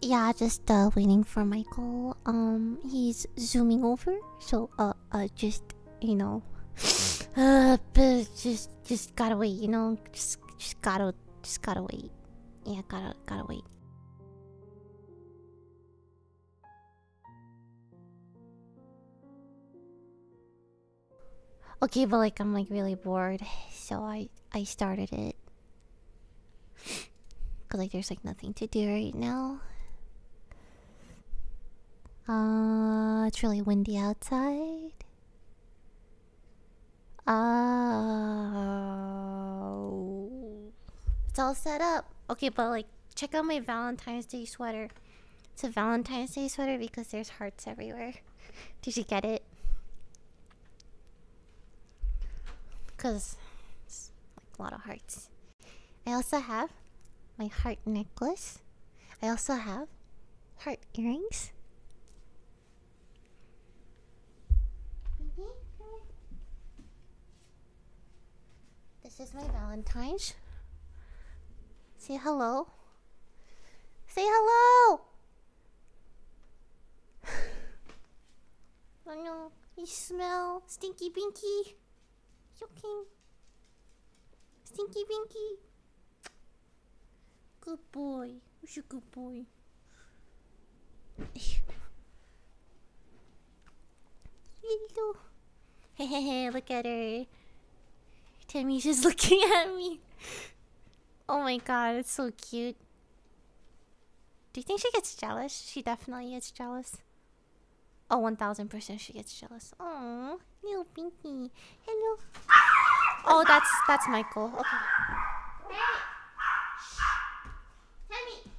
Yeah, just uh waiting for Michael. Um he's zooming over. So uh uh just you know uh just just gotta wait, you know? Just just gotta just gotta wait. Yeah, gotta gotta wait. Okay, but like I'm like really bored, so I I started it. Cause like there's like nothing to do right now. Uh, it's really windy outside. Oh, it's all set up. Okay, but like check out my Valentine's Day sweater. It's a Valentine's Day sweater because there's hearts everywhere. Did you get it? Cause it's like a lot of hearts. I also have my heart necklace. I also have heart earrings. This is my Valentine's. Say hello. Say hello. oh no, you smell stinky binky. Joking. Stinky binky. Good boy. Who's a good boy? Hey, look at her. Timmy's just looking at me. Oh my god, it's so cute. Do you think she gets jealous? She definitely gets jealous. Oh, 1000% she gets jealous. Oh, little Pinky. Hello. Oh, that's that's Michael. Okay. Hey. Timmy.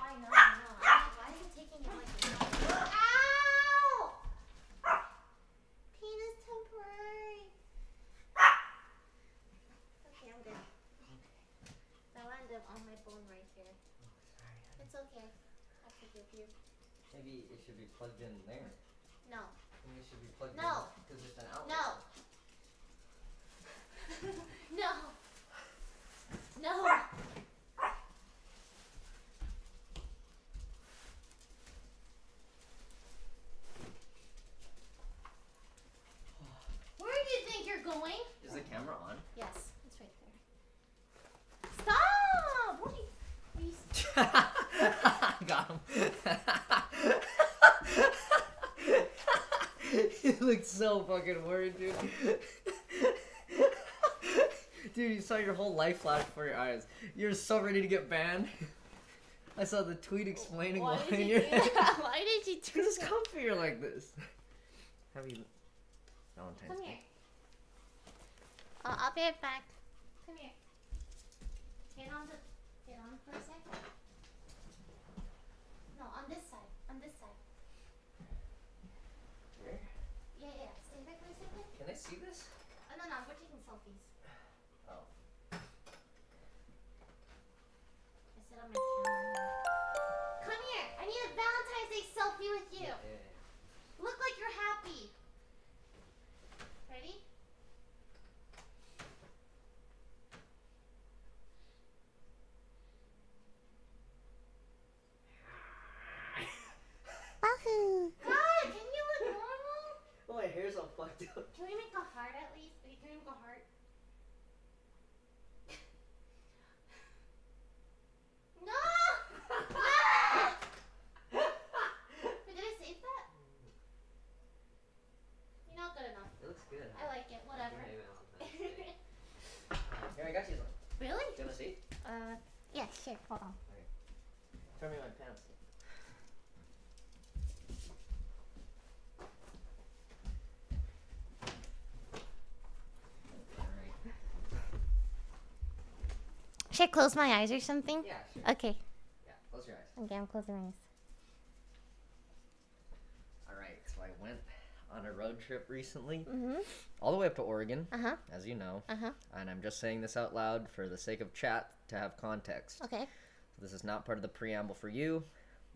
I know, I know. Why is it taking you like this? Ow! Pain is temporary. Okay, I'm good. That landed on my bone right here. It's okay. I forgive you. Maybe it should be plugged in there. No. Maybe it should be plugged No. in because it's an outlet. No. no. No. Where do you think you're going? Is the camera on? Yes, it's right there. Stop! What are you, are you Got him. you look so fucking worried, dude. dude, you saw your whole life flash before your eyes. You're so ready to get banned. I saw the tweet explaining Why why, did you you're. do that? Why did you do Because it's comfier like this. Have you... Valentine's Come Day. here. Uh, I'll be right back. Come here. Get on the. Get on for a second. No, on this side. On this side. Here. Yeah, yeah. Stay back for a second. Can I see this? blacked out. Can we make a heart at least? Can we make a heart? no! Wait, did I save that? You're not good enough. It looks good. I like it. Whatever. Here, I got you one. Really? Do you want to see? Uh, yeah, sure. Hold on. Okay. Turn me on, pants. Should I close my eyes or something? Yeah, sure. Okay. Yeah, close your eyes. Okay, I'm closing my eyes. Alright, so I went on a road trip recently, Mm-hmm. all the way up to Oregon, Uh huh. as you know. Uh huh. And I'm just saying this out loud for the sake of chat to have context. Okay. So This is not part of the preamble for you.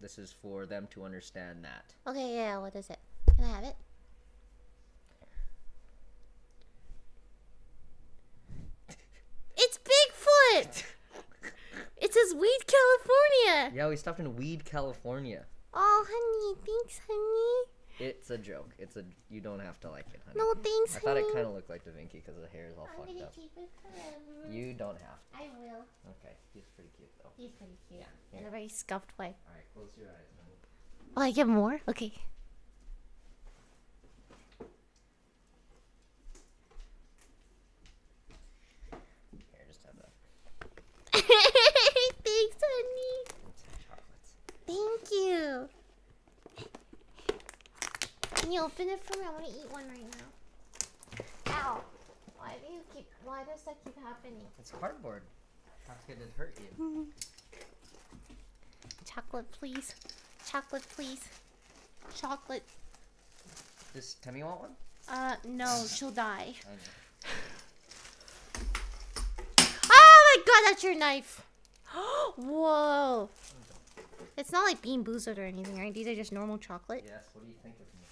This is for them to understand that. Okay, yeah, what is it? Can I have it? It's Bigfoot! It says Weed, California! Yeah, we stopped in Weed, California. Oh, honey, thanks, honey. It's a joke. It's a. You don't have to like it, honey. No, thanks, I thought honey. it kind of looked like Da Vinci because the hair is all I'm fucked gonna up. keep it forever. You don't have to. I will. Okay, he's pretty cute though. He's pretty cute. Yeah, In a very scuffed way. All right, close your eyes, honey. Oh, I get more? Okay. Here, just have that. thanks, honey. It's some chocolates. Thank you. Can you open it for me? I want to eat one right now. Ow. Why do you keep, why does that keep happening? It's cardboard. That's gonna hurt you. Chocolate, please. Chocolate, please. Chocolate. Does Timmy want one? Uh, no, she'll die. Oh my god, that's your knife. Whoa. It's not like BeanBoozled or anything, right? These are just normal chocolate. Yes. What do you think of me?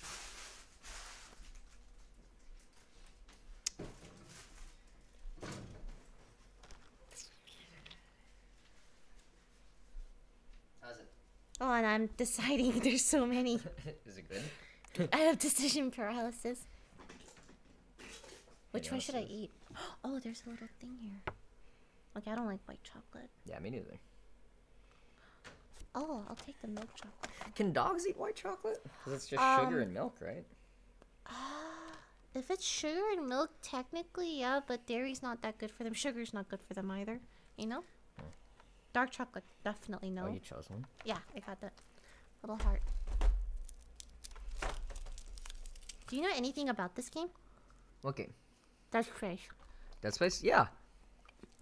How's it? Oh, and I'm deciding. There's so many. Is it good? I have decision paralysis. Which one should I eat? Oh, there's a little thing here. Okay, I don't like white chocolate. Yeah, me neither. Oh, I'll take the milk chocolate. Can dogs eat white chocolate? Because it's just Um, sugar and milk, right? If it's sugar and milk, technically, yeah, but dairy's not that good for them. Sugar's not good for them either. You know? Dark chocolate, definitely no. Oh, you chose one. Yeah, I got that little heart. Do you know anything about this game? Okay. That's crazy. Dead Space? Yeah.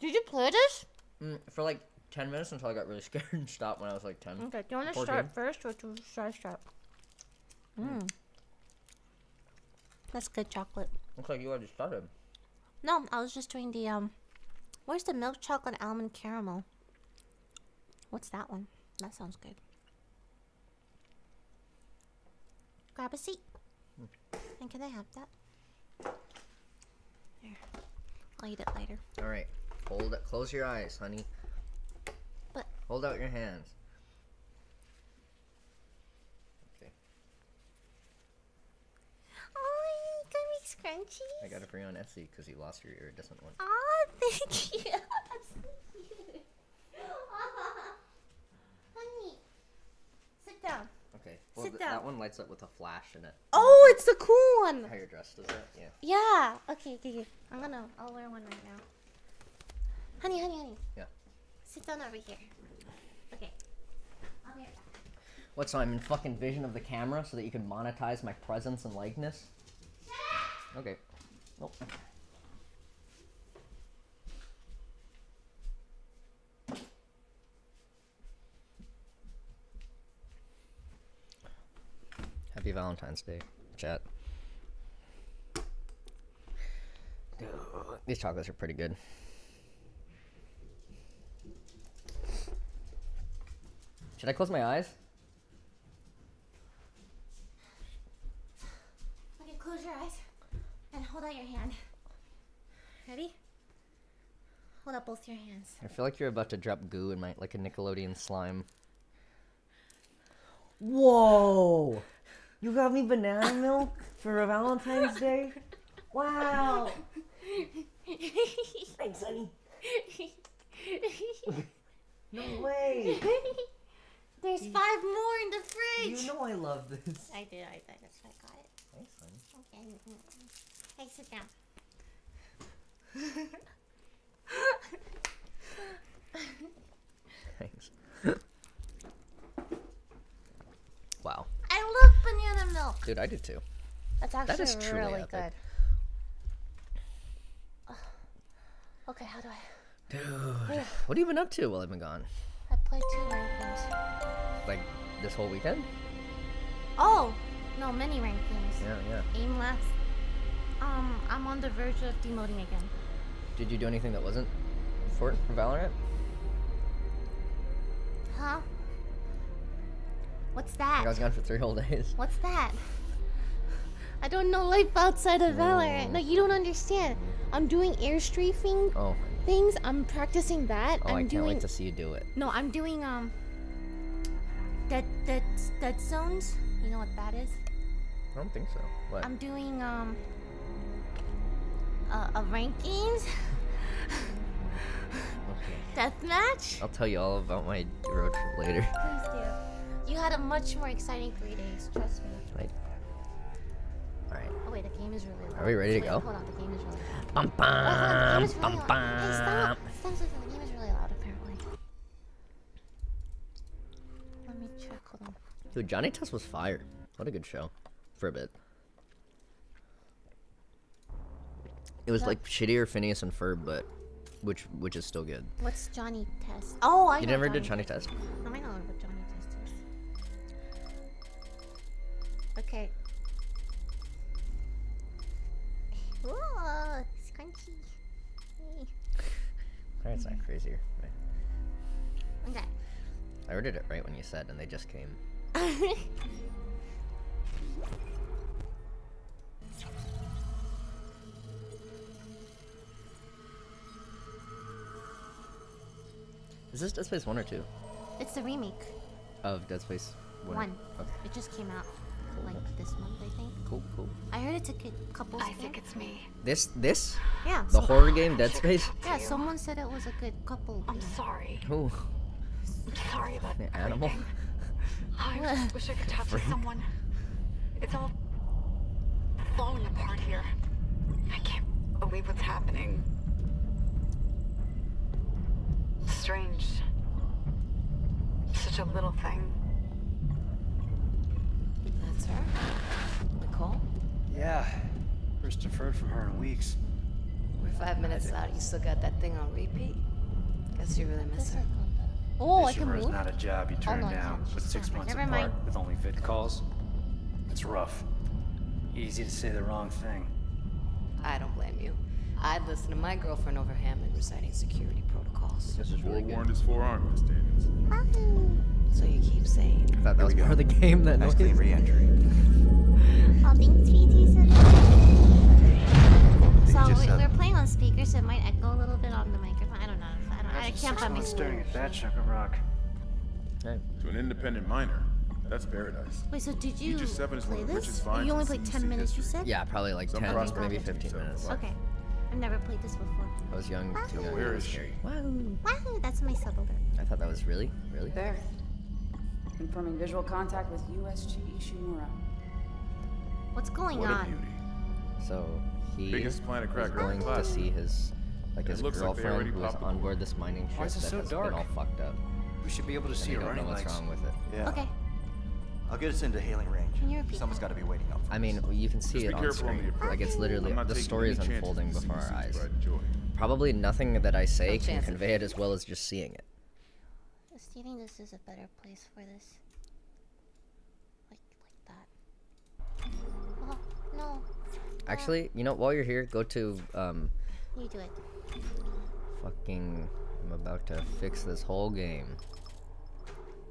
Did you play this? Mm, for like 10 minutes until I got really scared and stopped when I was like 10. Okay, do you want to start first or do should I start? Mmm. That's good chocolate. Looks like you already started. No, I was just doing the um. Where's the milk chocolate almond caramel? What's that one? That sounds good. Grab a seat. Hmm. And can I have that? Here. I'll eat it later. All right. Hold it. Close your eyes, honey. Hold out your hands. Okay. Oh, you got me scrunchies. I got it for you on Etsy because you lost your iridescent one. Oh, thank you. That's so cute. Honey, sit down. Okay. Well, Sit th- down. that one lights up with a flash in it. Oh, it's the cool one. How you're dressed, does it? Yeah. Yeah. Okay, okay, okay. I'm gonna. I'll wear one right now. Honey, honey, honey. Yeah. Sit down over here. Okay. I'll be right back. What, so I'm in fucking vision of the camera so that you can monetize my presence and likeness? Okay. Nope. Happy Valentine's Day, chat. These chocolates are pretty good. Should I close my eyes? Okay, close your eyes and hold out your hand. Ready? Hold up both your hands. I feel like you're about to drop goo in my like a Nickelodeon slime. Whoa! You got me banana milk for a Valentine's Day? Wow! Thanks, honey. No way! There's five more in the fridge. You know I love this. I did. I did. That's why I got it. Thanks, honey. Okay. mm, mm. Hey, sit down. Thanks. wow, I love banana milk. dude, I did too. That's actually is truly really epic. good. Okay, how do I? Dude, what have you been up to while I've been gone? I played two rankings. Like this whole weekend? Oh, no, many rankings. Yeah, yeah. Aim last. Um, I'm on the verge of demoting again. Did you do anything that wasn't for for Valorant? Huh? What's that? I was gone for three whole days. What's that? I don't know life outside of Valorant. No, you don't understand. I'm doing airstrafing Oh, things. I'm practicing that. oh, I'm I can't doing. wait to see you do it. No, I'm doing um. Dead, dead, dead zones. You know what that is? I don't think so. What? I'm doing um. Uh, a rankings. Okay. Deathmatch. I'll tell you all about my road trip later. Please do. You had a much more exciting three days. Trust me. Right. Oh wait, the game is really loud. Are we ready to Wait, go? Hold on, the game is really loud. Bum Oh, hold on, the game bum bum. Hey, bum. Stop, stop, the game is really loud apparently. Let me check. Hold on. Dude, Johnny Test was fire. What a good show. For a bit. It was Yeah. like shittier Phineas and Ferb, but which which is still good. What's Johnny Test? Oh, I You never Johnny. did Johnny Test? No, I know what Johnny Test is. Okay. Whoa, scrunchy. Hey. Alright, it's not mm-hmm. crazier. Right. Okay. I ordered it right when you said, and they just came. Is this Dead Space 1 or 2? it's the remake. Of Dead Space 1? One. Okay. It just came out like this month, I think. Cool, cool. I heard it's a good couple. I think it's me. This, this? yeah. The so- horror game Dead Space? yeah. Someone said it was a good couple. I'm game. sorry. Ooh, I'm sorry about the animal. I just wish I could talk to someone. It's all falling apart here. I can't believe what's happening. Strange. Such a little thing. That's her? Nicole? Yeah. First deferred from her in weeks. We're five minutes out. You still got that thing on repeat? Guess you really miss her. Oh, I can Ishimura is move. not a job you turn no, down, can't. but six fine. months Never apart mind. with only vid calls. It's rough. Easy to say the wrong thing. I don't blame you. I'd listen to my girlfriend over Hammond reciting security protocols. This is really good. Forewarned is forearmed, Miss Daniels. So you keep saying. I thought that was part of the game that Nice noise. clean re-entry. Thanks, sweeties. So just, we, we're playing on speakers, so it might echo a little bit on the microphone. I don't know. I don't. I Imagine can't six find my months staring at that chunk of rock. Hey, To an independent miner, that's paradise. Wait, so did you Aegis 7 is one play this? You only played 10 minutes, you said? Yeah, probably like Some 10, prospect maybe teams 15 have minutes. Okay. I've never played this before. I was young, too young. Where it was is she? Wow. Wow, that's my sub alert. I thought that was really, really. There. Confirming visual contact with USG Ishimura. What's going What a on? beauty. So he Biggest planet was cracker going in to see his like And his it looks like girlfriend already who was on board this mining ship Why is that it so has dark? been all fucked up. We should be able to And see they her don't know what's wrong with it. Yeah. Okay. I'll get us into hailing range. Can you repeat Someone's that? got to be waiting out for I us. mean, you can see Just it on careful on screen. Like it's literally the story is unfolding before our eyes. pride and joy. Probably nothing that I say No can convey it as well as just seeing it. Do you think this is a better place for this? Like, like that. Oh, no. Actually, you know, while you're here, go to um, You do it. fucking. I'm about to fix this whole game.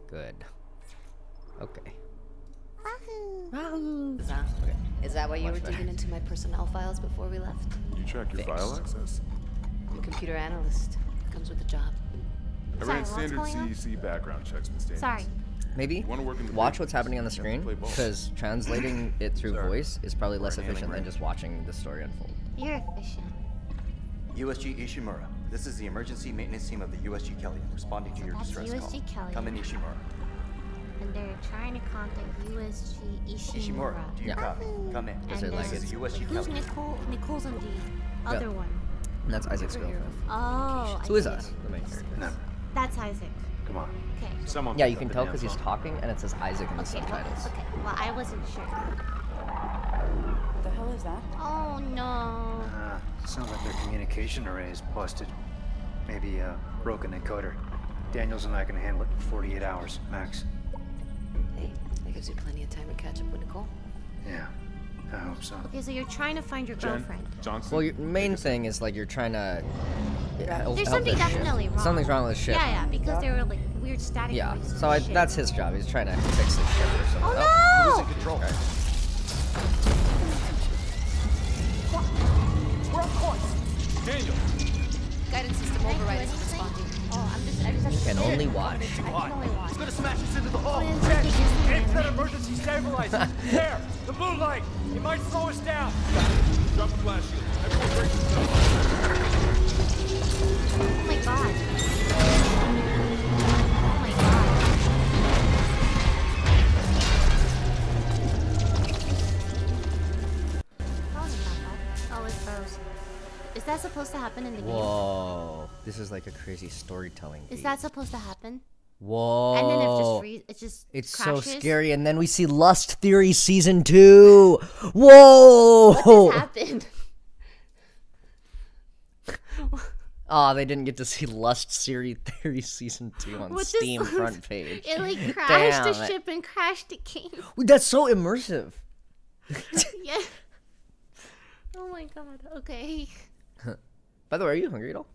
Good. Okay. Wahoo! Is that, Okay. is that why you were better. digging into my personnel files before we left? You track your file access? I'm a computer analyst. Comes with the job. I Sorry, ran what's standard? CEC background checks, Miss Daniels. Sorry. Maybe Wanna work in the watch big what's happening on the you have to screen because translating it through Sir, voice is probably we're less efficient than just watching the story unfold. You're efficient. USG Ishimura. This is the emergency maintenance team of the USG Kelly responding to So your that's distress USG call. Kelly. Come in, Ishimura. And they're trying to contact USG Ishimura. Ishimura, do you Yeah. copy? Come in. Is it And like this is it's- USG Who's Kelly. Nicole? Nicole's on the other one. And that's Isaac's Superhero. girlfriend. Oh, So I is us, the main character. No, That's Isaac. Come on. Okay. Someone Yeah, you can tell because he's talking and it says Isaac in the Okay. Well, subtitles. okay. Well, I wasn't sure. What the hell is that? Oh no. Uh, sounds like their communication array is busted. Maybe a broken encoder. Daniels and I can handle it in 48 hours, max. Hey, that gives you plenty of time to catch up with Nicole. Yeah, I hope so. Okay, so you're trying to find your Chen, girlfriend. Johnston. Well, your main thing is like you're trying to. help- There's help something this ship. definitely wrong. Something's wrong with the ship. Yeah, yeah, because there were like weird static. Yeah, so I, that's his job. He's trying to fix the ship or something. Oh, oh no! Control. Daniel. Guidance system Can I do override is anything? responding. Oh, I'm just. I just have to Can only watch. I can only watch. gonna smash us into the hull. Oh, it's like Aim that emergency stabilizer. there, the blue light. It might slow us down. Drop the flash shield. Everyone brace yourself. Oh my god. That supposed to happen in the game? Whoa, this is like a crazy storytelling. Is that supposed to happen? Whoa. And then it just it just It's crashes? so scary, and then we see Lust Theory season two. Whoa! What just happened? Oh, they didn't get to see Lust Series Theory season two on What Steam front page. It like crashed the Damn it. ship and crashed the game. That's so immersive. yeah. Oh my god. Okay. By the way, are you hungry at all?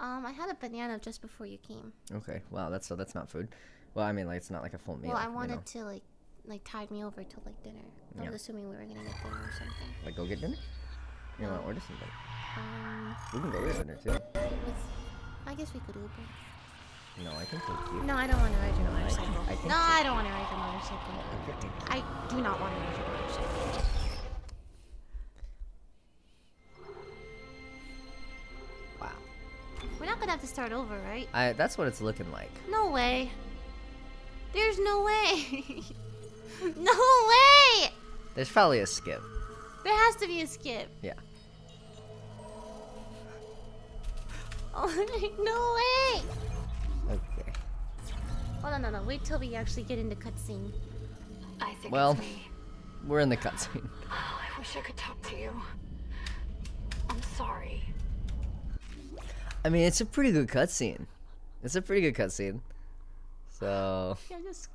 Um, I had a banana just before you came. Okay, wow, that's so that's not food. Well, I mean, like it's not like a full meal. well, I you wanted know. to like like tide me over till like dinner. I Yeah. was assuming we were gonna get dinner or something. like go get dinner. You want to order something? Um, We can go get dinner too. I guess we could Uber. No, I can take you. No, I don't want to ride your motorcycle. I can no, I don't want to ride your motorcycle. I do not want to ride your motorcycle. We're not gonna have to start over, right? I that's what it's looking like. No way. There's no way. no way. There's probably a skip. There has to be a skip. Yeah. Oh, no way. Okay. Oh no no no! Wait till we actually get into cutscene. I think Well, it's me. we're in the cutscene. Oh, I wish I could talk to you. I'm sorry. I mean, it's a pretty good cutscene. It's a pretty good cutscene. So, Yeah, just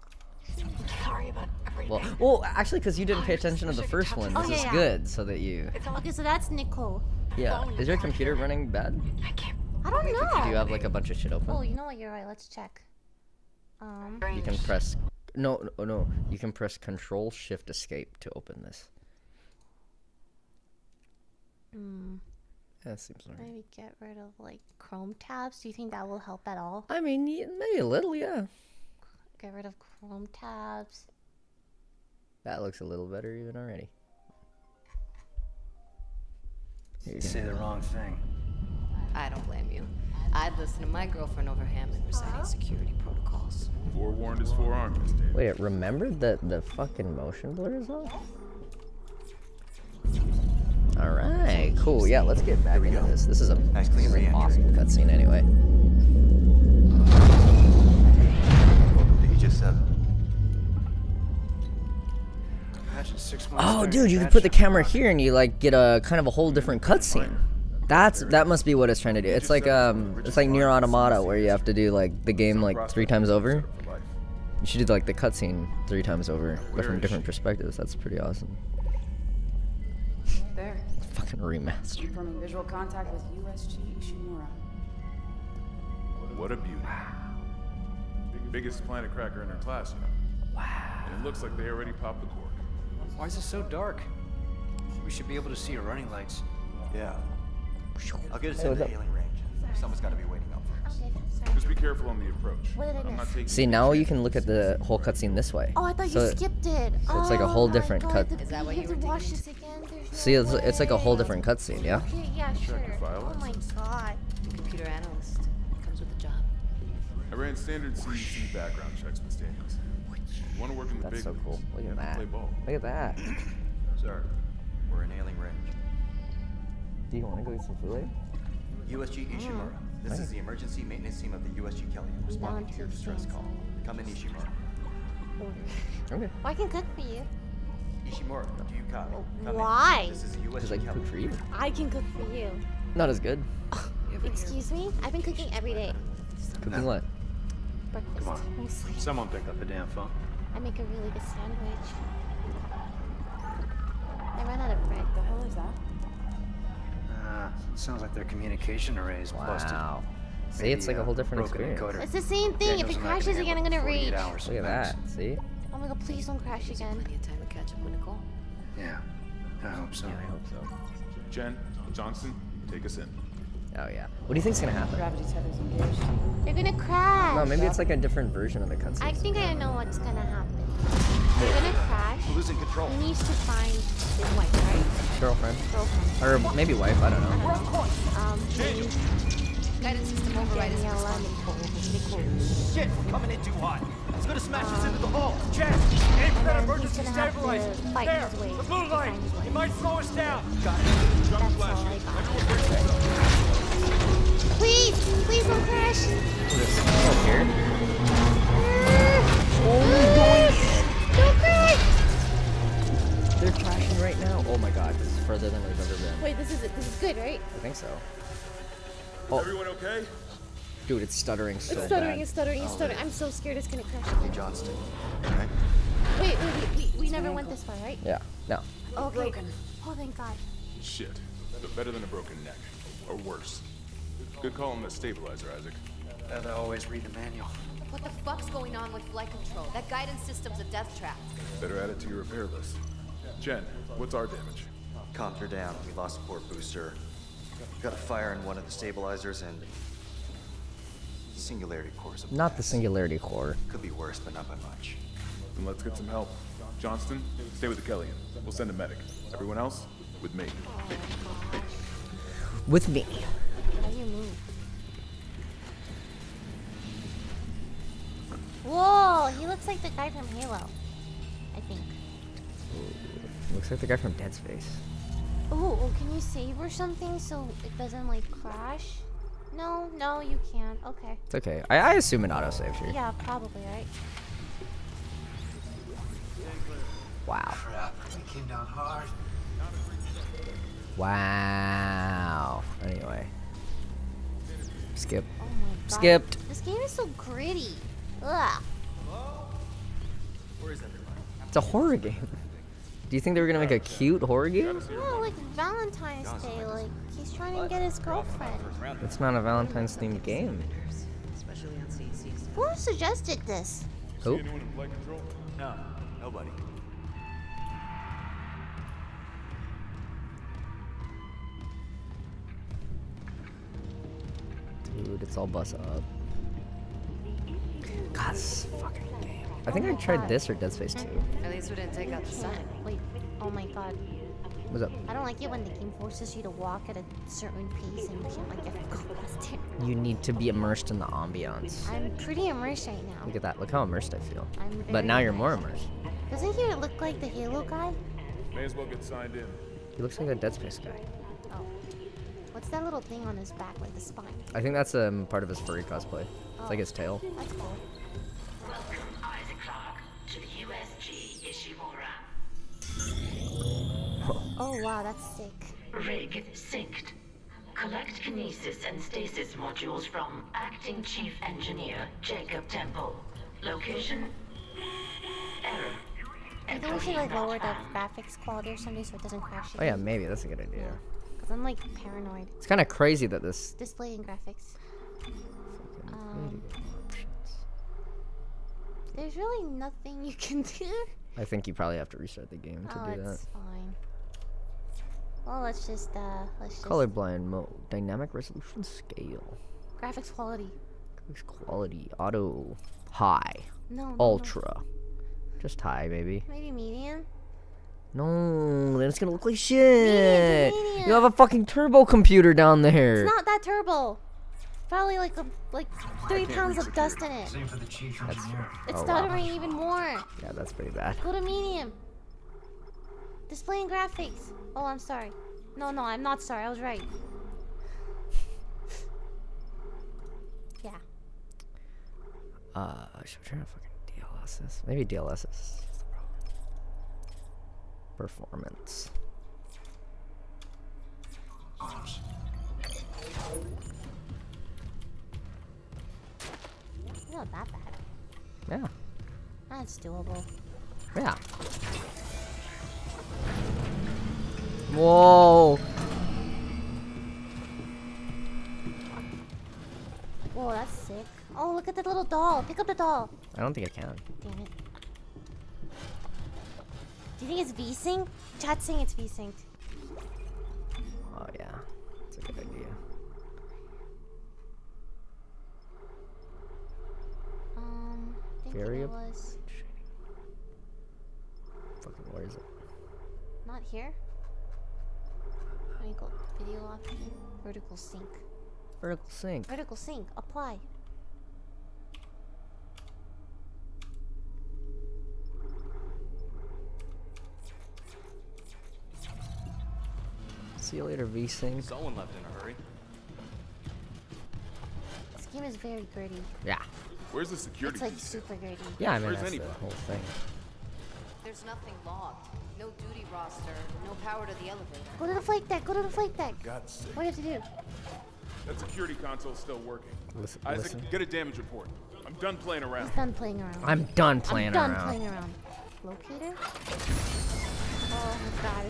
I'm sorry about everything. well, well, actually, because you didn't pay attention to the first one, this yeah, is yeah. good, so that you, okay. So that's Nicole. yeah. Phone Is your computer running bad? I can't. I don't know. Do you have like a bunch of shit open? Oh, you know what? You're right. Let's check. Um. You can press, no, no, no. You can press Control Shift Escape to open this. Hmm. That seems alright. Maybe get rid of like Chrome tabs. Do you think that will help at all? I mean, maybe a little, yeah. Get rid of Chrome tabs. That looks a little better even already. Here you go. Say the wrong thing. I don't blame you. I'd listen to my girlfriend over Hammond reciting security protocols. Forewarned is forearmed, Miss Davis. Wait, remember that the fucking motion blur is off? Alright, cool. Yeah, let's get back into this. This is a Nice clean pretty awesome cutscene anyway. Welcome to Aegis 7. Imagine six months. Oh, dude, you can put the camera here and you like get a kind of a whole different cutscene. That's that must be what it's trying to do. It's like um, it's like NieR Automata where you have to do like the game like three times over. You should do like the cutscene three times over, but from different perspectives. That's pretty awesome. There. Fucking remaster. Confirming visual contact with USG Ishimura. What a beauty. Big- Biggest planet cracker in her class, you know. Wow. And it looks like they already popped the cork. Why is it so dark? We should be able to see her running lights. Yeah. I'll get us Hey, into the hailing range. Someone's got to be waiting up for us. Okay. Just be careful on the approach. I I'm not taking See, now you can look at the whole cutscene this way. Oh, I thought So- you skipped it. so it's like a whole Oh, different my cut. Is that what we you have were to watch this again? There's no See, it's, it's like a whole different cutscene, yeah? Okay, yeah, sure. Oh my god. Computer analyst. Comes with the job. I ran standard CEC background checks, Miss Daniels. You want to work in the That's big so leagues, cool. Look at that. play ball. Look at that. Sir, we're in hailing range. Do you want to go get some food later? USG oh. Ishimura. This is the emergency maintenance team of the USG Kelly responding to your distress call. Come in, Ishimura. Okay. Well, I can cook for you. Ishimura, do you copy? Come. Why? This is the Because I can Kelly. cook for you. I can cook for you. Not as good. Excuse me? I've been cooking every day. Cooking what? Breakfast. Come on. Mostly. Someone pick up the damn phone. I make a really good sandwich. I ran out of bread. The hell is that? Uh, sounds like their communication array is busted. Wow. See, it's like Maybe, a whole uh, different experience. encoder. It's the same thing. Daniels if it and I can crashes again, I'm gonna it in rage. 48 hours Look at that. See? Oh my god, please don't crash again. Plenty of time to catch up with Nicole. Yeah, I hope so. Yeah, I hope so. Chen, Johnston, take us in. Oh yeah. What do you think's gonna happen? Gravity tether's engaged. They're gonna crash. No, maybe it's like a different version of the cutscene. I think I know what's gonna happen. They're gonna crash. We're losing control. He needs to find his wife, right? Girlfriend. Girlfriend. Or maybe wife, I don't know. Um, please. Guidance system override is responding. Nicole. Nicole. Shit, we're coming in too hot. It's gonna smash us into the hull. Chen, And then he's gonna have to fight his way. The blue light. It might slow us down. Got it. That's all I got. Please, please don't crash. Oh, here? Don't crash. They're crashing right now. Oh my god, this is further than we've ever been. Wait, this is it. This is good, right? I think so. Oh, Everyone okay? Dude, it's stuttering so It's stuttering, bad. it's stuttering, it's oh, stuttering. I'm so scared it's gonna crash Hey. Johnston. Okay? Wait, wait, wait, we, we never went this far, right? Yeah. No. Okay. Oh, thank God. Shit. But better than a broken neck. Or worse. Good call on the stabilizer, Isaac. Gotta always read the manual. What the fuck's going on with flight control? That guidance system's a death trap. Better add it to your repair list. Chen, what's our damage? Comps are down. We lost a port booster. Got a fire in one of the stabilizers and singularity cores. Not the singularity core. Could be worse, but not by much. Then let's get some help. Johnston, stay with the Kellion. We'll send a medic. Everyone else, with me. With me. How do you move? Whoa, he looks like the guy from Halo. I think. Looks like the guy from Dead Space. Oh, oh, can you save or something so it doesn't like crash? No, no, you can't. Okay. It's okay. I, I assume it autosaves here. Yeah, probably, right? Wow. Crap, we came down hard. Wow. Anyway. Skip. Oh my god. Skipped. This game is so gritty. Ugh. Where is everybody? It's a horror game. Do you think they were gonna make a cute horror game? No, like Valentine's Day. Like he's trying to get his girlfriend. It's not a Valentine's themed game. Especially on CCs. Who suggested this? Who? Anyone in flight control? No, nobody. Dude, it's all bus up. God, this fucking game. I think I tried this or Dead Space 2. At least we didn't take out the sign. Can't. Wait. Oh my god. What's up? I don't like it when the game forces you to walk at a certain pace and you can't like get go past it. You need to be immersed in the ambiance. I'm pretty immersed right now. Look at that. Look how immersed I feel. I'm But now you're more immersed. Doesn't he look like the Halo guy? May as well get signed in. He looks like a Dead Space guy. Oh. What's that little thing on his back, like the spine? I think that's um, part of his furry cosplay. It's Oh. like his tail. That's cool. Wow, that's sick. Rig synced. Collect kinesis and stasis modules from Acting Chief Engineer Jacob Temple. Location? Error. I think we should like lower the graphics quality or something so it doesn't crash. Oh yeah, maybe that's a good idea. Because I'm like paranoid. It's kind of crazy that this. Display and graphics. Um, there's really nothing you can do. I think you probably have to restart the game to oh, do that. Oh, it's fine. Well, let's just uh, let's just Colorblind mode, dynamic resolution scale, graphics quality. graphics quality, auto, high, No, no, no. ultra, just high, baby. Maybe medium. No, then it's gonna look like shit. medium. You have a fucking turbo computer down there. It's not that turbo. Probably like a, like three pounds of dust in it. Same for the chief engineer. It's Oh, wow. stuttering even more. Yeah, that's pretty bad. Go to medium. Display and graphics. Oh, I'm sorry. No, no, I'm not sorry. I was right. Yeah. Uh, should we try to fucking DLSS this? Maybe DLSS is the problem. Performance. Not that bad. Yeah. That's doable. Yeah. Whoa. Whoa, that's sick. Oh, look at the little doll. Pick up the doll. I don't think I can. Damn it. Do you think it's V-Sync? Chat's saying it's V-Synced. Oh yeah. That's a good idea. Um, I think Very it was Fucking where is it? Not here. Let me go video option. Vertical sync. Vertical sync. Vertical sync. Apply. See you later, V sync. Someone left in a hurry. This game is very gritty. Yeah. Where's the security? It's like detail? super gritty. Yeah, I mean Where's that's the whole thing. There's nothing logged. No duty roster. No power to the elevator. Go to the flight deck. Go to the flight deck. God's sake. What do you have to do? That security console's still working. Listen, Isaac, listen. get a damage report. I'm done playing around. He's done playing around. I'm done playing around. I'm done around. playing around. Locator? Oh my god.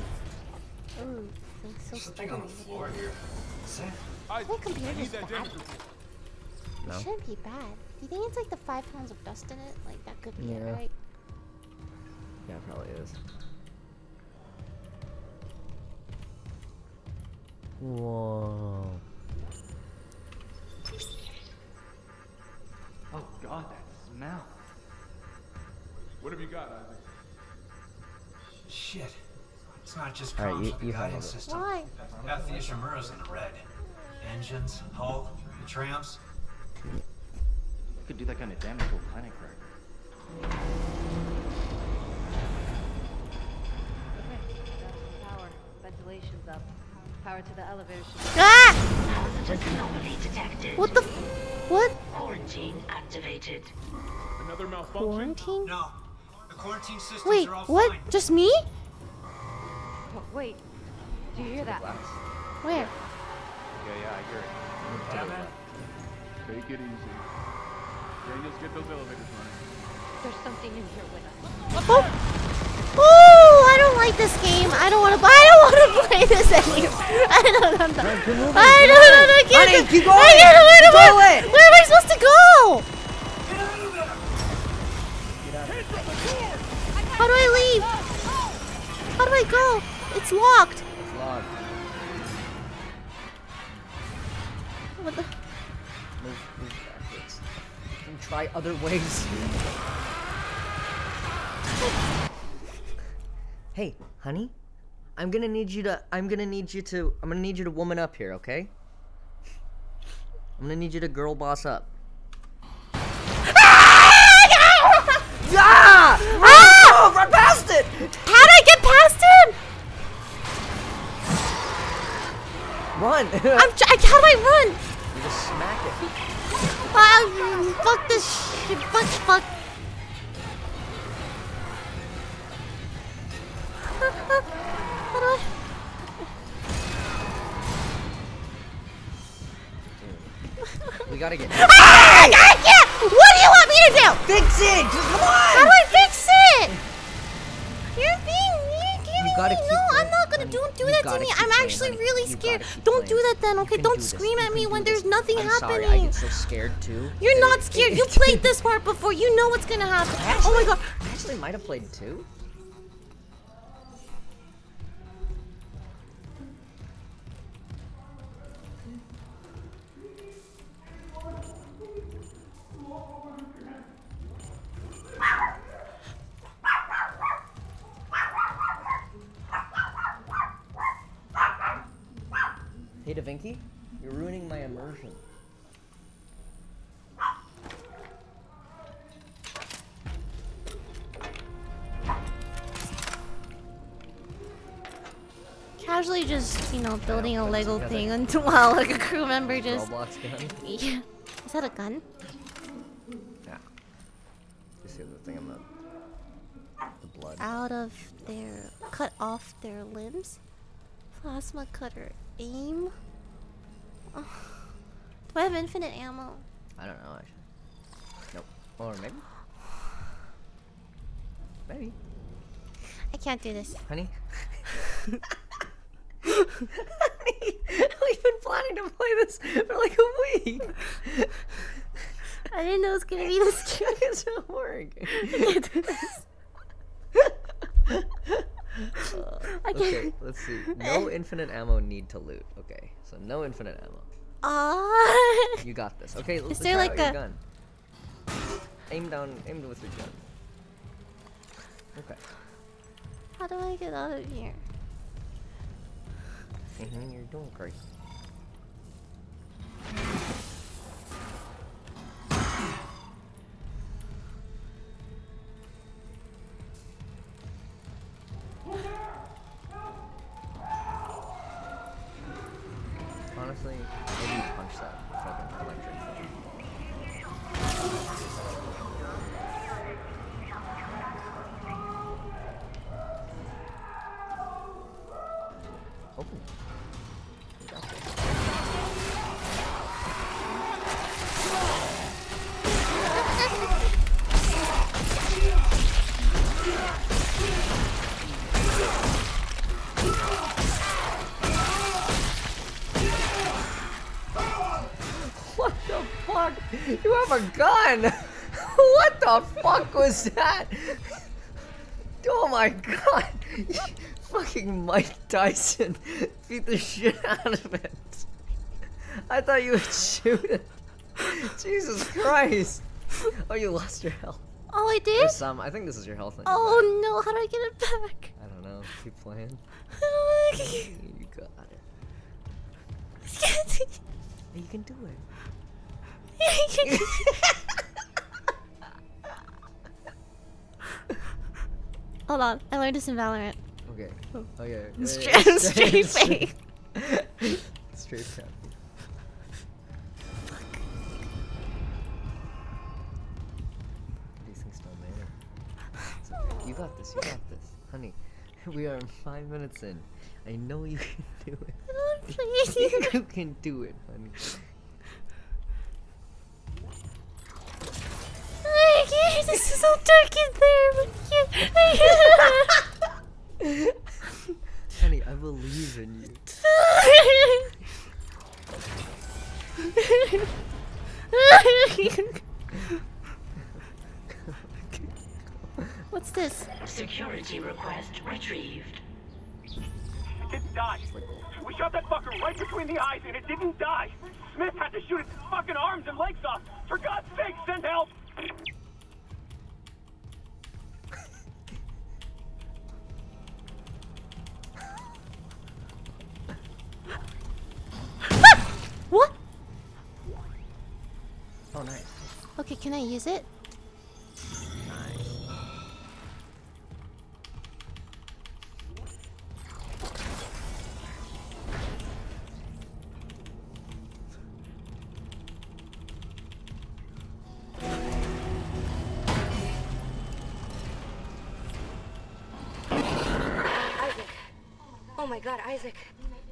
Ooh, it's so Something on the floor here. Safe? My computer I need is that bad. damage report. It No. shouldn't be bad. Do you think it's like the five pounds of dust in it? Like that could be it, Yeah. right? Yeah, it probably is. Whoa. Oh god, that smell. What have you got, Isaac? Shit. It's not just All right, comms you- with the you handle guidance it. system. Why? Half the Ishimura's in the red. Engines, hull, the trams. Could do that kind of damage to a planet cracker. Power. Ventilation's up. Power to the elevator Ah! Positive anomaly detected. What the? F what? Quarantine activated. Another malfunction? Quarantine? No. The quarantine systems Wait, are all what? fine. Just me? Oh, wait. Do you hear that? Where? Yeah, yeah, I hear it. Yeah, man. Take it easy. Daniels, get those elevators running. There's something in here with us. Oh! Oh! I don't like this game. I don't want to. I don't want to play this anymore. I don't know. I don't know. I can't. Honey, keep I going. can't. Where, Keep where, going. where am I supposed to go? How do I leave? How do I go? It's locked. It's locked. What the? Move, move backwards. And try other ways. hey, honey. I'm gonna need you to. I'm gonna need you to. I'm gonna need you to woman up here, okay? I'm gonna need you to girl boss up. Ah! Ah! Run past it! How did I get past him? Run! I'm. tr- I- How do I run? you just smack it. Ah, fuck this shit. Fuck. Fuck. Gotta get. Ah, I can't! What do you want me to do? Fix it! Just come on! How do I fix it? You're being you gotta No, I'm not gonna. Don't do that to me. I'm actually honey. really scared. Don't do that then, okay? Don't do scream You at me do when this. there's nothing I'm happening. sorry, I get so scared too. You're not scared. You played this part before. You know what's gonna happen. Oh my god. I actually might have played two. Know, building a Lego thing until while like a crew member just. Roblox gun. Yeah. Is that a gun? Yeah. something in the, the blood. out of their cut off their limbs. Plasma cutter aim. Ugh. Do I have infinite ammo? I don't know actually. Nope. Or maybe. Maybe. I can't do this. Honey. Honey, we've been planning to play this for like a week. I didn't know it was gonna be this cute. it's not working. I can't do this. I can't. Okay, let's see. No infinite ammo need to loot. Okay, so no infinite ammo. Ah. You got this. Okay, let's there try like out your gun. Aim down, aim with your gun. Okay. How do I get out of here? Hmm you're doing great. Gun! what the fuck was that? Oh my god! Fucking Mike Tyson beat the shit out of it. I thought you would shoot it. Jesus Christ! Oh, you lost your health. Oh, I did. Some. I think this is your health. on Oh no! How do I get it back? back. I don't know. Keep playing. Oh, you got it. You can do it. Hold on, I learned this in Valorant. Okay. Oh. Okay. Straight- yeah, straight face. Straight tap. These things don't matter. It's okay. You got this. You got this, honey. We are five minutes in. I know you can do it. Oh, please. you can do it, honey. I can't. This is so dark in there. but I can't- honey, I believe in you. What's this? Security request retrieved. It didn't die. We shot that fucker right between the eyes and it didn't die. Smith had to shoot its fucking arms and legs off. For God's sake, send help! What? Oh, nice. Okay, can I use it? Isaac. Oh my god, Isaac.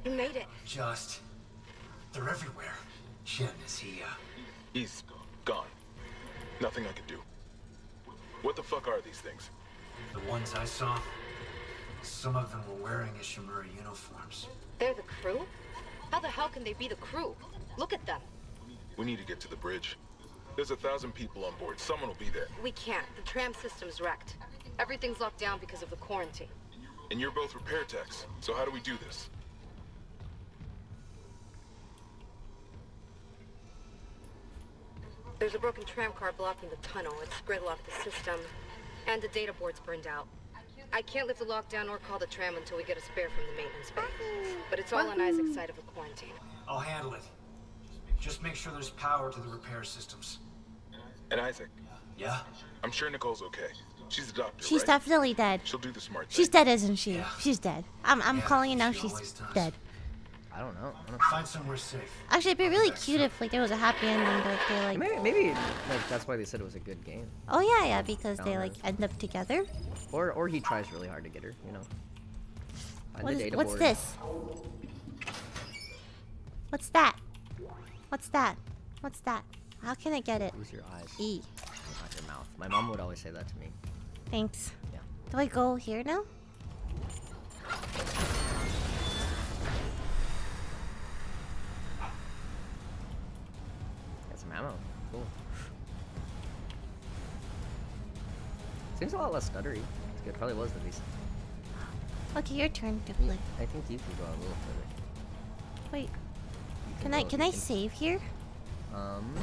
You made it. Just. They're everywhere. Chen, is he, uh. He's gone. Nothing I can do. What the fuck are these things? The ones I saw? Some of them were wearing Ishimura uniforms. They're the crew? How the hell can they be the crew? Look at them. We need to get to the bridge. There's a thousand people on board. Someone will be there. We can't. The tram system's wrecked. Everything's locked down because of the quarantine. And you're both repair techs. So how do we do this? There's a broken tram car blocking the tunnel. It's gridlocked the system. And the data board's burned out. I can't lift the lockdown or call the tram until we get a spare from the maintenance bay. But it's all on Isaac's side of the quarantine. I'll handle it. Just make sure there's power to the repair systems. And Isaac. Yeah? I'm sure Nicole's okay. She's the doctor, She's right? definitely dead. She'll do the smart thing. She's dead, isn't she? She's dead. I'm I'm Yeah, calling it now. she She's does. dead. I don't know. I don't Find somewhere safe. Actually, it'd be really cute if like there was a happy ending, but they like. Maybe, maybe like that's why they said it was a good game. Oh yeah, yeah, because they like end up together. Or or he tries really hard to get her, you know. Find What the is- data what's board. this? What's that? What's that? What's that? How can I get it? Use your eyes. E. Not your mouth. My mom would always say that to me. Thanks. Yeah. Do I go here now? Got some ammo. Cool. Seems a lot less stuttery. It's good. Probably was the least. Okay, your turn play. I think you can go a little further. Wait. You Can I can I save here? Um.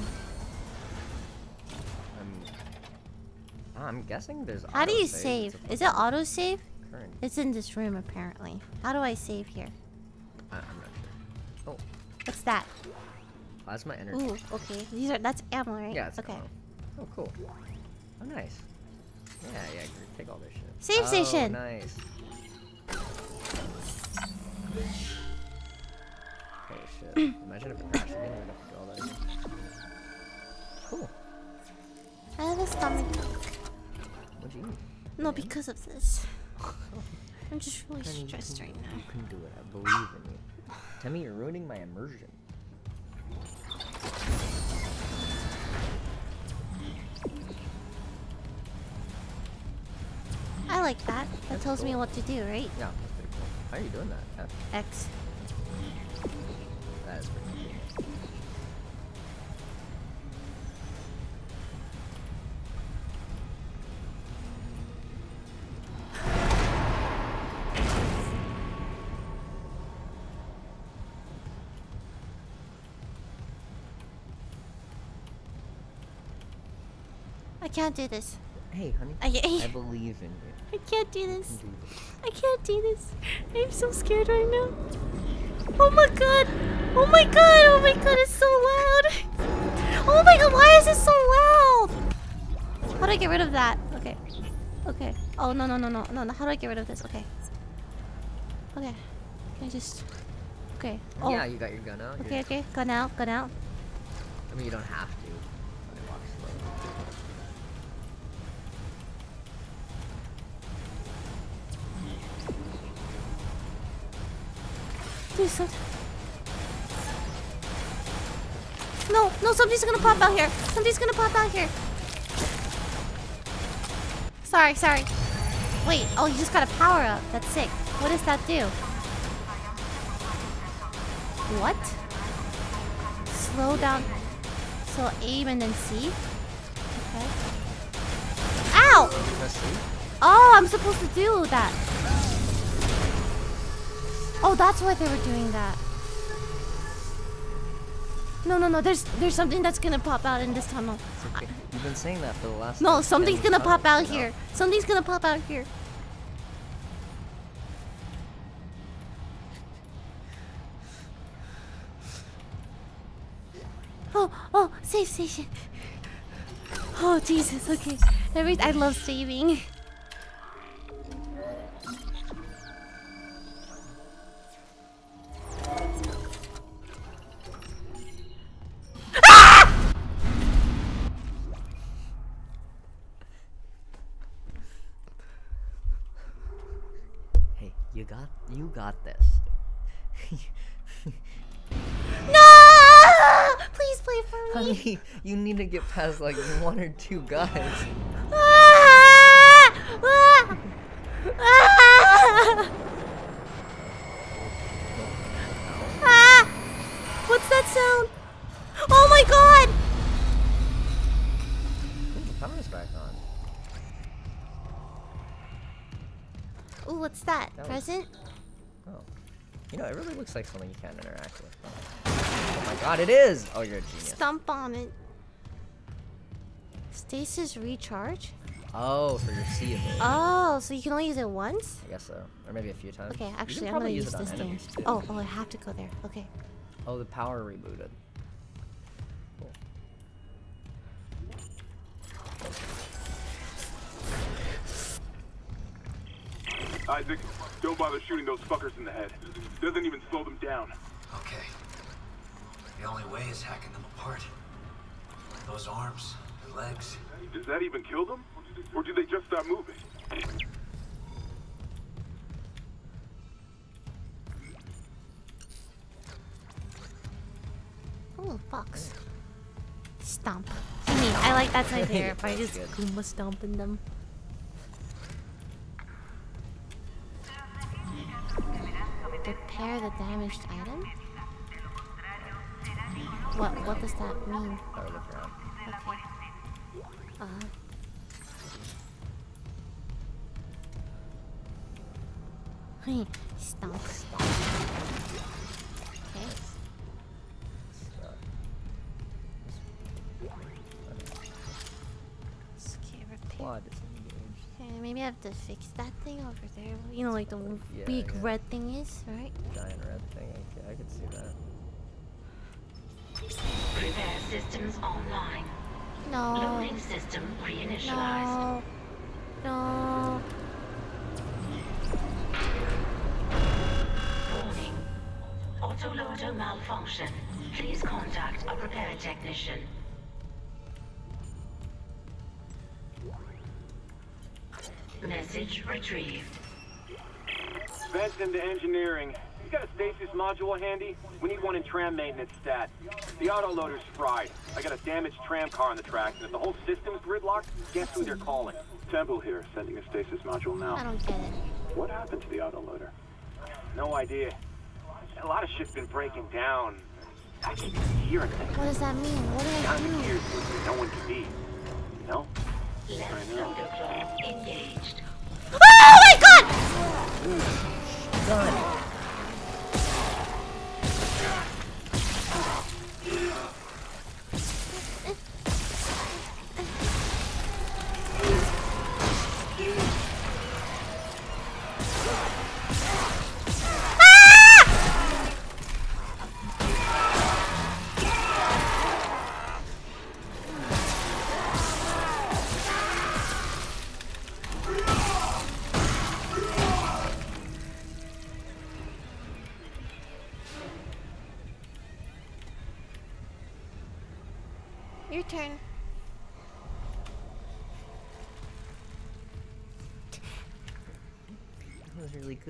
I'm, I'm guessing there's. How do you save? Is it auto save? Current. It's in this room apparently. How do I save here? I, I'm not sure. Oh. What's that? Plasma energy. Ooh, okay. These are that's ammo, right? Yeah, okay. ammo. Oh, cool. Oh, nice. Yeah, yeah. Take all this shit. Save oh, station. Nice. Holy shit. Imagine if it crashed again. We'd have to do all that again. Cool. I have a stomach. What'd you eat? No, because of this. I'm just really stressed right now. You can do it. I believe in you. Tell me you're ruining my immersion. I like that. That tells me what to do, right? Yeah, that's pretty cool. How are you doing that? F? X. can't do this. Hey, honey. I, I believe in you. I can't do this. Can do this. I can't do this. I'm so scared right now. Oh my god. Oh my god. Oh my god. It's so loud. Oh my god. Why is it so loud? How do I get rid of that? Okay. Okay. Oh no no no no no no. How do I get rid of this? Okay. Okay. Can I just? Okay. Oh. Yeah, you got your gun out. Okay. you're- Okay. Gun out. Gun out. I mean, you don't have to. Do something. No, no, somebody's gonna pop out here. Somebody's gonna pop out here. Sorry, sorry. Wait, oh, you just got a power up. That's sick. What does that do? What? Slow down. So aim and then C? Okay. Ow! Oh, I'm supposed to do that. Oh, that's why they were doing that. No, no, no. There's there's something that's gonna pop out in this tunnel. It's okay. You've been saying that for the last. No, something's gonna pop out now. here. Something's gonna pop out here. Oh, oh, save station. Oh, Jesus. Okay. Every I love saving. Got you got this. No! Please play for me. Honey, you need to get past like one or two guys. Ah! Ah! Ah! Ah! What's that sound? Oh my god! Ooh, the camera's back on. Ooh, what's that? That was- Present? Oh. You know, it really looks like something you can't interact with. Oh my god, it is! Oh, you're a genius. Stomp on it. Stasis recharge? Oh, for your C ability. Oh, so you can only use it once? I guess so. Or maybe a few times. Okay, actually, I'm gonna use use this thing. Oh, oh, I have to go there. Okay. Oh, the power rebooted. Isaac, don't bother shooting those fuckers in the head. Doesn't even slow them down. Okay. The only way is hacking them apart. Those arms, their legs. Does that even kill them? Or do they just stop moving? Ooh, box. Stomp. I mean, I like that's my favorite part. That's Just good. Goomba stomping them. Repair the damaged item? What what does that mean? I look around. Okay. Uh Hey, stomp. Maybe I have to fix that thing over there. You know, like the Yeah, big yeah. red thing is, right? Giant red thing. Okay, I could see that. Repair systems online. No. Loading system reinitialized. No. No. Warning. Autoloader malfunction. Please contact a repair technician. Message retrieved. Vents into engineering. You got a stasis module handy? We need one in tram maintenance stat. The autoloader's fried. I got a damaged tram car on the tracks, and if the whole system's gridlocked, guess who they're calling? Temple here, sending a stasis module now. I don't get it. What happened to the autoloader? No idea. A lot of shit's been breaking down. I can't even hear things. What does that mean? What do I Down do? here where no one can be. No? Left know. Loader claw engaged. Oh my god! Done.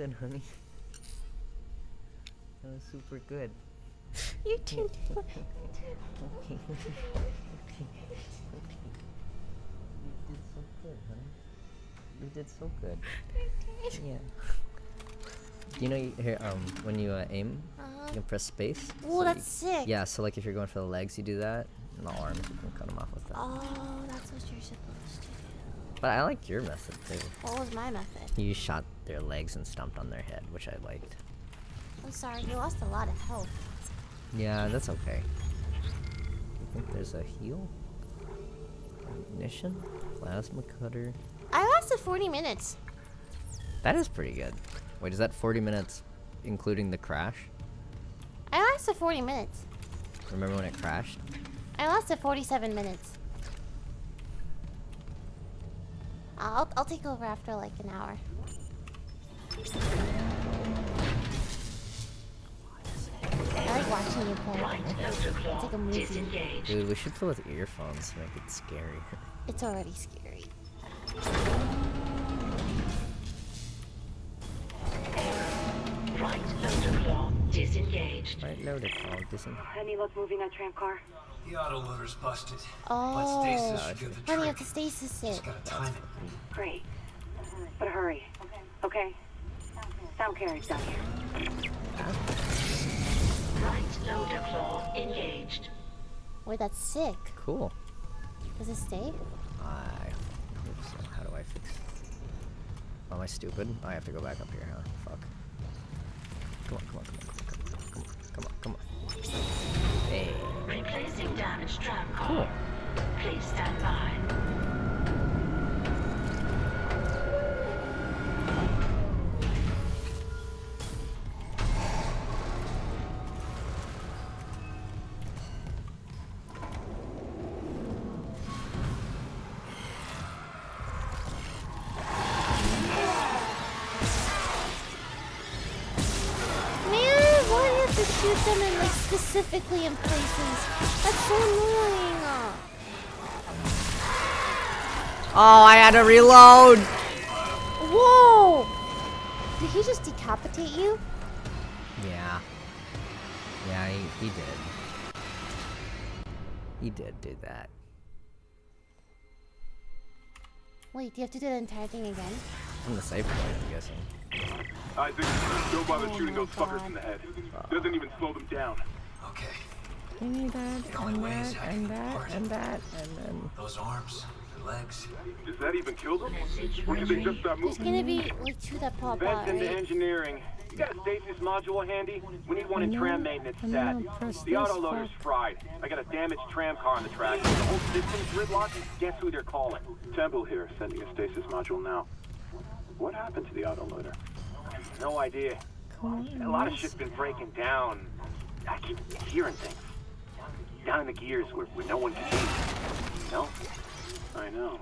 Good, honey. That was super good. Your turn. Okay. Okay. You did so good, honey. You did so good. Yeah. Do you know you, here um when you uh, aim, Uh-huh. you can press space. Ooh, so that's you- sick. Yeah, so like if you're going for the legs, you do that, and the arms, you can cut them off with that. Oh, that's what you're supposed to. But I like your method too. What was my method? You shot their legs and stomped on their head, which I liked. I'm sorry, you lost a lot of health. Yeah, that's okay. You think there's a heal? Ignition? Plasma cutter? I lasted 40 minutes. That is pretty good. Wait, is that 40 minutes including the crash? I lasted 40 minutes. Remember when it crashed? I lasted 47 minutes. I'll, I'll take over after like an hour. I like watching you play. It's like a movie. Dude, we should play with earphones to make it scary. It's already scary. Right loader claw disengaged. Right loader claw disengaged. Any luck moving that tram car? The autoloader's busted. Oh, But stasis should give the honey, you trick. have to stasis it. Gotta time it. Great. But hurry. Okay? okay. Sound carriage down here. Right loader claw engaged. Wait, that's sick. Cool. Does it stay? I hope so. How do I fix Oh, am I stupid? I have to go back up here, huh? Fuck. Come on, come on, come on, come on, come on, come on, come on. Hey. Replacing damaged tram car. Cool. Please stand by. Oh, I had to reload. Whoa! Did he just decapitate you? Yeah. Yeah, he, he did. He did do that. Wait, do you have to do the entire thing again? From the safe point, I'm guessing. Isaac, don't bother Oh shooting my those fuckers in the head. Doesn't even slow them down. Okay. Give me that, The only and that, having and that, and that, and then... Those arms, their legs. Does that even kill them? Or did they just stop There's moving? gonna be like two that pop out, Vents into right? engineering. You got a stasis module handy? We need one in tram maintenance stat. The autoloader's fried. I got a damaged tram car on the track. The whole system's gridlocked. Guess who they're calling? Temple here, sending a stasis module now. What happened to the autoloader? No idea. A lot of shit's been breaking down. I keep hearing things. Down in the gears where, where no one can see. No? I know.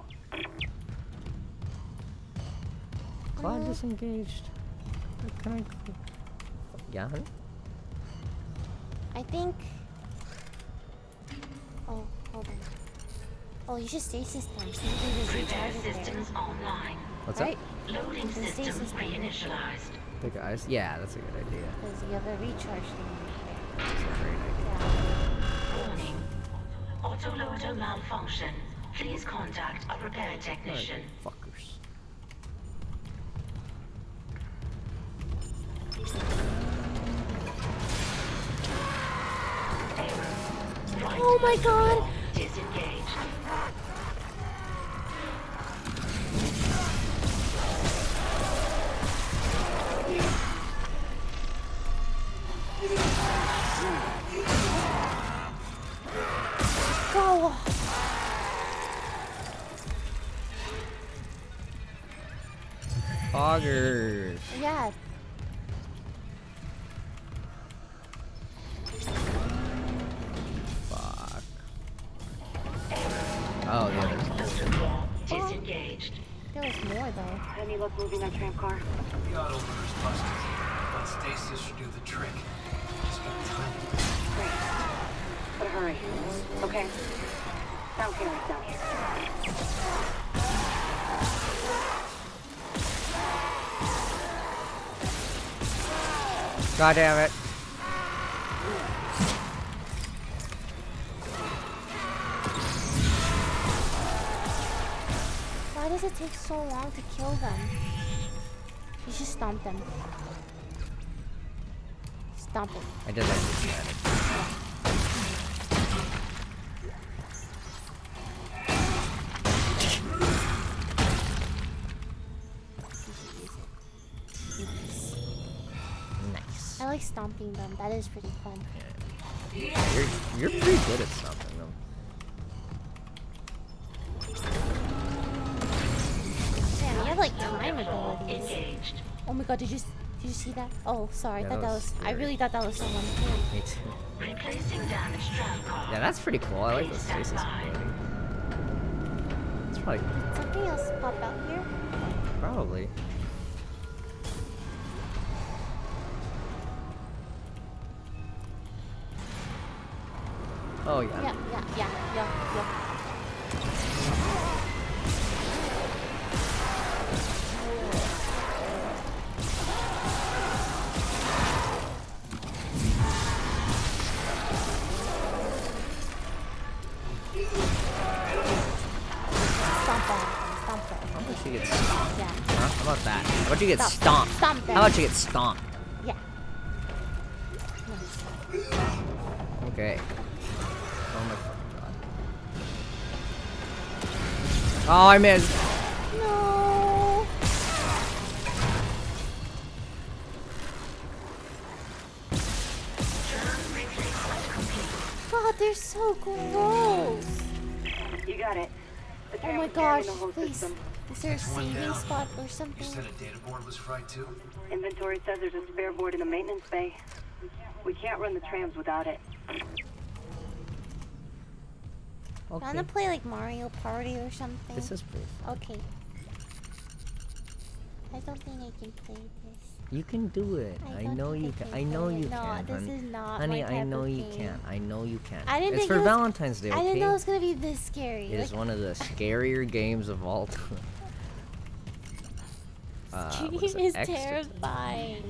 Claude disengaged. Can I... Yeah, honey? I think. Oh, hold on. Oh, you should stasis them. So you can just recharge Repair there. systems online. What's right? that? Loading You can system stasis reinitialized. The guys? Yeah, that's a good idea. Because you have a recharge thing. That's a great idea. Warning. Autoloader malfunction. Please contact a repair technician. Fuckers. Oh my god! Disengaged. Go! Foggers. Yeah. Fuck. Oh, the others. Disengaged. There was more though. Any luck moving that tram car? The autoloader's busted. But stasis should do the trick. Just got time. Great. But hurry. Okay. Sound carries down here. God damn it. Why does it take so long to kill them? You should stomp them. Stomp it. I did like this I like stomping them. That is pretty fun. You're, you're pretty good at stomping them. Man, you have like time abilities. Oh my god, did you did you see that? Oh, sorry. I Yeah, that that was was. I really thought that was someone too. Me too. Replacing damaged car. Yeah, that's pretty cool. I like the stasis ability. It's probably Something else pop out here. probably. Oh yeah. Yeah, yeah, yeah, yeah, yeah. Stomp on it. Stomp it. How about you get stomped? Yeah. Huh? How about that? How about you get Stomp. stomped? Stomp them. How about you get stomped? Yeah. Okay. Oh, I missed. No. God, they're so gross. You got it. Oh my was gosh, in the whole please. Is there a One saving spot or something? You said a data board was fried too? Inventory says there's a spare board in the maintenance bay. We can't run the trams without it. I wanna play like Mario Party or something. This is pretty Okay. I don't think I can play this. You can do it. I I, know you can. I know you No, can, this honey. is not honey, I know you game. can. I know you can. I didn't it's think for it was- Valentine's Day, I okay? didn't know it was gonna be this scary. It is Like, one of the scarier games of all time. Uh, this is game is Extra- terrifying.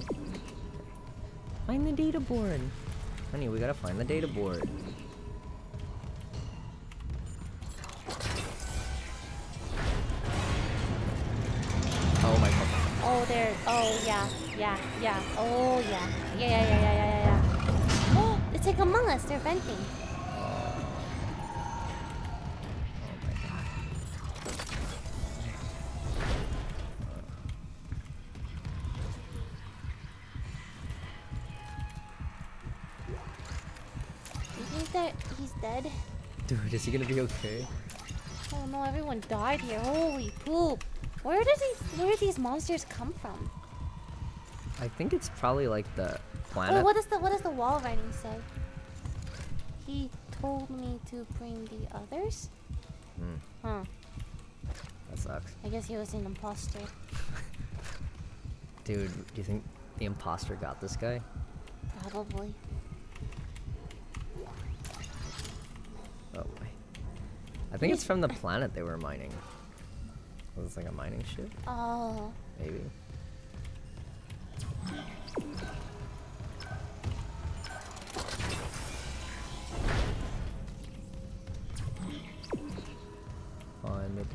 Find the data board. Honey, we gotta find the data board. Oh my god. Oh, there. Oh, yeah, yeah, yeah. Oh, yeah. Yeah, yeah, yeah, yeah, yeah, yeah, yeah. Oh, it's like Among Us. They're venting. You think that he's dead? Dude, is he gonna be okay? Oh no, everyone died here. Holy poop. Where does these where do these monsters come from? I think it's probably like the Wait, planet. what does the what does the wall writing say? He told me to bring the others? Hmm, Huh. that sucks. I guess he was an imposter. Dude, do you think the imposter got this guy? Probably. I think it's from the planet they were mining. Was this like a mining ship? Oh. Maybe. Find the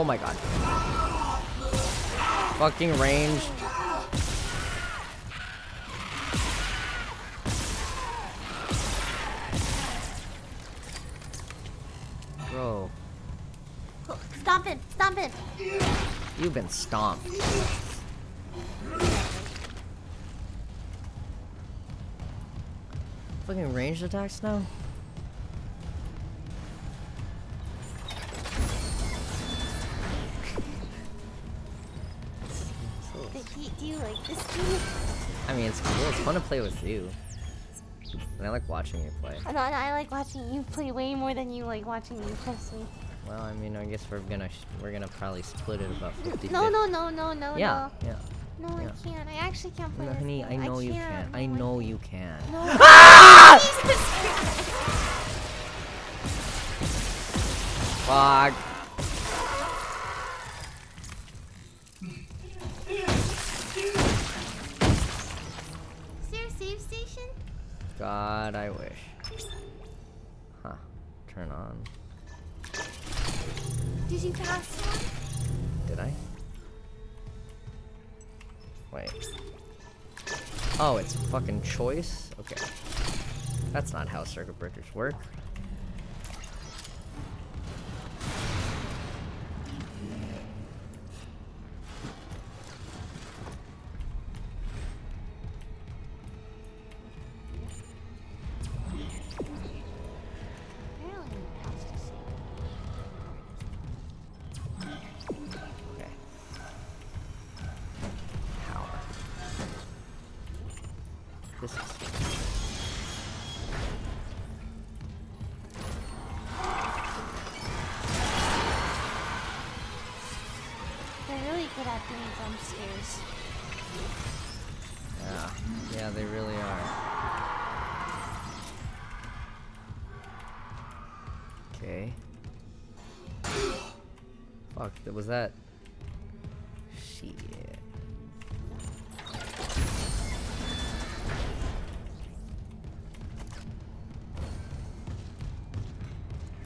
Oh my god. Fucking range. Bro, Stop it! Stop it! you've been stomped. Fucking ranged attacks now? Mean, it's cool. It's fun to play with you. And I like watching you play. I know, and I like watching you play way more than you like watching me post me. Well, I mean, I guess we're gonna sh we're gonna probably split it about 50 No, no, no, no, no, Yeah, no. yeah. No, yeah. I can't. I actually can't play No, honey, I know you can. can't. I know you can. No. Fuck. God, I wish. Huh. Turn on. Did you pass one? Did I? Wait. Oh, it's fucking choice? Okay. That's not how circuit breakers work. Good at. Yeah. Yeah, they really are. Okay. Fuck, th- was that? Shit.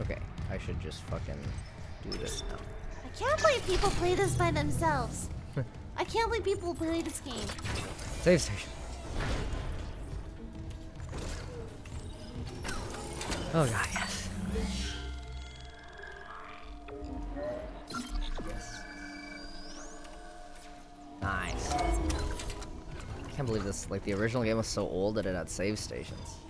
Okay, I should just fucking do this now can't believe people play this by themselves. I can't believe people play this game. Save station. Oh god, yes. Nice. I can't believe this, like the original game was so old that it had save stations.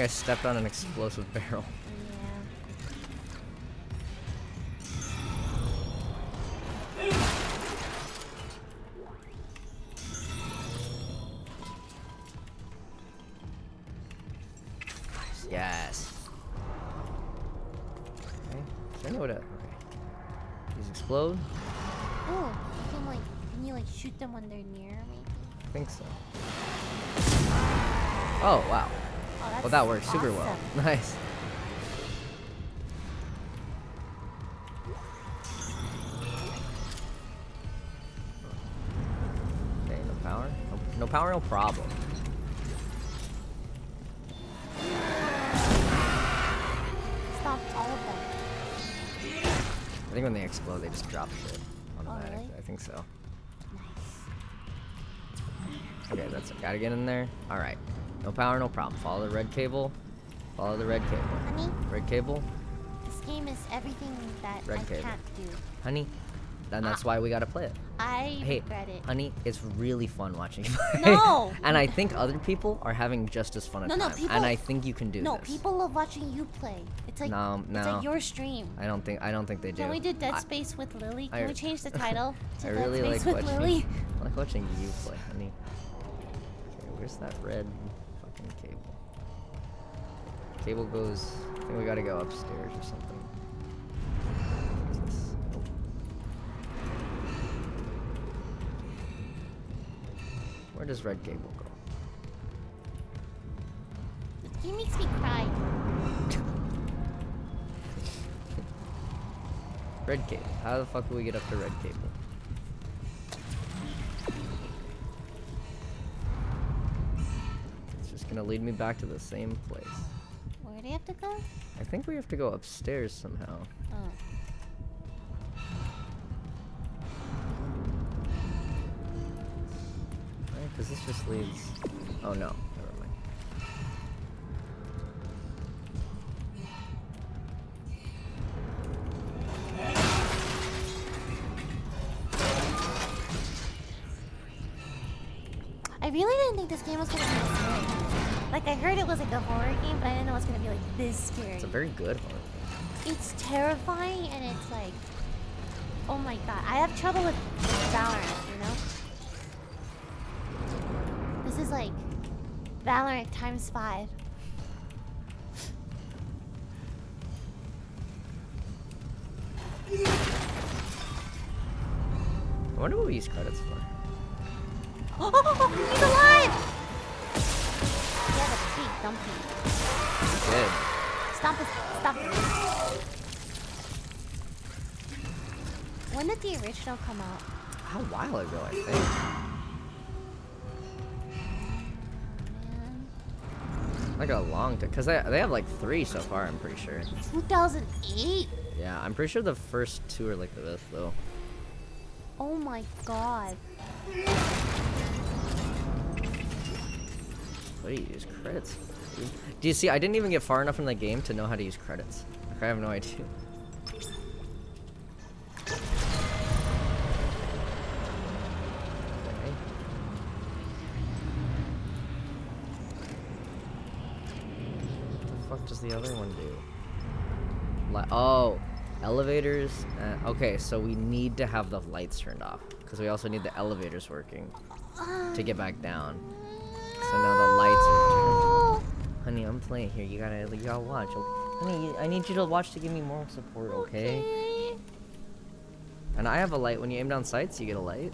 Think I stepped on an explosive barrel. Yes. Okay. There any way to? Okay. These explode? Oh, you can like, can you like shoot them when they're near me? I think so. Oh wow. Oh, well, that works super well. Nice. Okay, no power. No, no power, no problem. Stop all of them. I think when they explode, they just drop shit automatic. really? I think so. Okay, that's it. Gotta get in there. All right. No power, no problem. Follow the red cable. Follow the red cable. Honey, Red cable. this game is everything that Red I cable. can't do. Honey. Then that's why we gotta play it. I Hey, regret it. honey, it's really fun watching you play. No! and I think other people are having just as fun a No, no, people- and I think you can do no, this. people love watching you play. It's like No, it's like your stream. I don't think I don't think they do. Can we do Dead I- Space with Lily? I- Can we change the title to I Dead really like Space with watching. Lily? I like watching you play, honey. Okay, where's that red? Cable goes. I think we gotta go upstairs or something. What's this? Nope. Where does red cable go? Game makes me cry. Red cable. How the fuck will we get up to red cable? It's just gonna lead me back to the same place. Where do you have to go? I think we have to go upstairs somehow. Oh. Right? Because this just leads. Oh no, never mind. I really didn't think this game was gonna be this. Like I heard it was like a horror game, but I didn't know it was gonna be like this scary. It's a very good horror. It's terrifying and it's like, oh my god, I have trouble with Valorant, you know. This is like Valorant times five. I wonder what we use credits for. Oh, he's alive! Yeah, the pig, dumpy. Good. Stop it, stop it. When did the original come out? A while ago, I think. Like a long time, cause they they have like three so far. I'm pretty sure. 2008? Yeah, I'm pretty sure the first two are like the best though. Oh my god. What do you use credits? Do you see? I didn't even get far enough in the game to know how to use credits. Like, I have no idea. What the fuck does the other one do? Li oh, elevators. Uh, okay, so we need to have the lights turned off because we also need the elevators working to get back down. So now the lights are turned. Honey, I'm playing here. You gotta, you gotta watch. Honey, I need you to watch to give me moral support, okay? And I have a light. When you aim down sights, you get a light.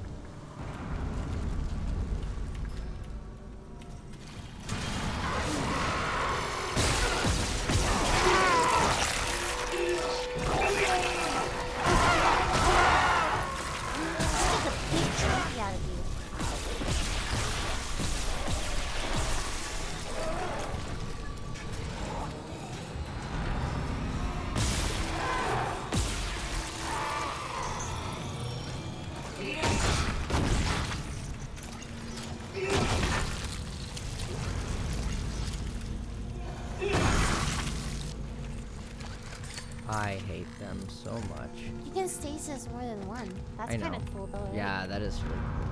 Stasis more than one. That's kind of cool though. right? Yeah, that is really cool.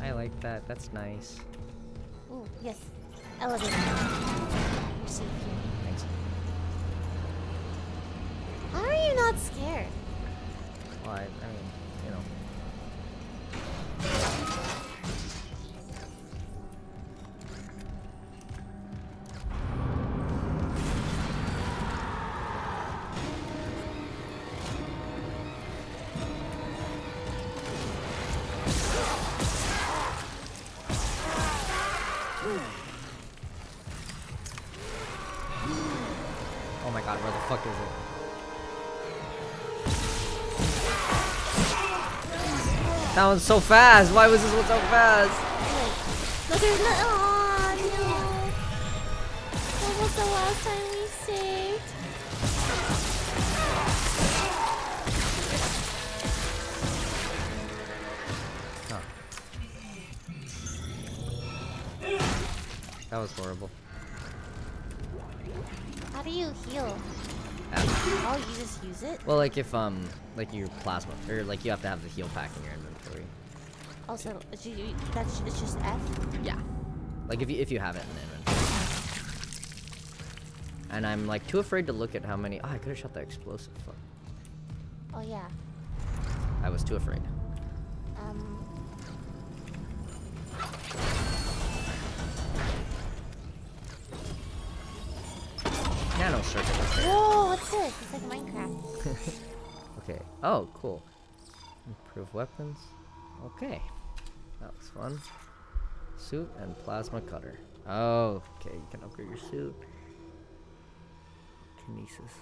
I like that. That's nice. Ooh, yes. Elevator. You're safe here. Thanks. How are you not scared? Well, I, I mean, That one's so fast. Why was this one so fast? There's no. That was the last time we saved. Oh. That was horrible. How do you heal? Oh, you just use it? Well, like if um, like your plasma, or like you have to have the heal pack in your inventory. Also, you, you- that's it's just F. Yeah. Like if you if you have it in the inventory. And I'm like too afraid to look at how many. Oh, I could have shot that explosive. Fuck. Oh yeah. I was too afraid. Um. Nano circuit. Okay. Whoa, what's this? It's like Minecraft. okay. Oh, cool. Improve weapons. Okay. That was fun. Suit and plasma cutter. Oh, okay. You can upgrade your suit. Kinesis.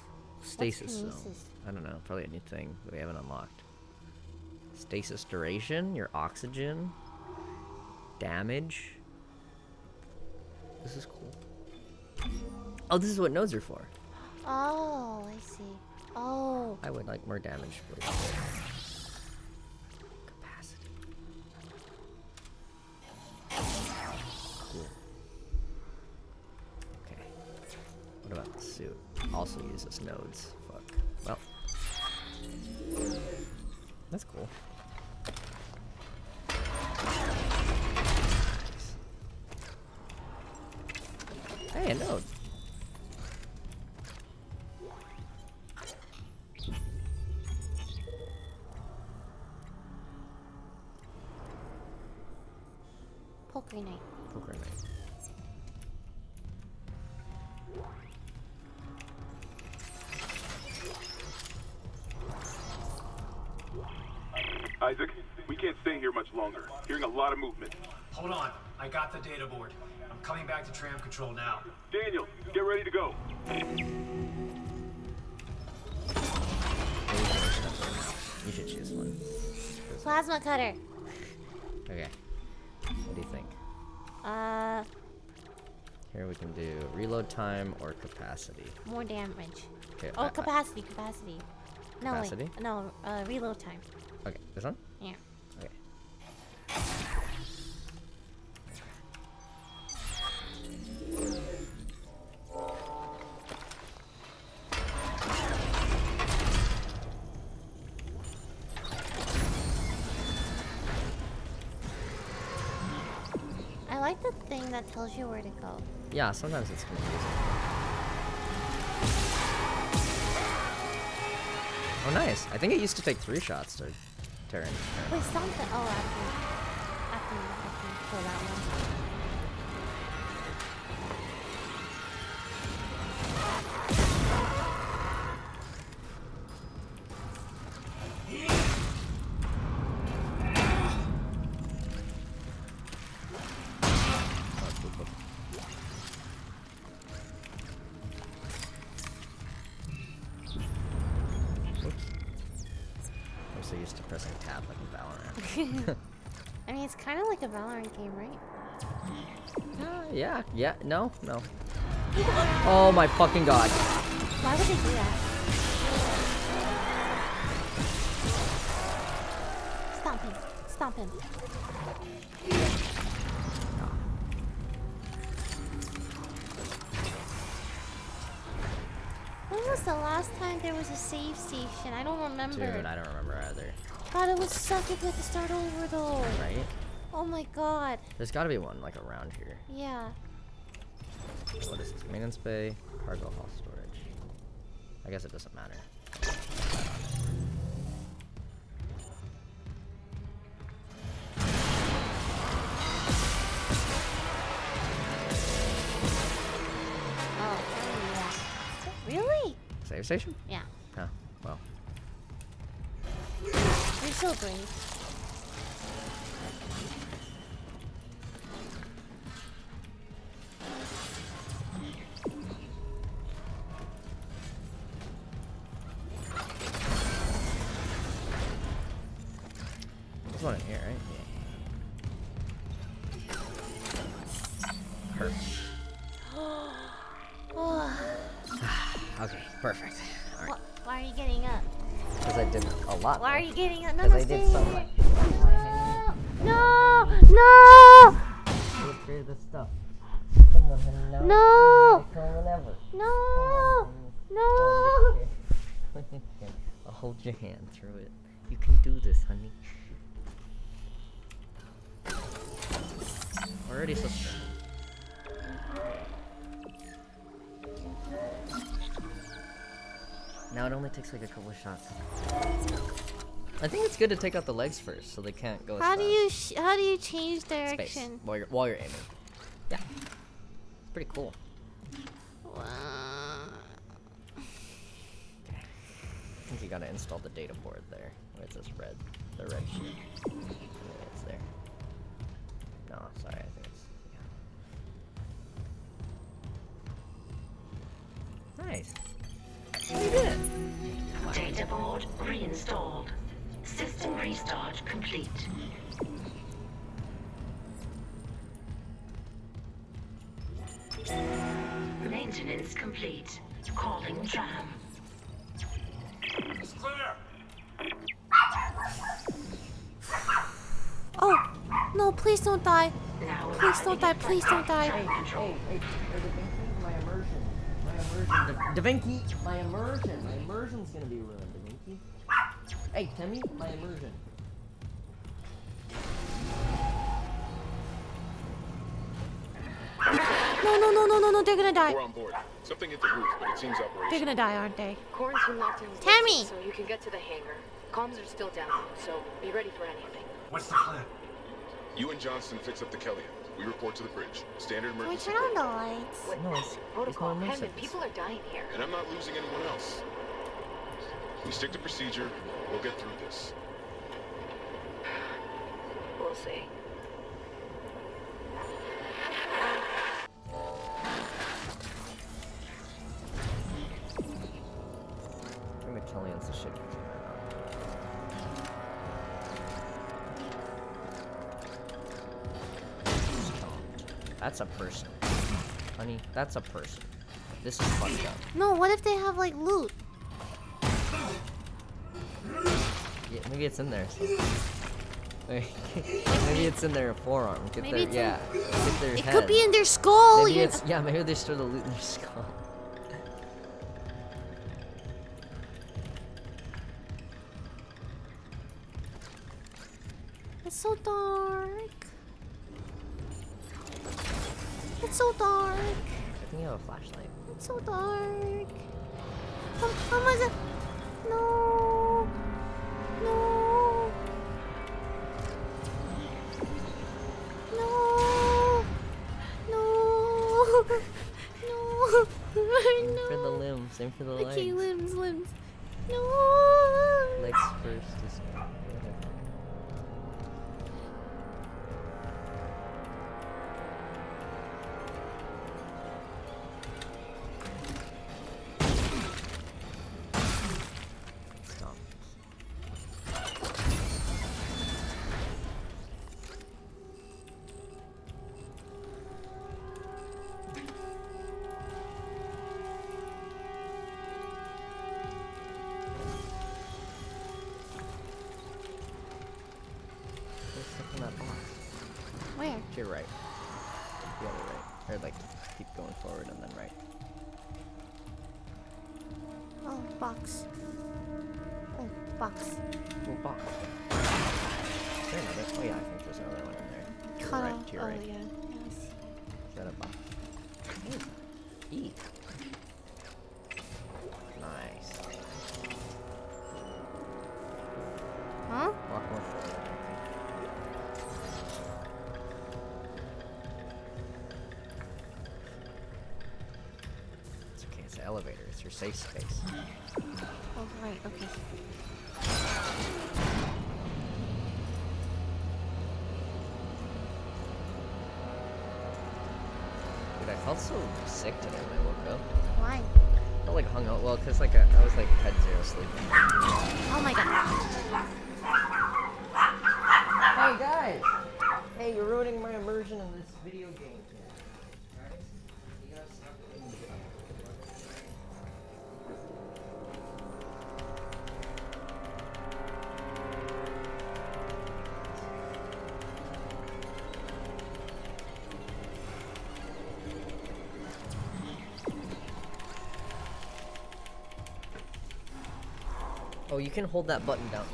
Stasis zone. I don't know. Probably a new thing that we haven't unlocked. Stasis duration. Your oxygen. Damage. This is cool. Oh, this is what nodes are for. Oh, I see. Oh. I would like more damage, please. Cool. Okay. What about the suit? Also uses nodes. Fuck. Well. That's cool. Hey, a node. Poker night. Poker oh, night. Isaac, we can't stay here much longer. Hearing a lot of movement. Hold on. I got the data board. I'm coming back to tram control now. Daniel, get ready to go. You should choose one. Plasma cutter. Okay. What do you think? Uh, Here we can do reload time or capacity. more damage. Okay. Oh, I- I- capacity, capacity. No, Capacity? wait. No, uh, reload time. Okay, this one? Yeah. Okay. Like the thing that tells you where to go. Yeah, sometimes it's confusing. Oh, nice. I think it used to take three shots to turn. Wait, something. Oh, after, yeah, no, no. Oh my fucking god. Why would they do that? Stop him. Stomp him. When was the last time there was a save station? I don't remember. Dude, I don't remember either. God, it would suck if we had to start over though. Right? Oh my god. There's gotta be one like around here. Yeah. What is this? Maintenance bay, cargo hall storage. I guess it doesn't matter. Oh, yeah. Really? Save station? Yeah. Huh. Well. You're so brave. You getting? No, no, I did so much. No! No! Get rid of the stuff. Someone had no! No! No! No! I'll hold your hand through it. You can do this, honey. Already so strong. Now it only takes like a couple of shots. I think it's good to take out the legs first, so they can't go. as How do you sh how do you change Space direction? while you're while you're aiming? Yeah, it's pretty cool. Wow. I think you gotta install the data board there. Where's this red? The red sheet. Yeah, it's there. No, sorry, I think it's yeah. Nice. You did it. Data board reinstalled. System restart complete. Maintenance complete. Calling tram. It's clear. Oh, no, please don't die. Please don't die, please don't die. Hey, hey, hey, my immersion. My immersion. Da, da Vinci, my immersion. My immersion's gonna be ruined, Da Vinci. Hey, Timmy, my immersion. No, no, no, no, no, no, they're gonna die. We're on board. Something hit the roof, but it seems operational. They're gonna die, aren't they? Quarantine lockdown's Tammy! lifted, so you can get to the hangar. Comms are still down, so be ready for anything. What's the plan? You and Johnston fix up the Kellion. We report to the bridge. Standard Can we emergency. turn on the protocol. lights? What No, it's, it's protocol? not Hammond, people are dying here. And I'm not losing anyone else. We stick to procedure. We'll get through this. We'll see. I think the Kellion's shit. That's a person. Honey, that's a person. This is fucked up. No, what if they have like loot? Yeah, maybe it's in there. so- maybe it's in their forearm. Get Maybe their, it's in- yeah. Get their It head. could be in their skull. Maybe it's yeah. Maybe they store the loot in their skull. It's so dark. It's so dark. I think you have a flashlight. It's so dark. On. the- Aim for the legs. Okay, limbs, limbs. No. Legs first. Right. The other right. Or like keep going forward and then right. Oh, box. Oh, box. Elevator, it's your safe space. Oh, right. Okay. Dude, I felt so sick today when I woke up. Why? I felt like hung out, well, cause like I, I was like head zero sleeping. Oh my god. Oh, you can hold that button down.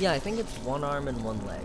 Yeah, I think it's one arm and one leg.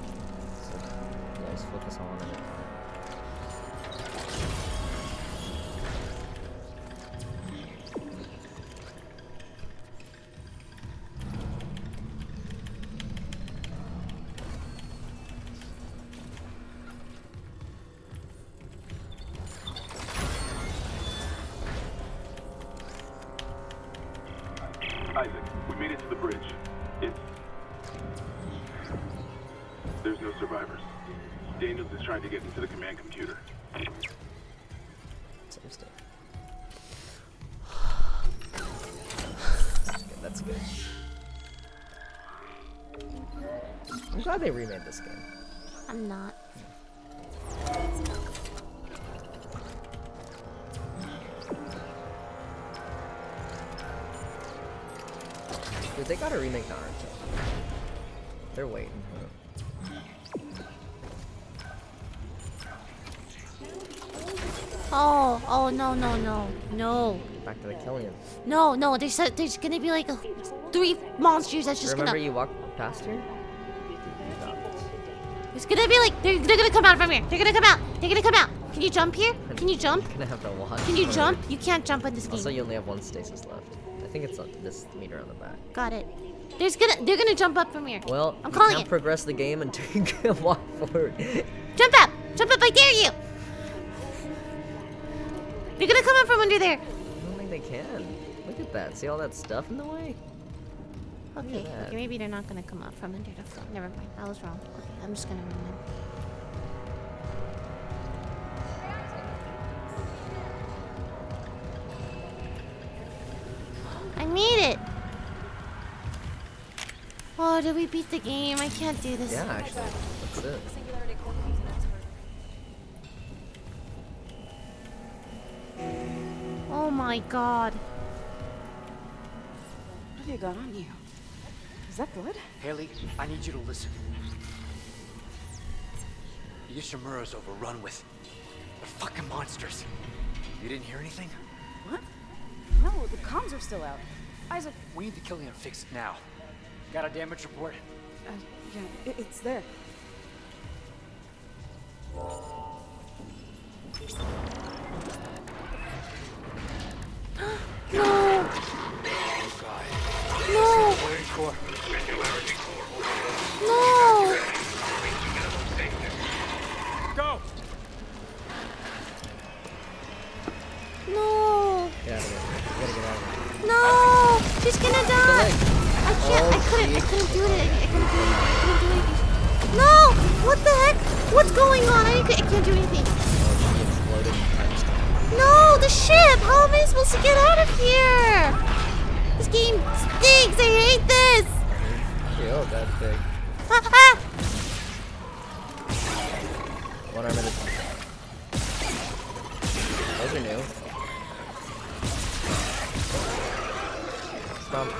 Oh no, no, no, no, Back to the Kellion. no, no. There's a, there's gonna be like a, three monsters that's just Remember gonna. Remember you walked past her? It's gonna be like they're, they're gonna come out from here. They're gonna come out. They're gonna come out. Can you jump here? Can you jump? gonna have to watch. Can you jump? You can't jump in this game. Also, you only have one stasis left. I think it's on this meter on the back. Got it. There's gonna they're gonna jump up from here. Well, I'm you calling can't it. progress the game until you can walk forward. Jump up! Jump up! I dare you! They're gonna come up from under there. I don't think they can. Look at that. See all that stuff in the way? Okay, okay, maybe they're not gonna come up from under the floor. Never mind, I was wrong. Okay, I'm just gonna run them. I made it! Oh, did we beat the game? I can't do this. Yeah, actually. That's it. My god. What have you got on you? Is that blood? Haley, I need you to listen. The Ishimura's overrun with... They're fucking monsters. You didn't hear anything? What? No, the comms are still out. Isaac. We need to kill him and fix it now. Got a damage report? Uh, yeah, i it's there. No! No! No! Go! No! No! She's gonna die! I can't, I couldn't, I couldn't do it. I, couldn't do it. I couldn't do anything. No! What the heck? What's going on? I, I can't do anything. No! The ship! How am I supposed to get out of here? This game stinks! I hate this! killed that thing. Ah, ah. One arm at a time. Those are new. Stomp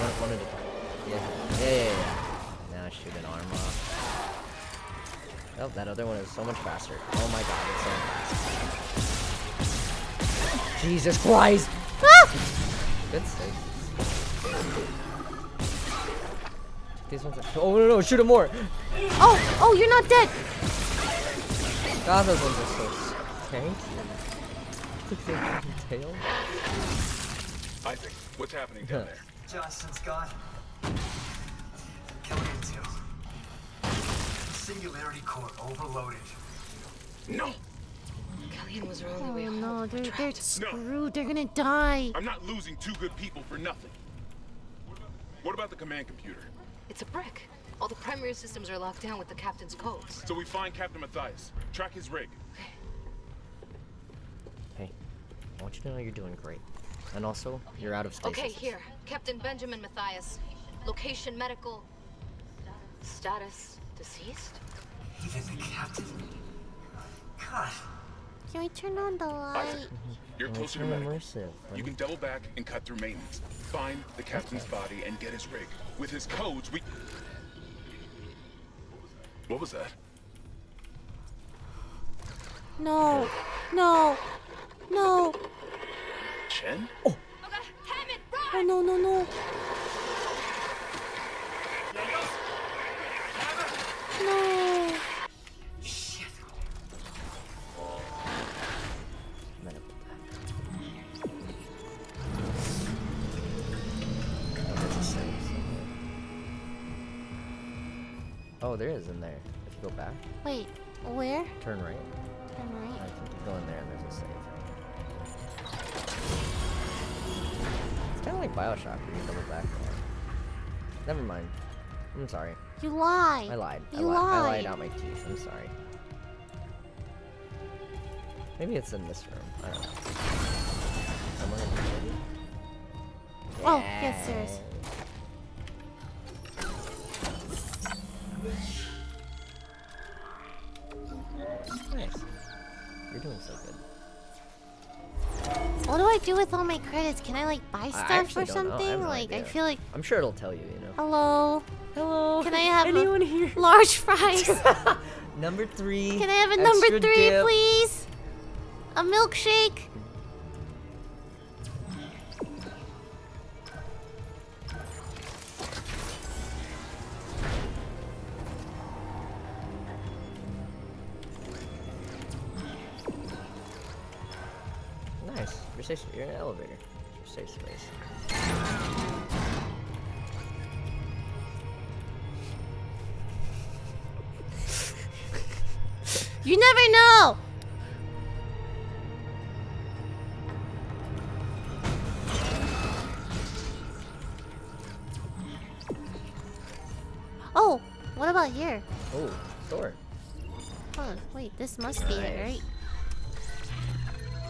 One, one at a time. Yeah. Yeah, yeah, yeah. Oh, that other one is so much faster. Oh my god, it's so fast. Jesus Christ! Ah! Good save. These ones are. Oh no no! Shoot him more! Oh, oh, you're not dead! God, those ones are so tanky. Look tail. Isaac, what's happening down there? Johnston's gone. Killing it too. Singularity core overloaded. No! Kellion was our only Oh way home. no, they're, they're screwed. They're gonna die. I'm not losing two good people for nothing. What about the command computer? It's a brick. All the primary systems are locked down with the captain's codes. So we find Captain Mathius, track his rig. Okay. Hey, I want you to know you're doing great. And also, you're out of stasis. Okay, here. Captain Benjamin Mathius. Location medical. Status deceased? Even the captain? God. Can we turn on the light? You're Oh, closer to it's medical. immersive, You can double back and cut through maintenance. Find the captain's body and get his rig. With his codes, we. What was that? No, no, no. Chen? Oh, oh no no no. No. Oh, there's a save somewhere. Oh, there is in there. If you go back, Wait, where? turn right. Turn right. I think you go in there and there's a save. It's kind of like Bioshock where you double back. Never mind. I'm sorry. You lie. I lied. I You lied. I lied. lied out my teeth. I'm sorry. Maybe it's in this room. I don't know. Somewhere in the city. Oh, yes, there is. Nice. You're doing so good. What do I do with all my credits? Can I like buy stuff or don't know. I have something? no like I feel like I'm sure it'll tell you. You know. hello. Hello. Can I have anyone a here? large fries? Number three. Can I have a number three, dip. please? A milkshake. Nice. You're safe. You're in an elevator. You're safe space. You never know. Oh, what about here? Oh, door. Oh, wait, this must be it, right?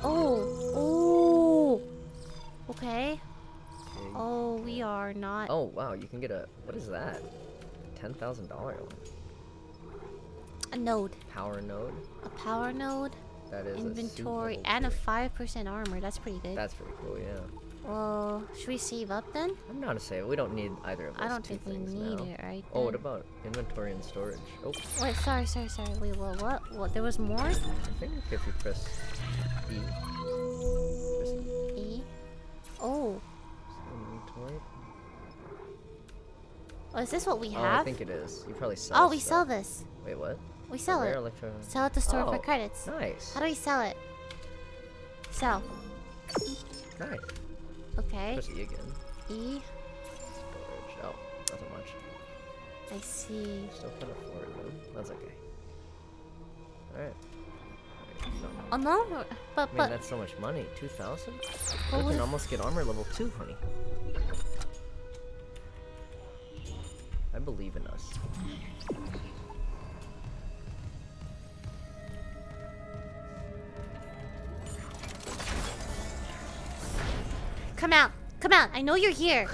Oh, oh. Okay. Oh, we are not. Oh wow, you can get a. What is that? Ten thousand dollar one. A node. Power node. A power node. That is Inventory super and a five percent armor. That's pretty good. That's pretty cool. Yeah. Well, should we save up then? I'm not a save. We don't need either of those I don't two think we things need now. it right Oh, what about inventory and storage? Oh, Wait, sorry, sorry, sorry. Wait, what? What? What? There was more? I think if you press E, Press E. Oh. inventory. Oh, is this what we Oh, have? I think it is. You probably sell. Oh, we stuff. sell this. Wait, what? We sell it. electro- Sell at the store for Oh, credits. Nice. How do we sell it? Sell. Nice. Okay. Press E again. E. Storage. Oh, nothing much. I see. Still kind of forward though. That's okay. Alright. Oh no, but I mean, but that's so much money. 2,000? But We can almost get armor level 2, honey. I believe in us. Come out. I know you're here.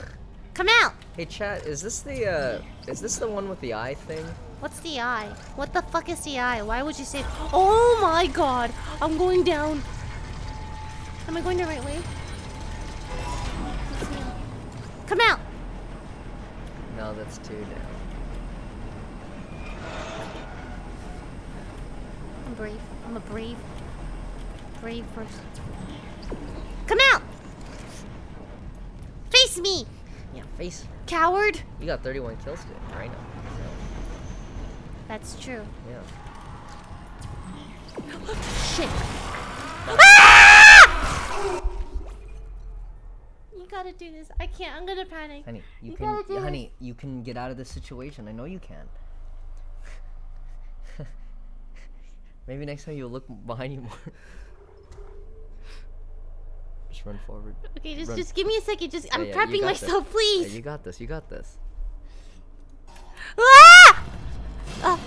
Come out. Hey chat, is this the uh is this the one with the eye thing? What's the eye? What the fuck is the eye? Why would you say? Oh my god! I'm going down. Am I going the right way? Come out. No, that's two now. I'm brave. I'm a brave, brave person. Come out. Face me, Yeah, face. coward. You got 31 kills right now. That's true. Yeah. Shit. Ah! You gotta do this. I can't. I'm gonna panic. Honey, you, You can yeah, this. honey, you can get out of this situation. I know you can. Maybe next time you'll look behind you more. just run forward. Okay, just Run. just give me a second. Just I'm Yeah, yeah, prepping got this. myself, please. Yeah, you got this. You got this. Ah! Ah!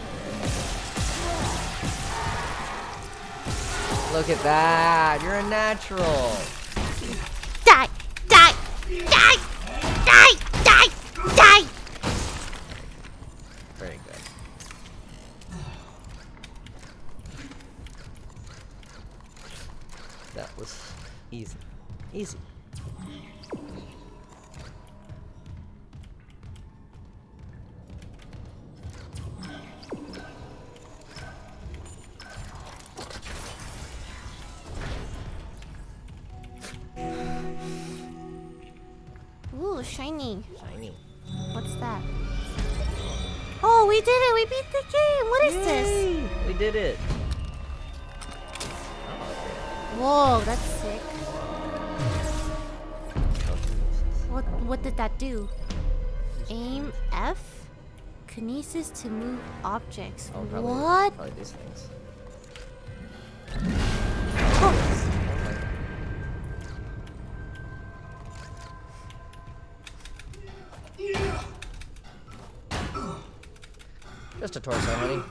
Look at that. You're a natural. Die! Die! Die! Die! Die! Die! Very good. That was easy. Easy. Ooh, shiny. Shiny. What's that? Oh, we did it! We beat the game! What is this? We did it. Whoa, that's sick. What what did that do? Aim F? Kinesis to move objects. Oh, probably, what? Probably these things. Just a torso, honey.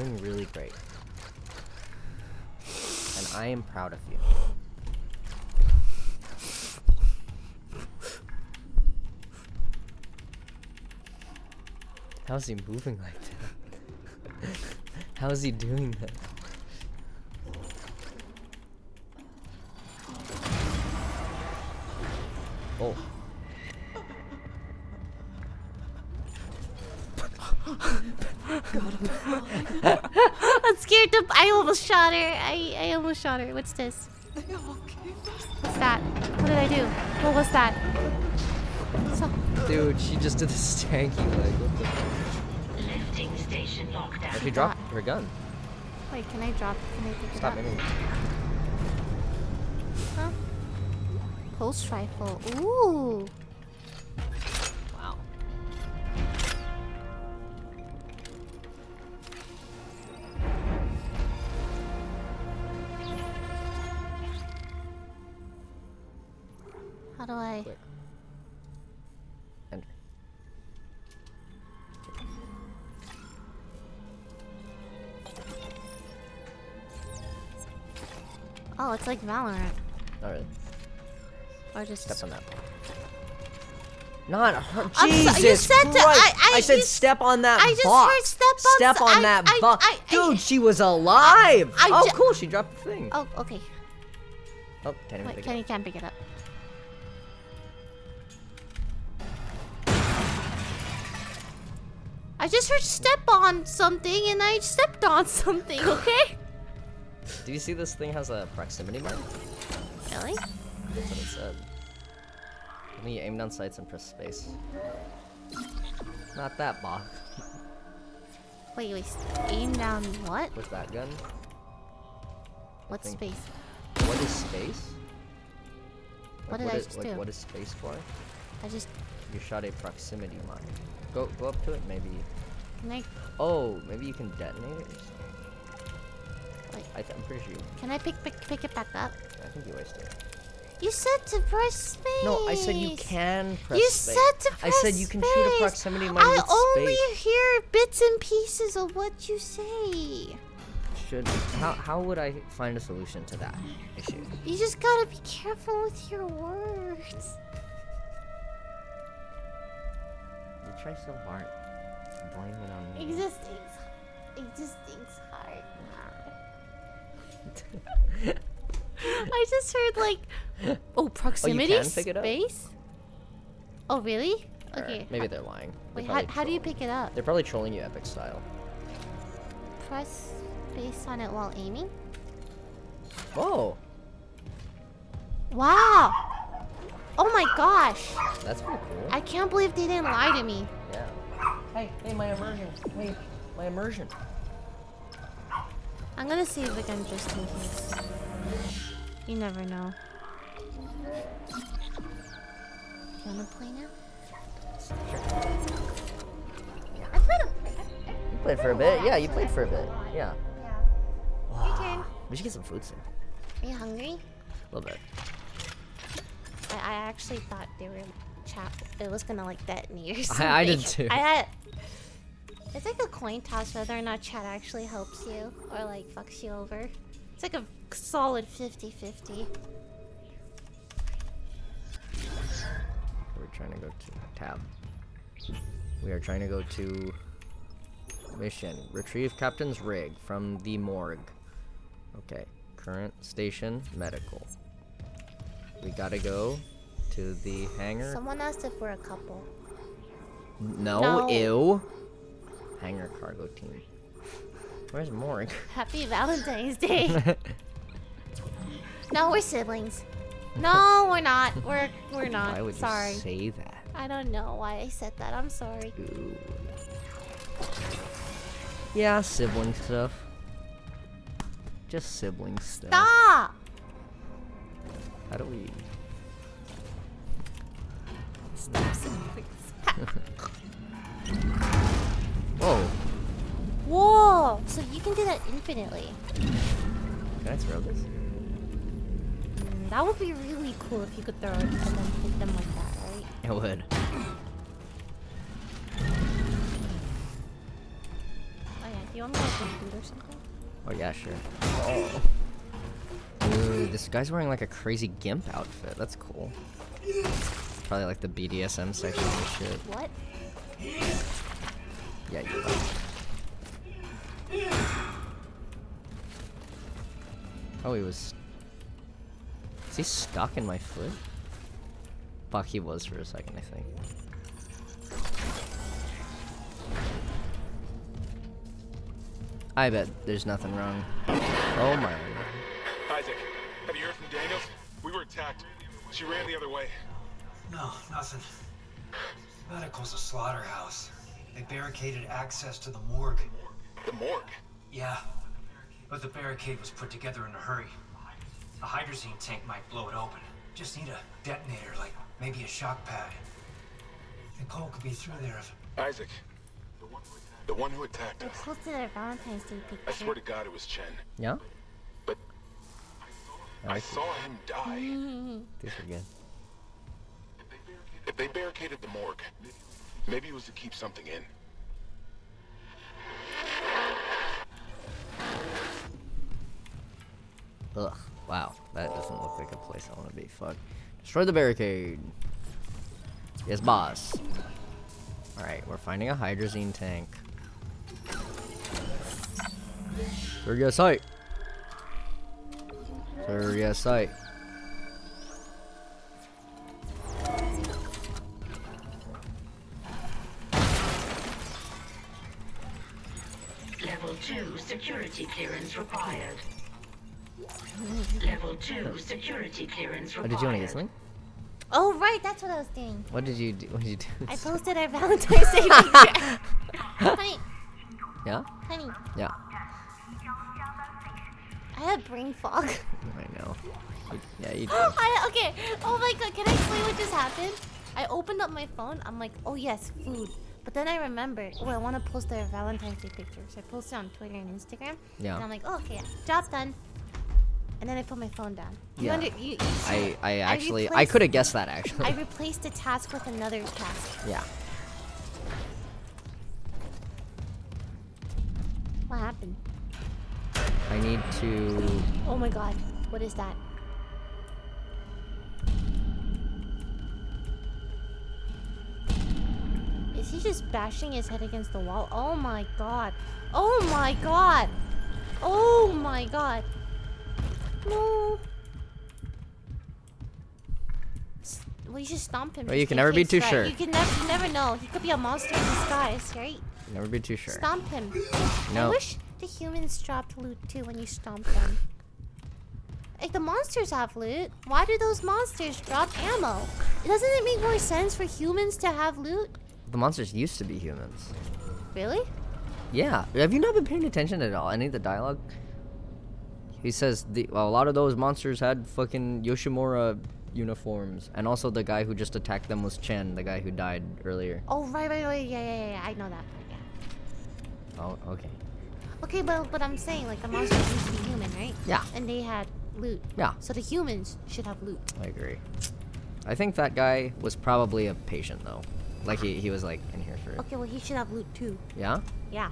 Doing really great. And I am proud of you. How's he moving like that? How's he doing that? Oh. I'm scared to. I almost shot her. I, I almost shot her. What's this? What's that? What did I do? What was that? So, Dude, she just did this stanky leg. What the Detecting station lockdown. If you drop her gun. Wait, can I drop? Can I pick Stop it up? hitting. Huh? Pulse rifle. Ooh. Like Valorant. Really. Or just Step on that. Not. I'm so- Jesus you said to- Christ! I- I- said step on that I just box. heard step on Step on I- that I- box. I- I- Dude, she was alive. I oh, cool. She dropped the thing. Oh, okay. Oh, can't even Wait, pick Kenny it up. can't pick it up. I just heard step on something and I stepped on something, okay? Do you see this thing has a proximity mark? Really? That's what it said. When you aim down sights and press space. Not that box. Wait, wait. Aim down what? With that gun. What space? What is space? What Like, did I is- just like, do? What is space for? I just You shot a proximity mine. Go go up to it, maybe. can I Oh, maybe you can detonate it or something. Wait. I I'm pretty sure you. can I pick pick pick it back up? I think you wasted it. You said to press space. No, I said you can press You space. You said to press I said you can shoot a proximity mine I with only hear bits and pieces of what you say. Should how how would I find a solution to that issue? You just gotta be careful with your words. You try so hard. Blame it on me. Existing's hard. I just heard like oh, oh proximity pick it up? space. Oh really? Or Okay. maybe they're lying. They're Wait, how, how do you pick it up? They're probably trolling you epic style. Press space on it while aiming. Oh, Wow. Oh my gosh. that's pretty cool. I can't believe they didn't lie to me. Yeah. Hey, hey, my immersion. Hey, my immersion. I'm gonna save the gun just in case. You never know. You wanna play now? I played a You played for a bit. Yeah, you played for a bit. Yeah. Your turn. We should get some food soon. Are you hungry? A little bit. I, I actually thought they were chat. It was gonna like detonate or something. I- I did too. I had. It's like a coin toss whether or not chat actually helps you or like fucks you over. It's like a solid 50-50. We're trying to go to tab. We are trying to go to mission. Retrieve captain's rig from the morgue. Okay. Current station medical. We gotta go to the hangar. Someone asked if we're a couple. No, No. ew. Hangar cargo team. Where's Morg? Happy Valentine's Day. no, we're siblings. No, we're not. We're we're not. Why would you sorry. say that? I don't know why I said that. I'm sorry. Ooh. Yeah, sibling stuff. Just sibling stuff. Stop! How do we? Stop siblings. Whoa! Whoa! So you can do that infinitely. Can I throw this? Mm, that would be really cool if you could throw it and then hit them like that, right? It would. Oh yeah. Do you want me to like or something? Oh yeah, sure. Oh. Dude, this guy's wearing like a crazy gimp outfit. That's cool. Probably like the BDSM section of this shit. What? Yeah, you're right. Oh, he was. Is he stuck in my foot? Fuck, he was for a second, I think. I bet there's nothing wrong. Oh my. Isaac, have you heard from Daniels? We were attacked. She ran the other way. No, nothing. Medical's a slaughterhouse. They barricaded access to the morgue. The morgue? Yeah. But the barricade was put together in a hurry. A hydrazine tank might blow it open. Just need a detonator, like maybe a shock pad. Nicole could be through there if... Isaac. The one who attacked They us. posted their Valentine's Day picture. I swear to God it was Chen. Yeah? But... I saw him die. this again. If they barricaded the morgue, maybe it was to keep something in. Ugh. Wow. That doesn't look like a place I want to be. Fuck. Destroy the barricade. Yes, boss. Alright, we're finding a hydrazine tank. Surya sight. Surya sight. Level security clearance required. Level 2 security clearance Oh, did you want to get something? Oh right, that's what I was doing. What did you do? What did you do? I posted our Valentine's Day picture. honey, Yeah? honey, Yeah. I have brain fog. I know. You- Yeah, you do. I, okay. Oh my god, can I explain what just happened? I opened up my phone. I'm like, oh yes, food. But then I remembered, oh, I want to post their Valentine's Day picture. So I posted on Twitter and Instagram. Yeah. And I'm like, oh, okay, job done. And then I put my phone down. You Yeah. under, you, you I, I actually, I replaced- could have guessed that actually. I replaced a task with another task. Yeah. What happened? I need to. Oh my god, what is that? Is he just bashing his head against the wall? Oh my god. Oh my god. Oh my god. No. Well, you should stomp him. Well, you can never be too right? sure. You can never, you never know. He could be a monster in disguise, right? Never be too sure. Stomp him. No. I wish the humans dropped loot too when you stomp them. Like the monsters have loot. Why do those monsters drop ammo? Doesn't it make more sense for humans to have loot? The monsters used to be humans. Really? Yeah. Have you not been paying attention at all? Any of the dialogue? He says the well, a lot of those monsters had fucking Ishimura uniforms, and also the guy who just attacked them was Chen, the guy who died earlier. Oh right, right, right. Yeah, yeah, yeah. I know that part. Yeah. Oh, okay. Okay, but but I'm saying like the monsters used to be human, right? Yeah. And they had loot. Yeah. So the humans should have loot. I agree. I think that guy was probably a patient though. Like he, he was like in here for Okay, well he should have loot too. Yeah? Yeah.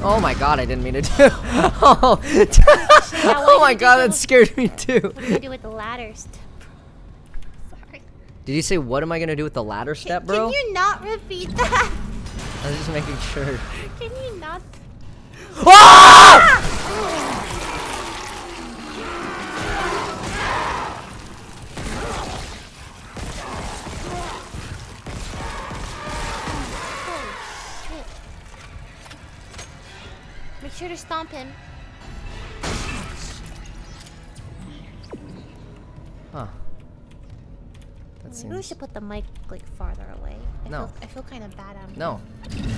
Oh my god, I didn't mean to do. oh, oh my god, that scared me too. What do you do with the ladder step? Sorry. Did you say what am I gonna do with the ladder step, bro? Can you not repeat that? I was just making sure. Can you not? Shit. Make sure to stomp him. Huh. That Maybe we should put the mic like farther away. I No. Feel, I feel kind of bad. I'm No.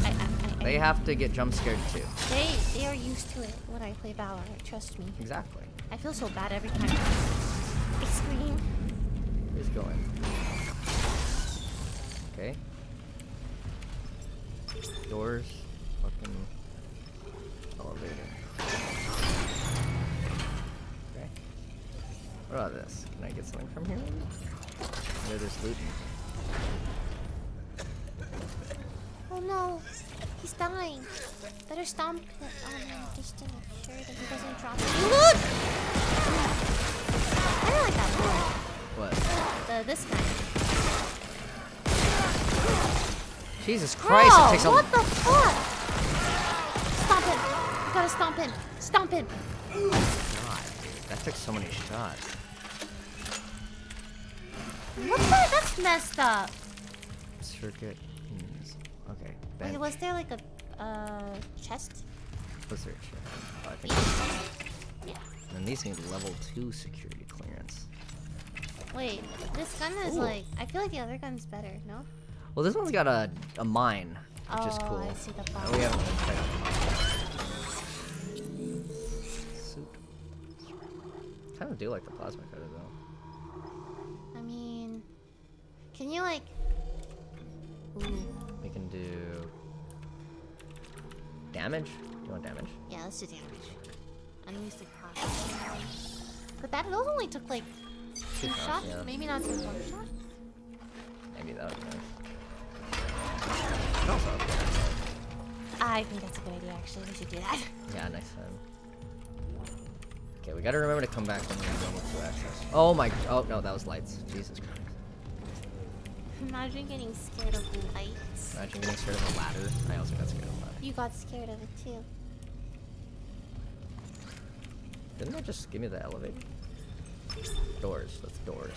I, I, They have to get jump scared too. They they are used to it when I play Valorant. Trust me. Exactly. I feel so bad every time I scream. He's going. Okay. Doors. Fucking elevator. Okay. What about this? Can I get something from here? Where there's loot. Oh no, he's dying. Better stomp him. Oh just to make sure that he doesn't drop. Look! I don't like that one. What? The this guy. Jesus Christ! Bro, it takes a. what the fuck? Stomp him. You gotta stomp him. Stomp him. God, that took so many shots. What the? That's messed up. Circuit. Wait, was there like a uh chest? Was there? a chair? Oh, I think. Yeah. And these need level 2 security clearance. Wait, this gun is Ooh. like. I feel like the other gun's better, no? Well, this one's got a, a mine, which is Oh, cool. I see the bomb. We haven't been Suit. kind of do like the plasma cutter, though. I mean. Can you, like. Ooh. We can do... Damage? Do you want damage? Yeah, let's do damage. Cross. But that those only took like two shots, shots, yeah. maybe not just one shot. Maybe that would be nice. Also. I think that's a good idea. Actually, we should do that. Yeah, next time. Okay, we gotta remember to come back when we have level 2 access. Oh my... Oh, no, that was lights. Jesus Christ. Imagine getting scared of lights. Imagine getting scared of a ladder. I also got scared of a ladder. You got scared of it too. Didn't that just give me the elevator? Doors. That's doors.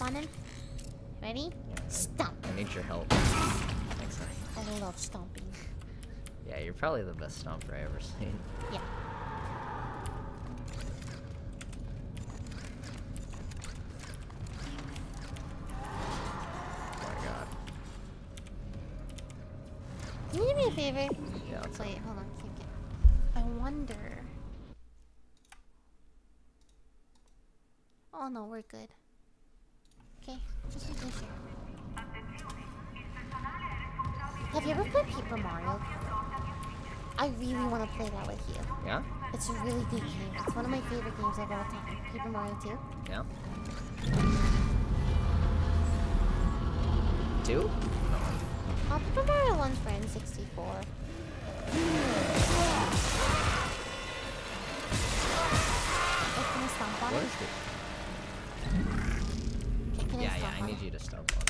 Stomp on him? Ready? Stomp. I need your help. Thanks, honey. I love stomping. Yeah, you're probably the best stomper I ever seen. Yeah. Oh my god. Can you do me a favor? Yeah? Wait, hold on. I wonder. Oh no, we're good. Okay, just making sure. Have you ever played Paper Mario? I really want to play that with you. Yeah? It's a really good game. It's one of my favorite games of all time. Paper Mario 2. Yeah? Two? Uh, Paper Mario 1's for N64. Oh, can I stomp on What is it? Okay, can I Yeah, yeah, I on need uh-huh. you to stop on.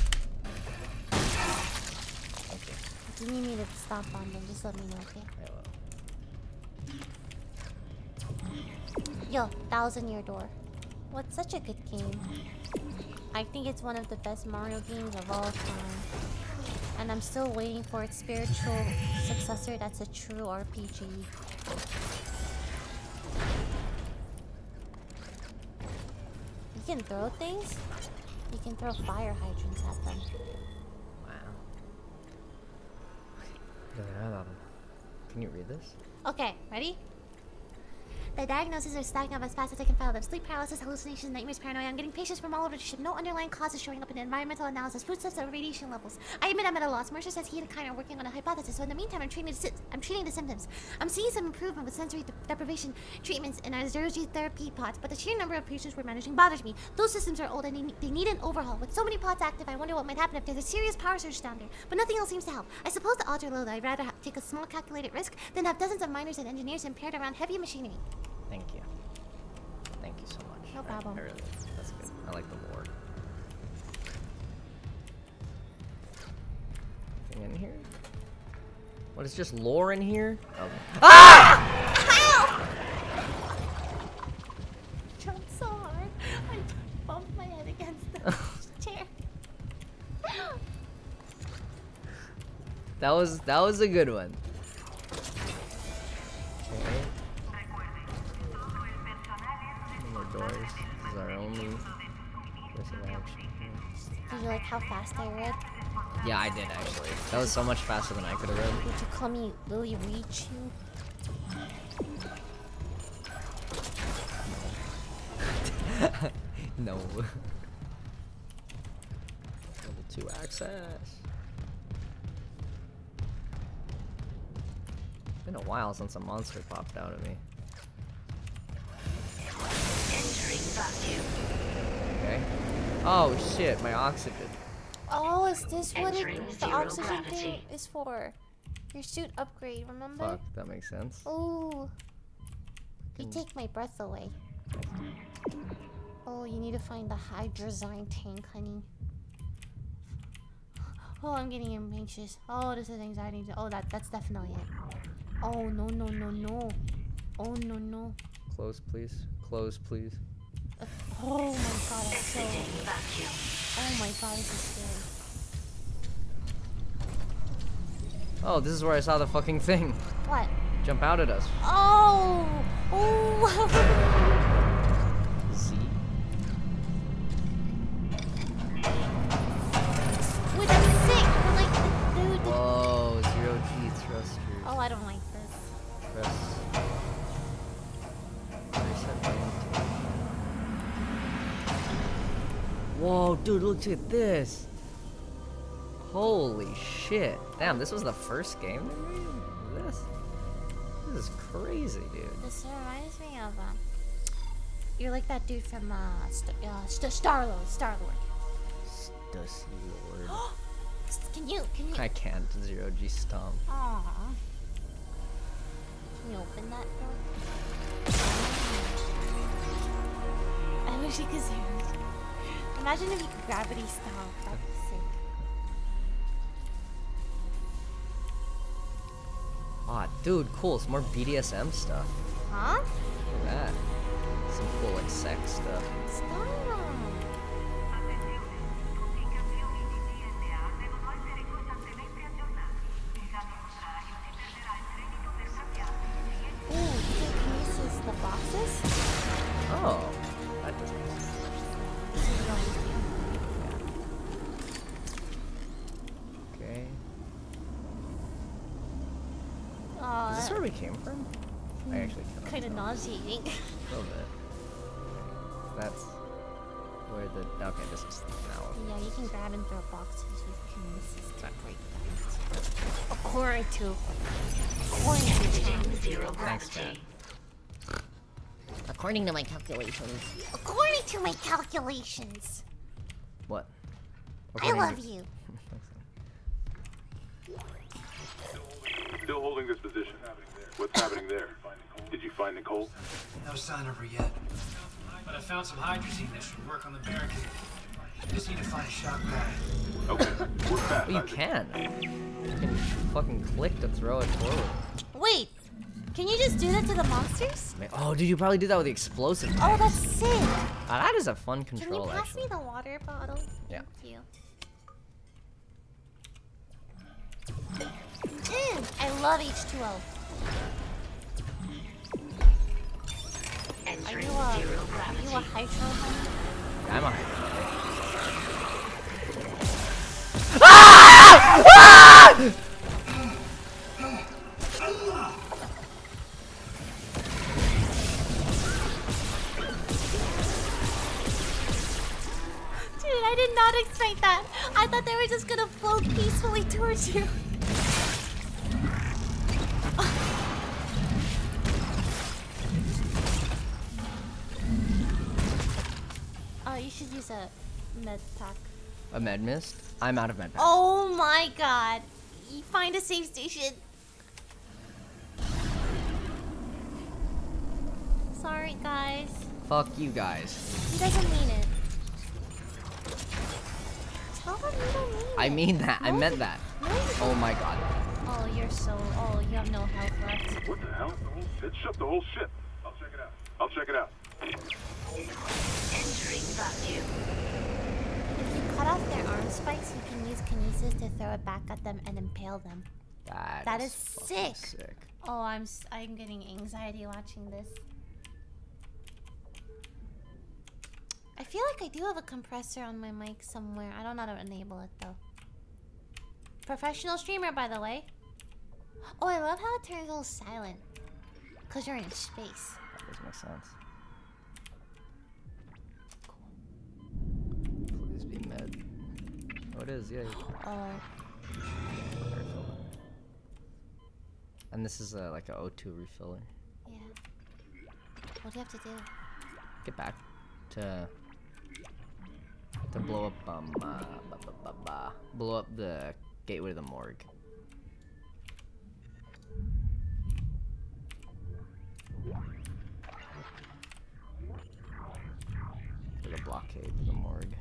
Okay. If you need me to stop on them, just let me know, okay? I will. Yo, Thousand Year Door. What's such a good game? I think it's one of the best Mario games of all time. And I'm still waiting for its spiritual successor that's a true RPG. You can throw things? You can throw fire hydrants at them. Wow. Can you read this? Okay, ready? The diagnoses are stacking up as fast as I can file them. Sleep paralysis, hallucinations, nightmares, paranoia. I'm getting patients from all over the ship. No underlying causes showing up in environmental analysis. Foodstuffs or radiation levels. I admit I'm at a loss. Mercer says he and Kyne are working on a hypothesis. So in the meantime, I'm treating the, I'm treating the symptoms. I'm seeing some improvement with sensory de- deprivation treatments in our Zero-G therapy pods, but the sheer number of patients we're managing bothers me. Those systems are old and they need, they need an overhaul. With so many pods active, I wonder what might happen if there's a serious power surge down there. But nothing else seems to help. I suppose the odds are low that I'd rather take a small calculated risk than have dozens of miners and engineers impaired around heavy machinery. Thank you. Thank you so much. No problem. I, really, that's good. I like the lore. Anything in here? What is just lore in here? Okay. Ah! Jumped so hard. I bumped my head against the chair. That was that was a good one. You like how fast I read? Yeah, I did actually. That was so much faster than I could have read. Would you call me Lily Reach you? no. Level 2 access. It's Been a while since a monster popped out of me. Entering vacuum. Okay. Oh shit, my oxygen. Oh, is this what it, the zero oxygen thing is for? Your suit upgrade, remember? Fuck, that makes sense. Ooh. You take my breath away. Oh, you need to find the hydrazine tank, honey. Oh, I'm getting anxious. Oh, this is anxiety. Oh, that that's definitely it. Oh no no no no. Oh no no. Close, please. Close, please. Oh my god, I'm so. Oh my god, this is scary. Oh, this is where I saw the fucking thing. What? Jump out at us. Oh! Oh! dude, look at this. Holy shit. Damn, this was the first game they made? This? This is crazy, dude. This reminds me of um. You're like that dude from uh, St- uh St- Starlord. Starlord. Stussy lord. Can you? Can you? I can't zero G stomp. Aww. Can you open that door? I wish you could it. Imagine if you could gravity stomp. That'd be sick. Ah, dude, cool. Some more BDSM stuff. Huh? Look at that. Some cool, like, sex stuff. Stop. Nauseating. A little bit. That's where the. Okay, this is now. yeah, you can grab and throw boxes with Kinesis to break them. According to. According to Chan. Thanks, Chad. According to my calculations. According to my calculations. What? I love you. Still holding this position. What's happening there? Did you find Nicole? No sign of her yet. But I found some hydrazine that should work on the barricade. Just need to find a shock pad. Okay, we're fast. Well, you can. You can fucking click to throw it forward. Wait, can you just do that to the monsters? Oh, dude, you probably do that with the explosive. Oh, that's sick. Ah, that is a fun control. Can you pass actually. me the water bottle? Yeah. Thank you. Mm, I love H2O. Are you a, are you a hydro? I'm a Dude, I did not expect that. I thought they were just gonna float peacefully towards you. Oh, you should use a med pack. A med mist? I'm out of med pack. Oh my god. You find a safe station. Sorry, guys. Fuck you guys. He doesn't mean it. Tell him you don't mean I it. mean that. I meant that. no, Oh my god. Oh, you're so. Oh, you have no health left. What the hell? It shut the whole ship. I'll check it out. I'll check it out. Entering vacuum. If you cut off their arm spikes, you can use kinesis to throw it back at them and impale them. That, That is is sick. sick. Oh, I'm I'm getting anxiety watching this. I feel like I do have a compressor on my mic somewhere. I don't know how to enable it though. Professional streamer, by the way. Oh, I love how it turns all silent. Cause you're in space. That does make sense. Oh, it is, yeah. Refill. And this is uh, like a O2 refiller. Yeah. What do you have to do? Get back to to blow up um uh, ba, ba, ba, ba, blow up the gateway to the morgue. To the blockade to the morgue.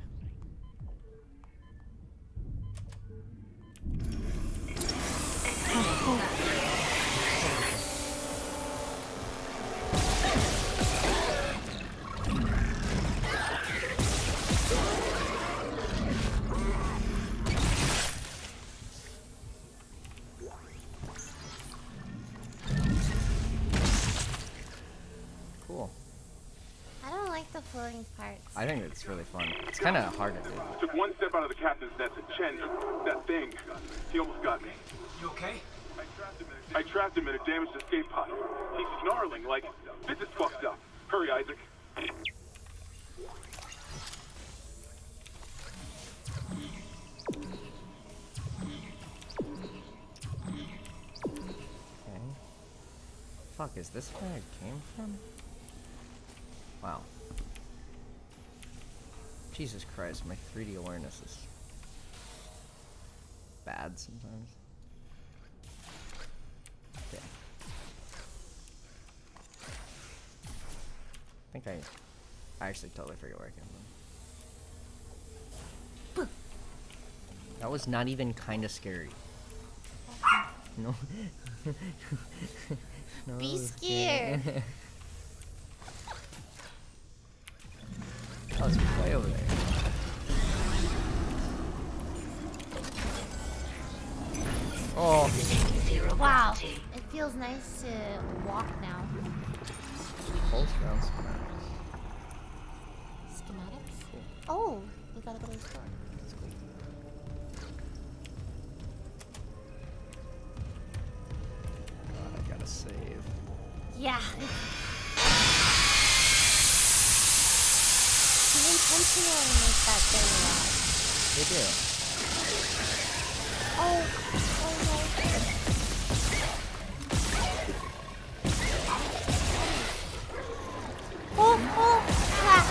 Floating parts. I think it's really fun. It's kind of hard to do. Took one step out of the captain's nest and Chen, that thing, he almost got me. You okay? I trapped him in a damaged escape pod. He's snarling like, this is fucked up. Hurry, Isaac. Okay. Fuck, is this where it came from? Wow. Jesus Christ, my 3D awareness is bad sometimes. Okay. I think I, I actually totally forget where I came from. That was not even kind of scary. No. no Be scared. oh, it's way over there. Oh. Wow, it feels nice to walk now. Pulse round schematics. Schematics? Oh, we gotta go to the store. God, uh, I gotta save. Yeah. Intentionally makes that very loud. They do. Oh, oh no. Oh, oh, ah.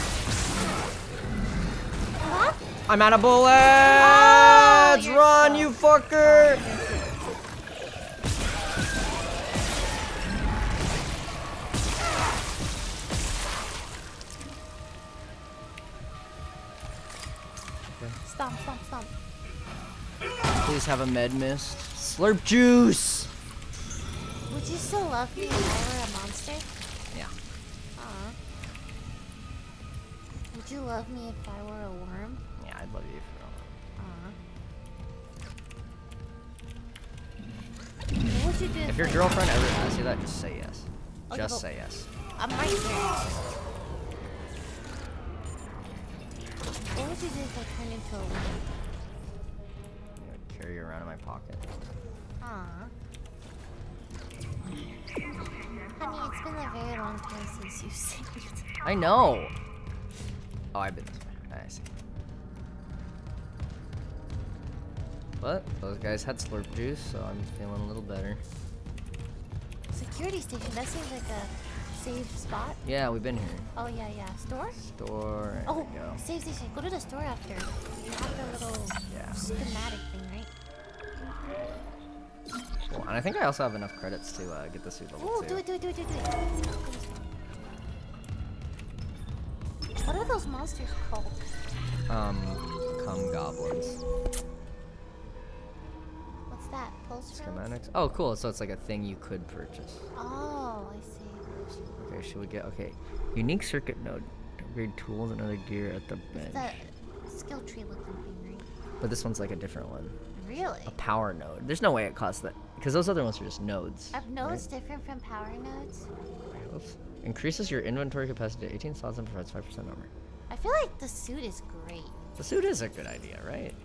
What? I'm out of bullets! Run, you fucker! Have a med mist. Slurp juice! Would you still love me if I were a monster? Yeah. Aw. Would you love me if I were a worm? Yeah, I'd love you for Aw. What would you do If if your girlfriend ever asks you that, just say yes. Okay, Just say yes. I'm right here. What would you do if I turned into a worm? I carry you around in my pocket. Aw. Honey, it's been a very long time since me. I know! Oh, I've been this way. I see. But those guys had slurp juice, so I'm feeling a little better. Security station, that seems like a safe spot. Yeah, we've been here. Oh, yeah, yeah. Store? Store. Oh, safe station. Go to the store after. You have the little Yeah. schematic thing? Cool. And I think I also have enough credits to uh, get the suit level Oh, two. do it, do it, do it, do it. What are those monsters called? Um, come goblins. What's that? Pulse? Schematics. Oh, cool. So it's like a thing you could purchase. Oh, I see. Okay, should we get okay? Unique circuit node. Upgrade tools and other gear at the bench. That skill tree looking thing, right? But this one's like a different one. Really? A power node. There's no way it costs that because those other ones are just nodes. Are nodes different from power nodes? Oops. Increases your inventory capacity to 18 slots and provides 5% armor. I feel like the suit is great. The suit is a good idea, right?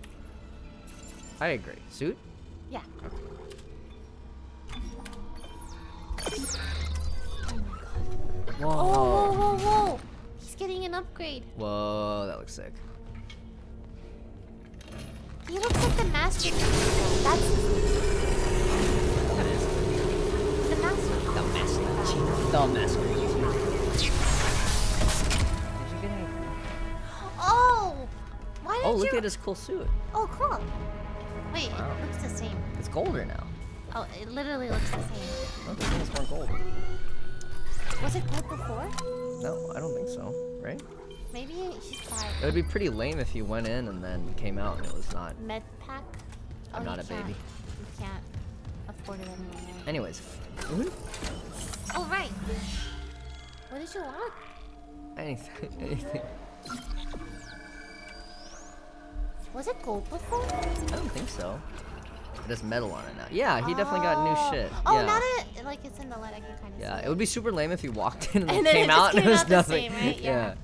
I agree. Suit? Yeah. Whoa. Oh, whoa, whoa, whoa! He's getting an upgrade. Whoa, that looks sick. He looks like the master. That's That is the master. the master. The master chief. Oh! Why did Oh, look you? at his cool suit. Oh, cool. Wait, Wow. it looks the same. It's golder now. Oh, it literally looks the same. No, this one's more gold. Was it gold before? No, I don't think so. Right? Maybe he's It would be pretty lame if you went in and then came out and it was not. med pack. I'm Oh, not a baby. You can't afford it anymore. right? Anyways. mhm. Oh right. What did you want? Anything. Anything. Was it gold before? I don't think so. It has metal on it now. Yeah, he definitely got new shit. Oh, yeah. now that it, like it's in the light, I can kind of Yeah, see it would be super lame if you walked in and, And then it came out and it was nothing. same, right? Yeah. no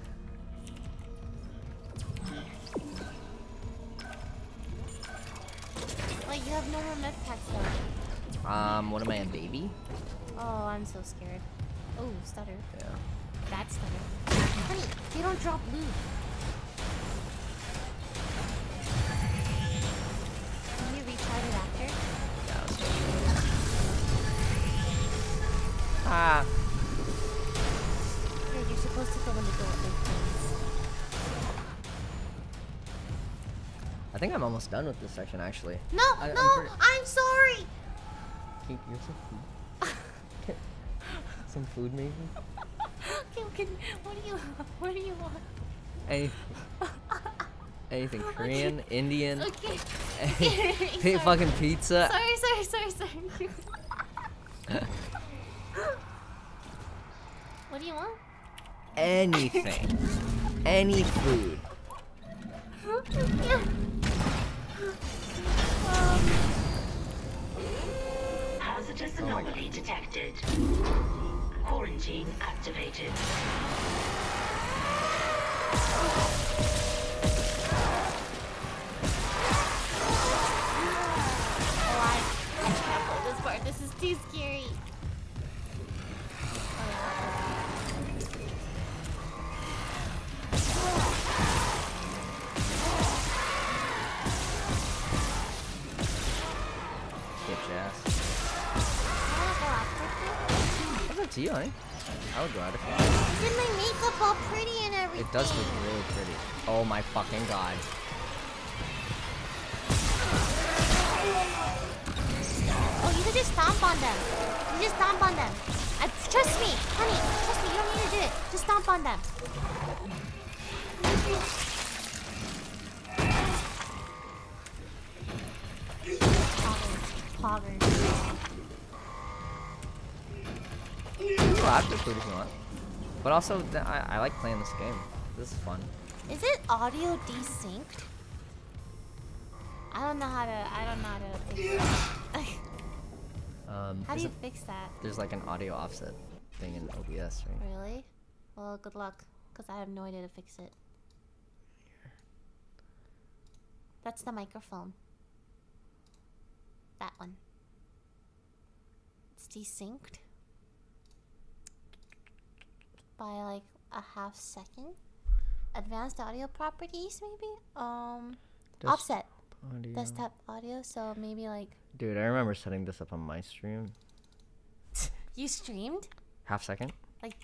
What am I, a baby? Oh, I'm so scared. Oh, stutter. Yeah. That stutter. Honey, they don't drop loot. Can you recharge it after? Ah. Yeah, you're supposed to go in the door. I think I'm almost done with this section, actually. No, I- I'm no, I'm sorry. Can you get some food? Some food, maybe? Okay, okay. What do you want? What do you want? Anything. Anything Korean, Indian, Okay. Sorry. fucking pizza. Sorry, sorry, sorry, sorry. what do you want? Anything. Any food. yeah. Anomaly detected. Quarantine activated. oh, I, can't play this part. This is too scary. Honey. I would go out if you wanted. Did my makeup all pretty and everything? It does look really pretty. Oh my fucking god. Oh, you can just stomp on them. You just stomp on them. Uh, trust me, honey. Trust me. You don't need to do it. Just stomp on them. Poggers. Poggers. You can go after food if you want. But also, I, I like playing this game. This is fun. Is it audio desynced? I don't know how to. I don't know how to fix that. Um, how do you it- fix that? There's like an audio offset thing in OBS, right? Really? Well, good luck, because I have no idea to fix it. That's the microphone. That one. It's desynced by like a half second. Advanced audio properties, maybe. Um, Desktop offset. audio. Desktop audio. So maybe like Dude, I remember setting this up on my stream. you streamed. Half second? Like,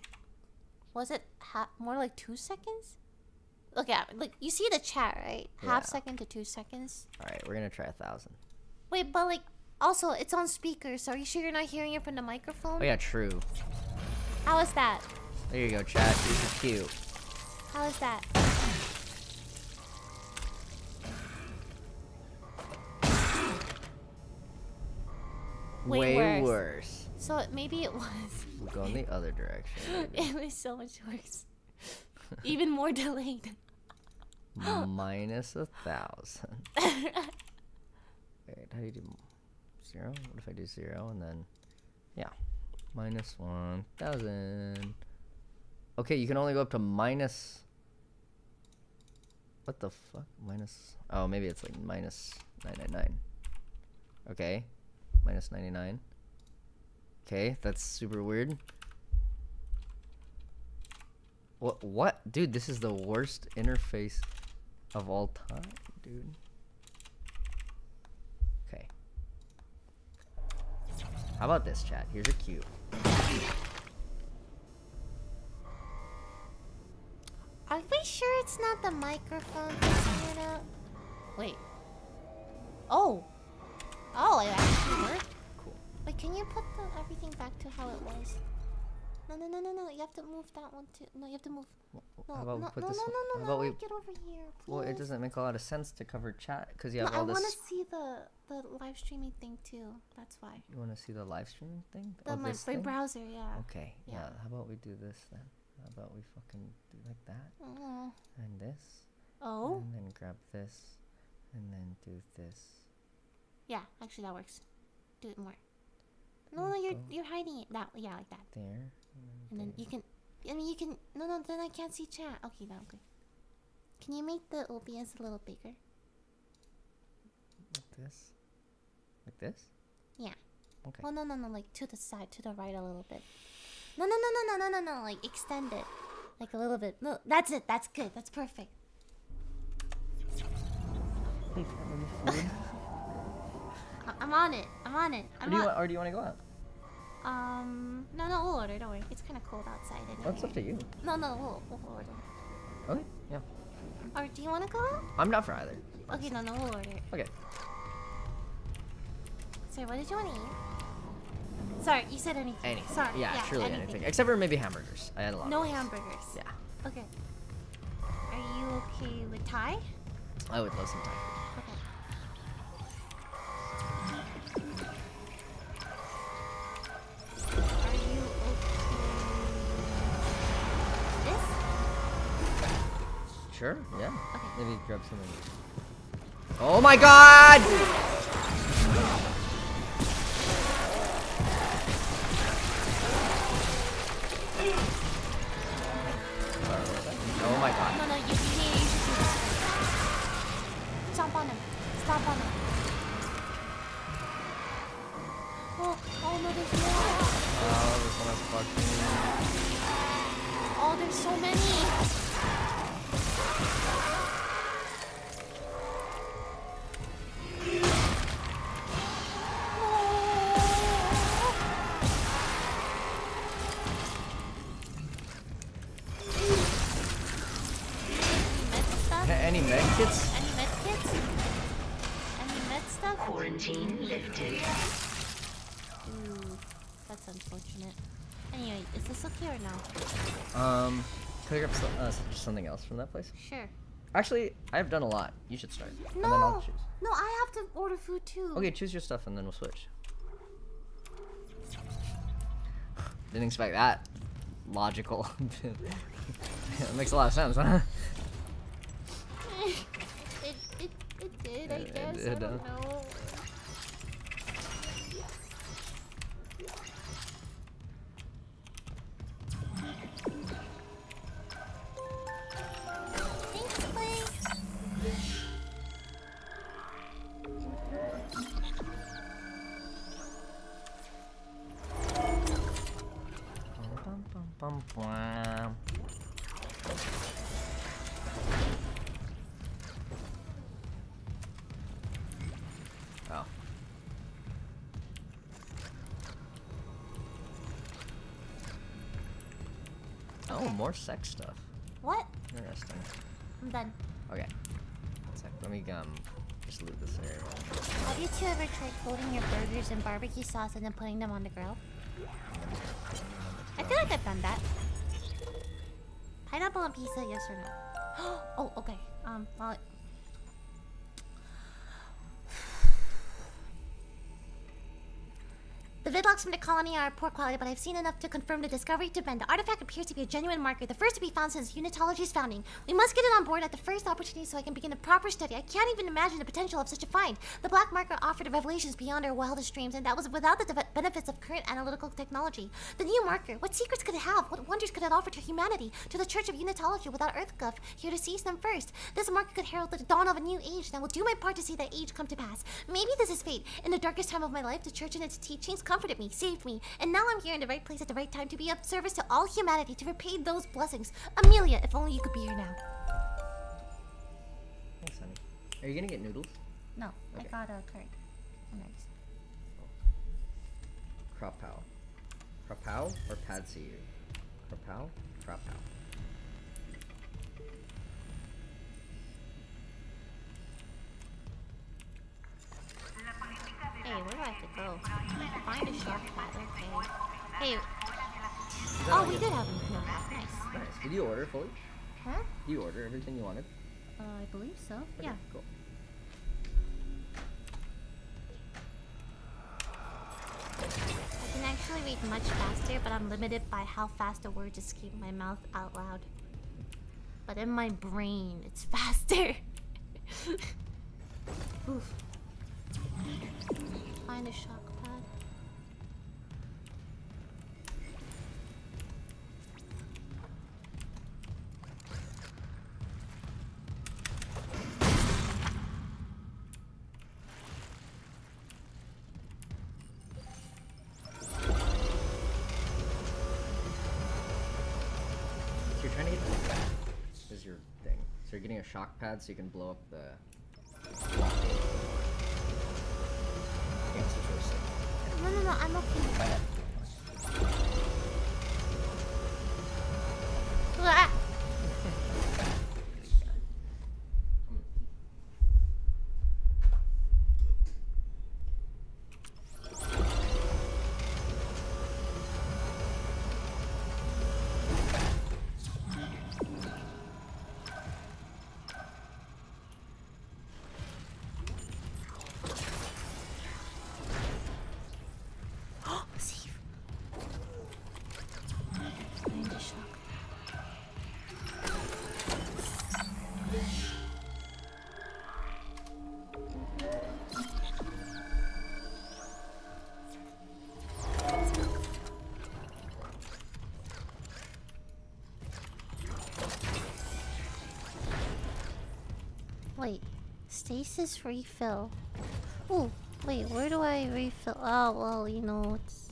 was it ha- more like two seconds? Look at like you see the chat right? Half Yeah. second to two seconds. Alright, we're gonna try a thousand. Wait, but like also it's on speaker, so are you sure you're not hearing it from the microphone? Oh yeah, true. How is that? There you go, chat. Here's your cue. How is that? Way Way worse. worse. So maybe it was. We'll go in the other direction. it was so much worse. Even more delayed. Minus a thousand. Wait, how do you do zero? What if I do zero and then, yeah, minus one thousand. Okay, you can only go up to minus. What the fuck? Minus. Oh, maybe it's like minus nine nine nine. Okay, minus ninety nine. Okay, that's super weird. What? What? Dude, this is the worst interface of all time, dude. Okay. How about this, chat? Here's a cue. Are we sure it's not the microphone it up? Wait. Oh. Oh, it actually worked. Cool. Wait, can you put the everything back to how it was? No, no, no, no, no. You have to move that one too. No, you have to move. No, How about we no, put no, this no, no, how no, about no. we- Get over here, please. Well, it doesn't make a lot of sense to cover chat because you have No, have I all want to see the the live streaming thing too. That's why. You want to see the live streaming thing? The, Oh, my, this my thing? browser, yeah. Okay. Yeah. Yeah. How about we do this then? How about we fucking do like that? Oh. And this. Oh. And then grab this. And then do this. Yeah, actually that works. Do it more. No, no, you're you're hiding it. That yeah, like that. There. And then you can. I mean, you can. No, no. Then I can't see chat. Okay, now okay. Can you make the OBS a little bigger? Like this. Like this? Yeah. Okay. Oh no, no, no, like to the side, to the right a little bit. No, no, no, no, no, no, no, no, like extend it, like a little bit. No, that's it. That's good. That's perfect. I'm on it. I'm on it. or I'm do you on. want, or do you want to go out? Um, no, no, we'll order. Don't worry. It's kind of cold outside. Anyway. It's up to you. No, no, we'll, we'll order. Okay. Yeah. Or do you want to go out? I'm not for either. Okay, no, no, we'll order. Okay. Sorry, what did you want to eat? Sorry, you said anything. Anything. Sorry. Yeah, yeah truly anything. Except for maybe hamburgers. I had a lot. No of hamburgers. Yeah. Okay. Are you okay with Thai? I would love some Thai food. Okay. Are you okay? This? Sure. Yeah. Okay. Maybe grab something. Oh my God! My God. No, no, you, you, need, you should do this. Stomp on him. Stomp on him. Oh, oh no, there's more. Oh, this one has fucking. Oh, there's so many. Something else from that place? Sure. Actually, I've done a lot. You should start. And then No, I'll choose. no, I have to order food too. Okay, choose your stuff and then we'll switch. Didn't expect that. Logical. it makes a lot of sense, huh? it, it, it did, I It- it guess. I don't know. Oh. Oh, more sex stuff. What? Interesting. I'm done. Okay. Sec. Let me um just loot this area. Have you two ever tried coating your burgers in barbecue sauce and then putting them on the grill? Feel like I've done that. Pineapple on pizza, yes or no? oh, okay. Um, well, The vidlocks from the colony are poor quality, but I've seen enough to confirm the discovery to Ben. The artifact appears to be a genuine marker, the first to be found since Unitology's founding. We must get it on board at the first opportunity so I can begin a proper study. I can't even imagine the potential of such a find. The black marker offered revelations beyond our wildest dreams, and that was without the benefits of current analytical technology. The new marker, what secrets could it have? What wonders could it offer to humanity, to the Church of Unitology without EarthGov, here to seize them first? This marker could herald the dawn of a new age, and I will do my part to see that age come to pass. Maybe this is fate. In the darkest time of my life, the Church and its teachings comforted me, saved me, and now I'm here in the right place at the right time to be of service to all humanity, to repay those blessings. Amelia, if only you could be here now. Thanks, honey. Are you gonna get noodles? No, Okay. I got a card. Oh, nice. Krapow. Krapow or Padsiu? Krapow? Krapow. Hey, where do I have to go? Find a shock pad, okay. Hey. Oh, we did have them. No, nice. Nice. Did you order fully? Huh? Did you order everything you wanted? Uh, I believe so. Okay, Yeah. Cool. I can actually read much faster, but I'm limited by how fast the words escape my mouth out loud. But in my brain, it's faster. Oof. Find a shock pad. So you're trying to get the, This is your thing. So you're getting a shock pad so you can blow up the No, no, no, I'm stasis refill. Oh, wait, where do I refill? Oh, well, you know, it's.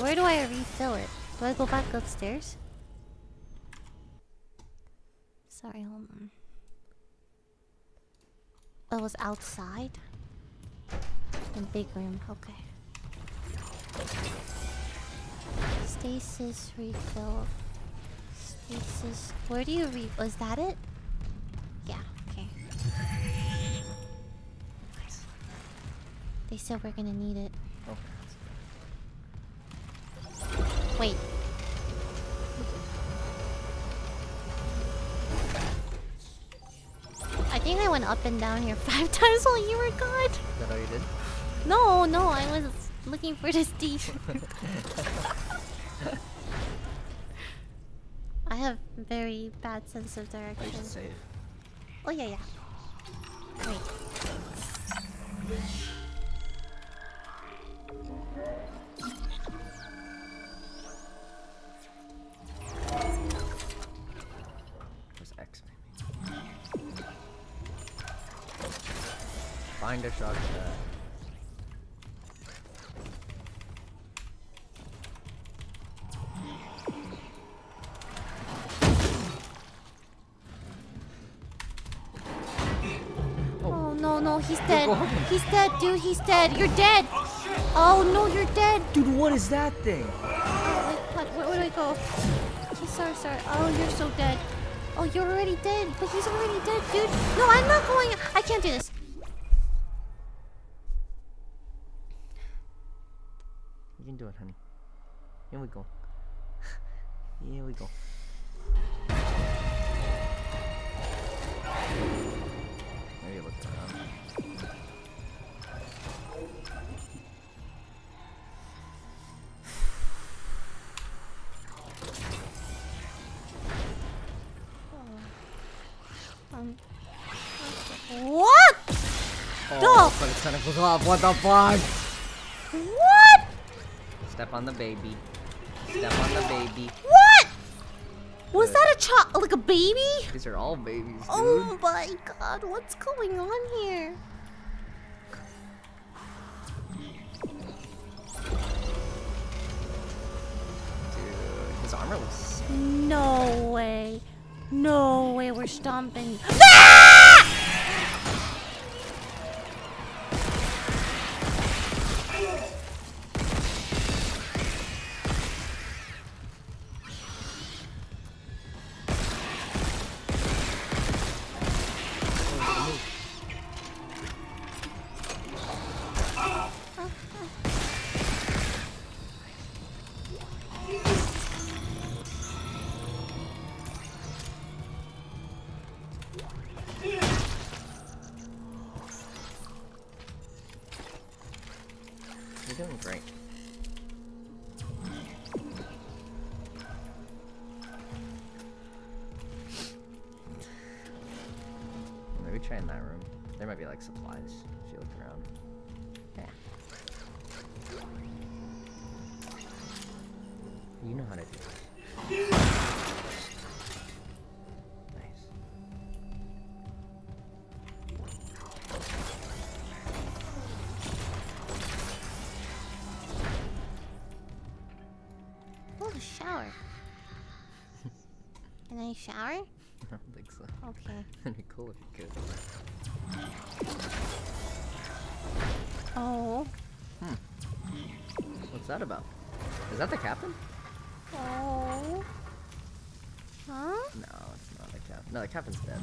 Where do I refill it? Do I go back upstairs? Sorry, hold on. It was outside? In big room, okay. Stasis refill. Stasis. Where do you re. Was that it? Said we're gonna need it. Wait. I think I went up and down here five times while you were gone. Is that all you did? No, no, I was looking for this deep. I have very bad sense of direction. Oh yeah, yeah. He's dead, dude. He's dead. You're dead. Oh, oh no, you're dead. Dude, what is that thing? Oh, wait, what, where, where do I go? Okay, sorry, sorry. Oh, you're so dead. Oh, you're already dead. But he's already dead, dude. No, I'm not going. I can't do this. But it's gonna up. What the fuck? What? Step on the baby. Step on the baby. What? Was that a child? Like a baby? These are all babies, dude. Oh my god, what's going on here? Dude, his armor looks No way. No way, we're stomping. Might be like supplies if you look around. Yeah. You know how to do this. Nice. Oh, a shower. Can I shower? I don't think so. Okay. It'd be cool if you could. Oh. Hmm. What's that about? Is that the captain? Oh. Huh? No, it's not the captain. No, the captain's dead.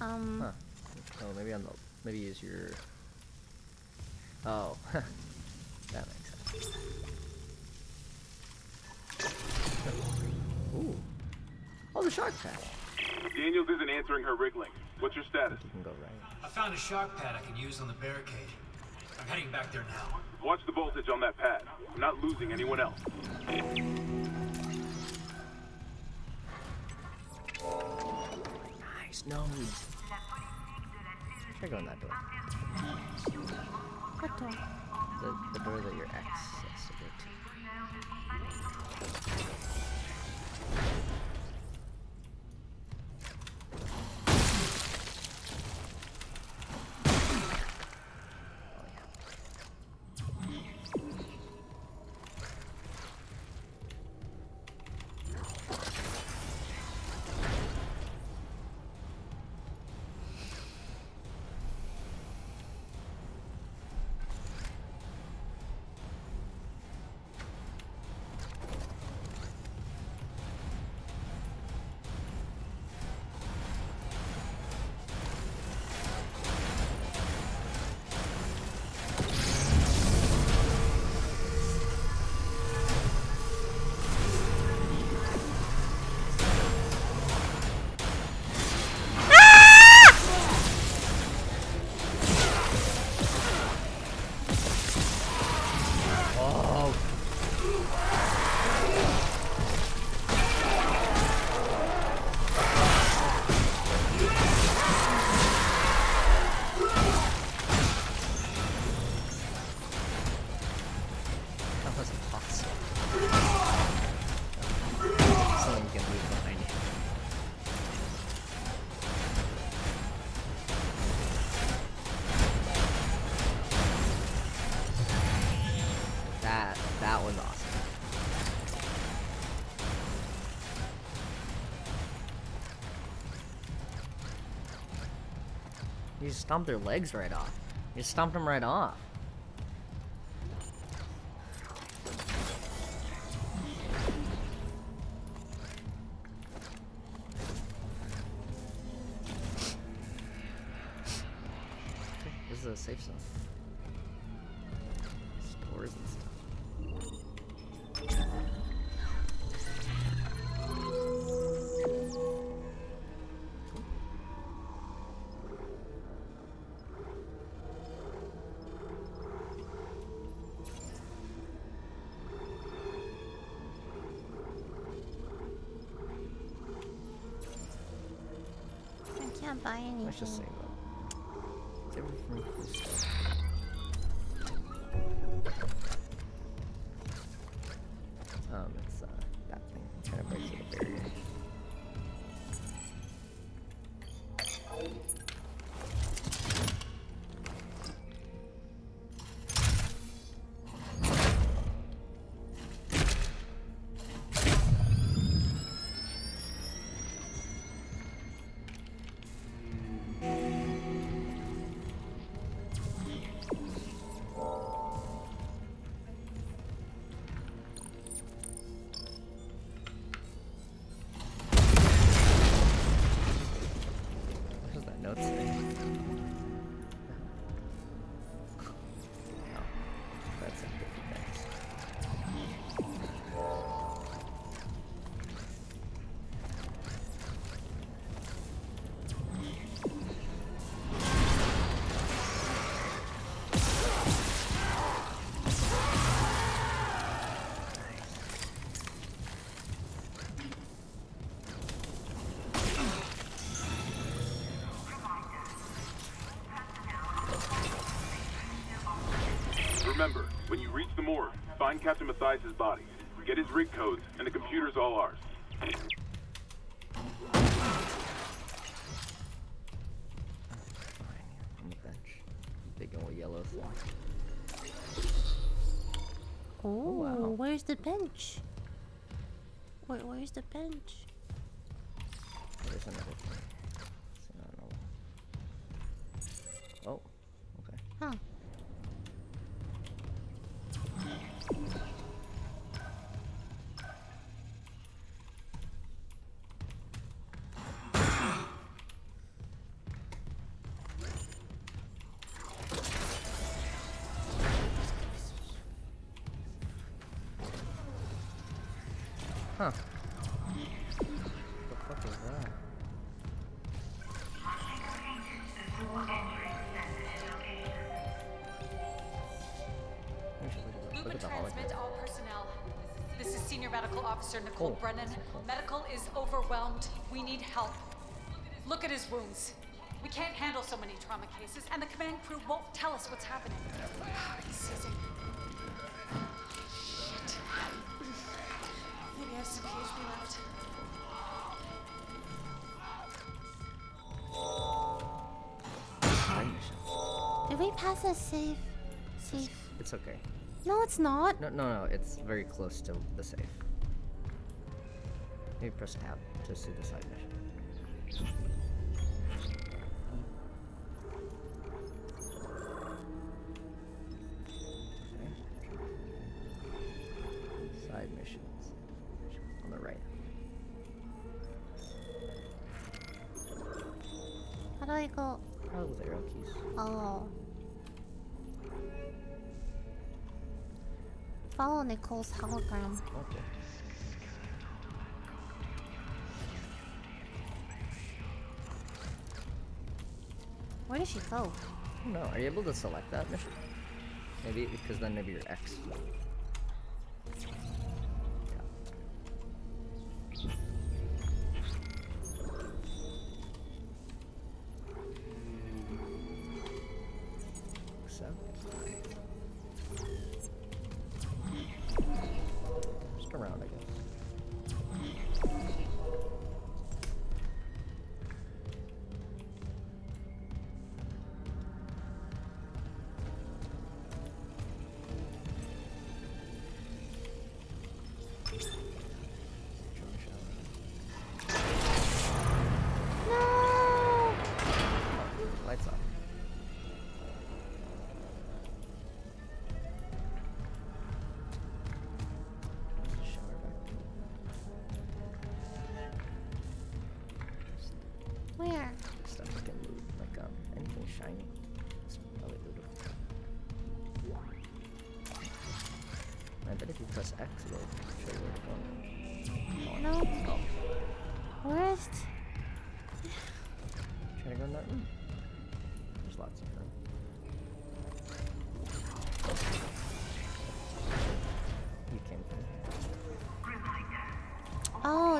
Um. Huh. Oh, maybe on the. Maybe use your. Oh. that makes The shock pad. Daniels isn't answering her wriggling. What's your status? You can go right. I found a shock pad I can use on the barricade. I'm heading back there now. Watch the voltage on that pad. I'm not losing anyone else. Nice nodes. Try going that door. What door? The, the door that your ex has to go to. Stomped their legs right off. You stomped them right off. Buy anything. Let's just save Get his rig codes, and the computer's all ours. On the bench. Big old yellow thing. Oh, where's the bench? Where, where's the bench? There's another thing. It's not normal. Oh, okay. Huh. Huh. Officer Nicole Cool. Brennan. Medical is overwhelmed. We need help. Look at his wounds. We can't handle so many trauma cases, and the command crew won't tell us what's happening. Ah, he's seizing. Shit. Maybe I have some PHP left. Did we pass a safe? Safe. It's okay. No, it's not. No, no, no. It's very close to the safe. Maybe press tab to see the side mission. Okay. Side missions on the right. How do I go? Probably with arrow keys. Oh. Follow Nicole's hologram. Okay. Where did she go? No, are you able to select that mission? Maybe because then maybe your X.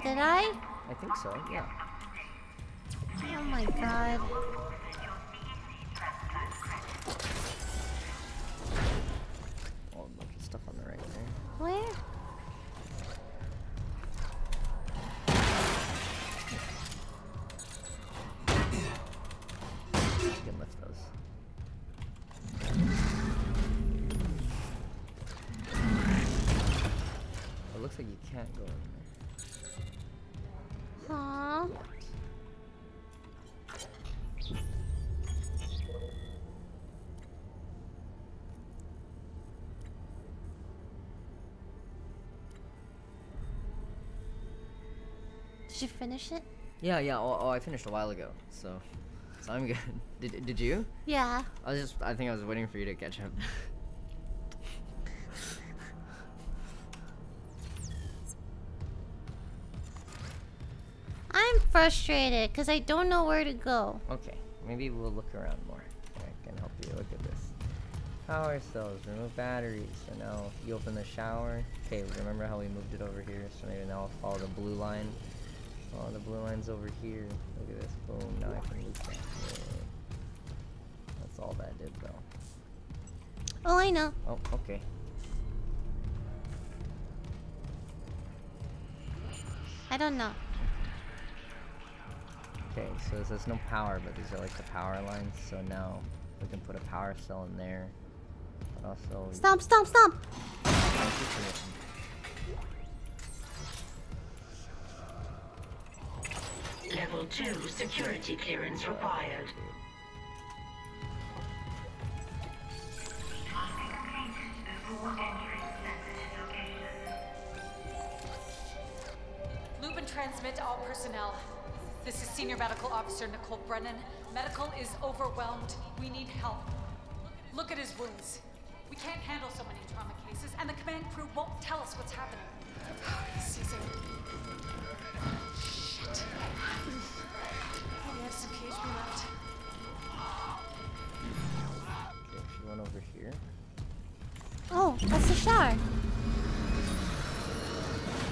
did I? I think so, yeah. Oh my god. Did you finish it? Yeah, yeah. Oh, oh, I finished a while ago, so, so I'm good. Did Did you? Yeah. I was just. I think I was waiting for you to catch up. I'm frustrated because I don't know where to go. okay, maybe we'll look around more. I can help you. Look at this. Power cells. Remove batteries. So now you open the shower. Okay, remember how we moved it over here? So maybe now I'll follow the blue line. Oh, the blue line's over here. Look at this. Boom. Now I can loop that. That's all that did, though. Oh, I know. Oh, okay. I don't know. Okay, so says no power, but these are like the power lines. So now we can put a power cell in there. But also. Stop, stop, stop! Level 2 security clearance required. Loop and transmit to all personnel. This is Senior Medical Officer Nicole Brennan. Medical is overwhelmed. We need help. Look at his wounds. We can't handle so many trauma cases, and the command crew won't tell us what's happening. He's seizing. Here. Oh, that's the shower.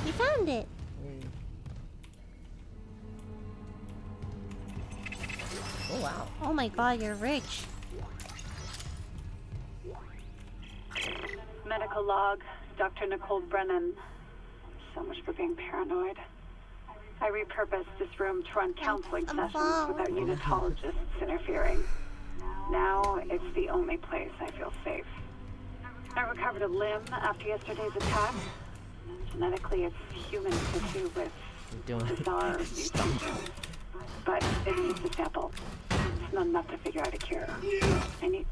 You found it. Oh wow. Oh my god, you're rich. Medical log, Dr. Nicole Brennan. So much for being paranoid. I repurposed this room to run counseling sessions without unitologists interfering. Now it's the only place I feel safe. I recovered a limb after yesterday's attack. Genetically, it's human tissue with Doing bizarre mutations. But it's just a sample. It's not enough to figure out a cure. I need.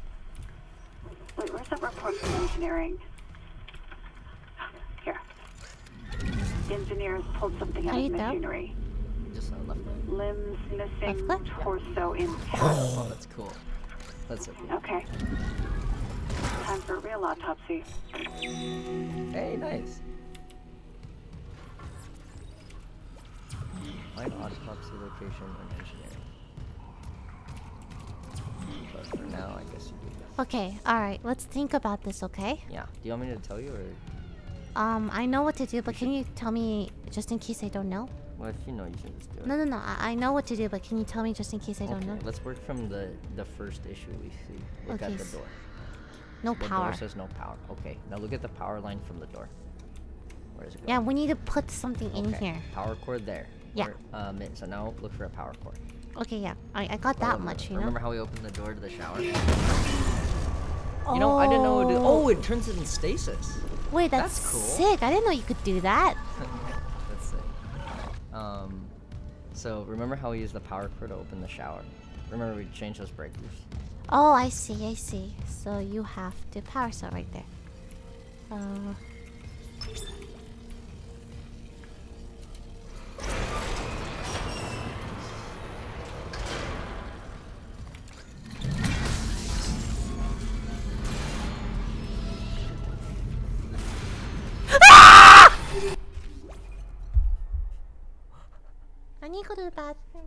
Wait, where's that report from engineering? Here. Engineers pulled something out Are of you there? machinery. Just left. Limbs missing, torso intact. Oh, that's cool. That's it. Okay. Time for a real autopsy. Hey, nice. Find autopsy location and engineering. But for now, I guess you do this. Okay, alright, let's think about this, okay? Yeah. Do you want me to tell you or? Um, I know what to do, but can you tell me just in case I don't know? Well, if you know, you should just do it. No, no, no. I, I know what to do, but can you tell me just in case I don't okay, know? let's work from the the first issue we see. Look Okay, at the door. No the power. door says no power. Okay, now look at the power line from the door. Where is it going? Yeah, we need to put something in here. Power cord there. Yeah. Um, it- so now look for a power cord. Okay, yeah. I, I got Follow that much, you know? Remember how we opened the door to the shower? You know, I didn't know it. Oh, it turns it in stasis. Wait, that's, That's cool. sick. I didn't know you could do that. Um, so remember how we used the power cord to open the shower? Remember we changed those breakers. Oh, I see, I see. So you have to power cell right there. Uh, I need to go to the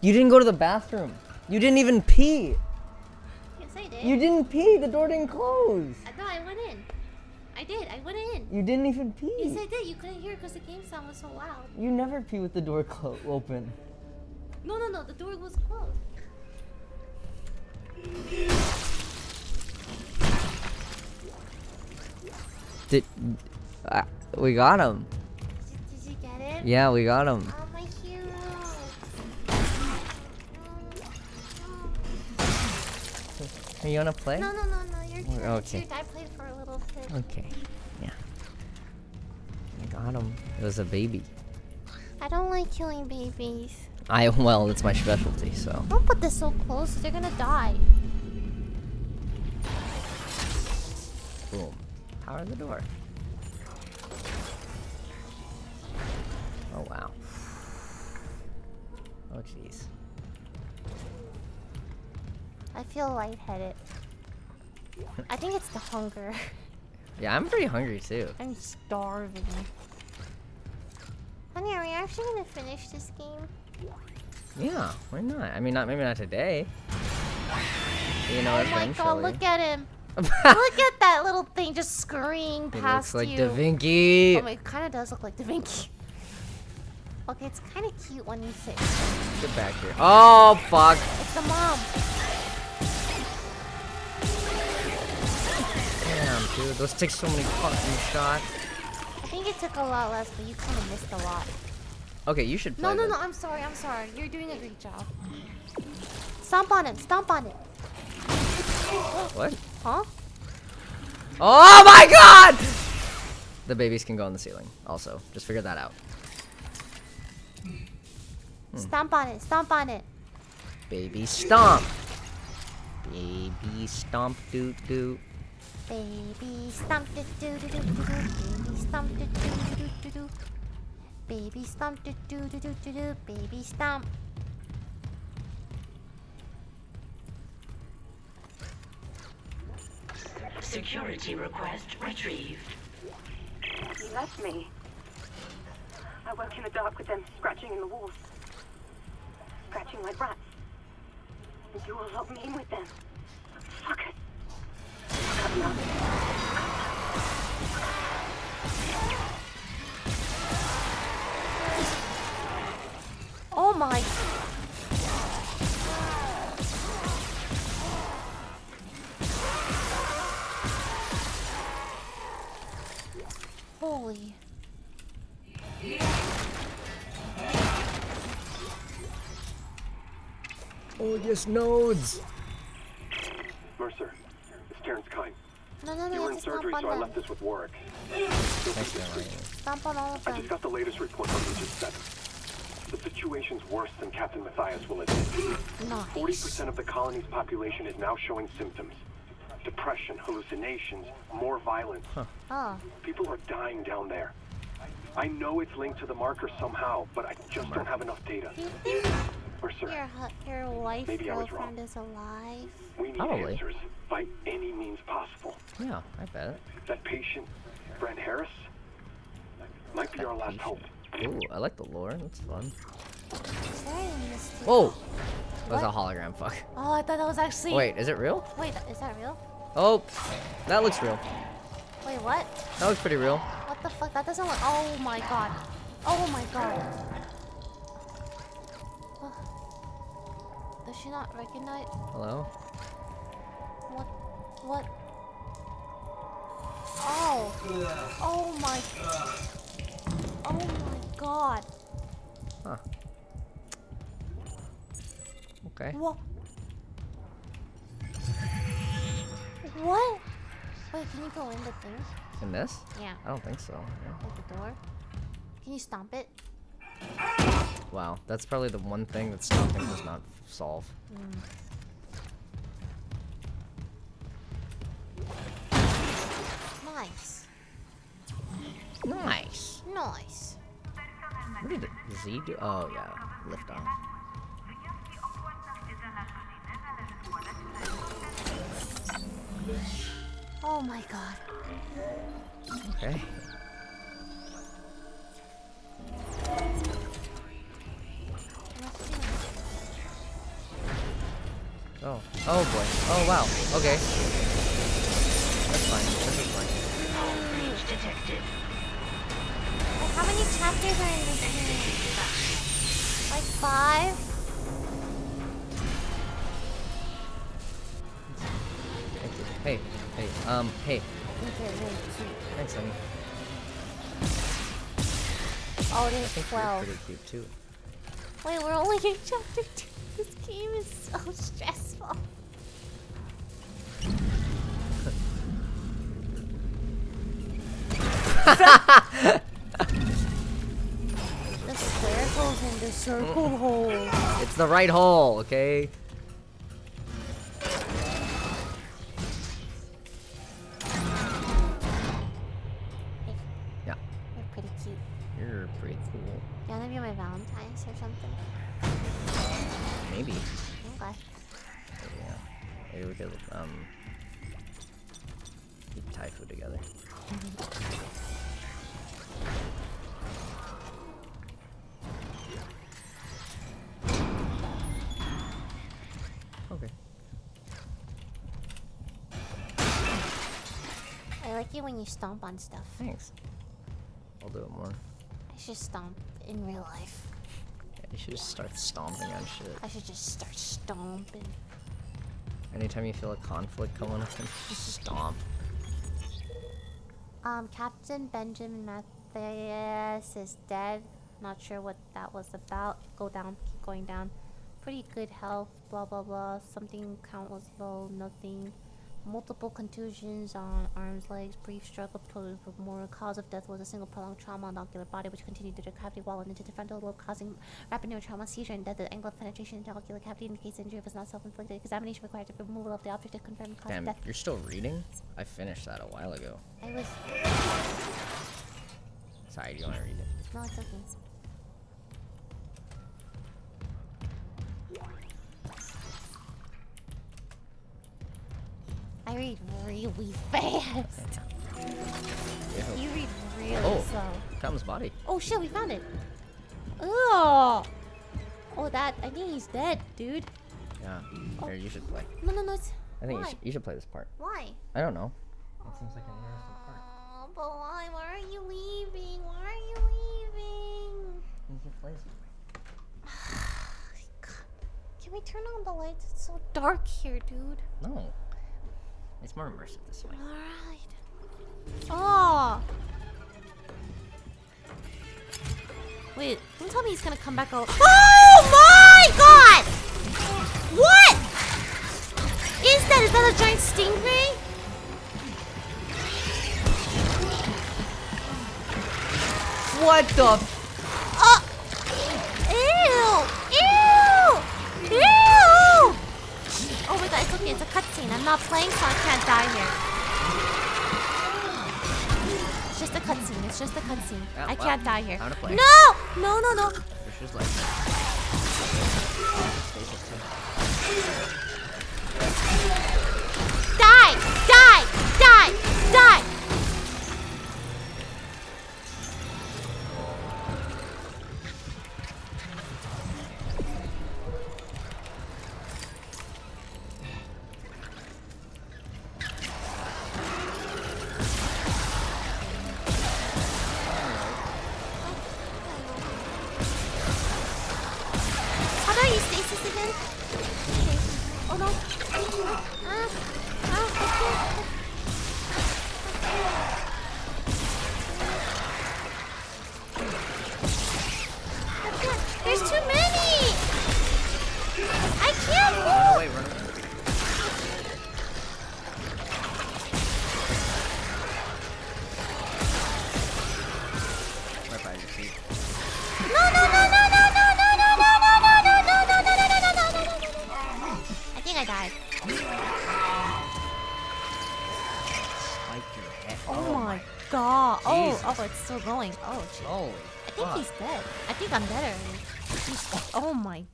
You didn't go to the bathroom. You didn't even pee. Yes, I did. You didn't pee. The door didn't close. I thought I went in. I did. I went in. You didn't even pee. Yes, I did. You couldn't hear because the game sound was so loud. You never pee with the door clo- open. No, no, no. The door was closed. Did uh, we got him? Did you get it? Yeah, we got him. Oh, Are you gonna play? No, no, no, no. You're okay. I played for a little bit. Okay. Yeah. I got him. It was a baby. I don't like killing babies. I well, it's my specialty. So. Don't put this so close. They're gonna die. Boom. Power the door. Oh wow. Oh jeez. I feel lightheaded. I think it's the hunger. Yeah, I'm pretty hungry too. I'm starving. Honey, are we actually gonna finish this game? Yeah, why not? I mean, not maybe not today. You know, oh my god, look at him. look at that little thing just scurrying He past looks like you. Da Vinci. Oh my, it kind of does look like Da Vinci. Okay, it's kind of cute when you say Get back here. Oh fuck. it's the mom. Dude, those take so many fucking shots. I think it took a lot less, but you kind of missed a lot. Okay, you should No, no, no, I'm sorry, I'm sorry. You're doing a great job. Stomp on him, stomp on it. What? Huh? Oh my god! The babies can go on the ceiling. Also, just figure that out. Hmm. Stomp on it, stomp on it. Baby stomp. Baby stomp doo doo. Baby stomp do do do do do do. Baby stomp do do do do do do. Baby stomp do do do do do do. Baby stomp. Security request retrieved. You left me. I work in the dark with them scratching in the walls. Scratching like rats. And you will lock me in with them. Fuckers. Cut them out. Oh my. Holy. Oh yes, nodes. Mercer, it's Terrence Kyne. No, no, no, You were in surgery, so I left this with Warwick. Stomp on all of I just got the latest report from Aegis 7. The situation's worse than Captain Mathius will admit. 40% of the colony's population is now showing symptoms. Depression, hallucinations, more violence. Huh. Oh. People are dying down there. I know it's linked to the marker somehow, but I just don't have enough data. Do you think your, hu- your wife, Maybe I was girlfriend is alive? we need Probably. answers by any means possible. Yeah, I bet. That patient, Brent Harris, might be our last hope. Ooh, I like the lore. That's fun. Very mysterious. Whoa! That was a hologram. Fuck. Oh, I thought that was actually. Wait, is it real? Wait, is that real? Oh, that looks real. Wait, what? That looks pretty real. What the fuck? That doesn't look. Oh my god. Oh my god. Does she not recognize? Hello? What? What? Oh. Oh my. Oh my god. Huh. Okay. What? What? Wait, can you go in the thing? In this? Yeah. I don't think so. Yeah. The door? Can you stomp it? Wow, that's probably the one thing that stomping does not solve. Hmm. Nice. Nice. Nice. What did Z do? Oh yeah, lift off. Oh my god. Okay. Oh. Oh boy. Oh wow. Okay. That's fine. This is fine. Breach detected. Wait, how many chapters are in this game? Like five? Hey. Hey. Um. Hey. Okay, wait. Thanks, honey. Oh, it is think you're 12. pretty cute too. Wait, we're only in chapter 2. This game is so stressful. the square goes in the circle hole. It's the right hole, okay? You wanna be my Valentine's or something? Maybe. Okay. Yeah. Maybe we could um keep Thai food together. Okay. I like it when you stomp on stuff. Thanks. I'll do it more. I should stomp in real life. Yeah, you should just start stomping on shit. I should just start stomping. Anytime you feel a conflict coming up, just stomp. Um, Captain Benjamin Mathius is dead. Not sure what that was about. Go down, keep going down. Pretty good health, blah blah blah. Something count was low, nothing. Multiple contusions on arms, legs, brief struggle for more. Cause of death was a single prolonged trauma on the ocular body, which continued to the cavity wall and into the frontal lobe, causing rapid neurotrauma, seizure, and death. The angle of penetration into the ocular cavity indicates injury was not self-inflicted. Examination required the removal of the object to confirm cause Damn, of death. you're still reading? I finished that a while ago. I was. Sorry, do you want to read it? No, it's okay. I read really fast. Yeah. You read really oh, slow. Tom's body. Oh shit, we found it. Oh. Oh, that. I think he's dead, dude. Yeah. Oh. Here, you should play. No, no, no. It's, I think you should, you should play this part. Why? I don't know. It seems like an interesting part. Oh, but why? Why are you leaving? Why are you leaving? You can play this Can we turn on the lights? It's so dark here, dude. No. It's more immersive this way. Alright. Oh! Wait, don't tell me he's gonna come back out. Oh my god! What? Is that? Is that a giant stingray? What the? Oh! Ew! Ew! Ew! Oh my god, it's okay, it's a cutscene. I'm not playing, so I can't die here. It's just a cutscene, it's just a cutscene. Yeah, I well, can't die here. time to play. No! No, no, no. Like. Die! Die! Die! Die! Going. Oh, shit. Holy I think fuck. he's dead. I think I'm dead already. He's, oh my.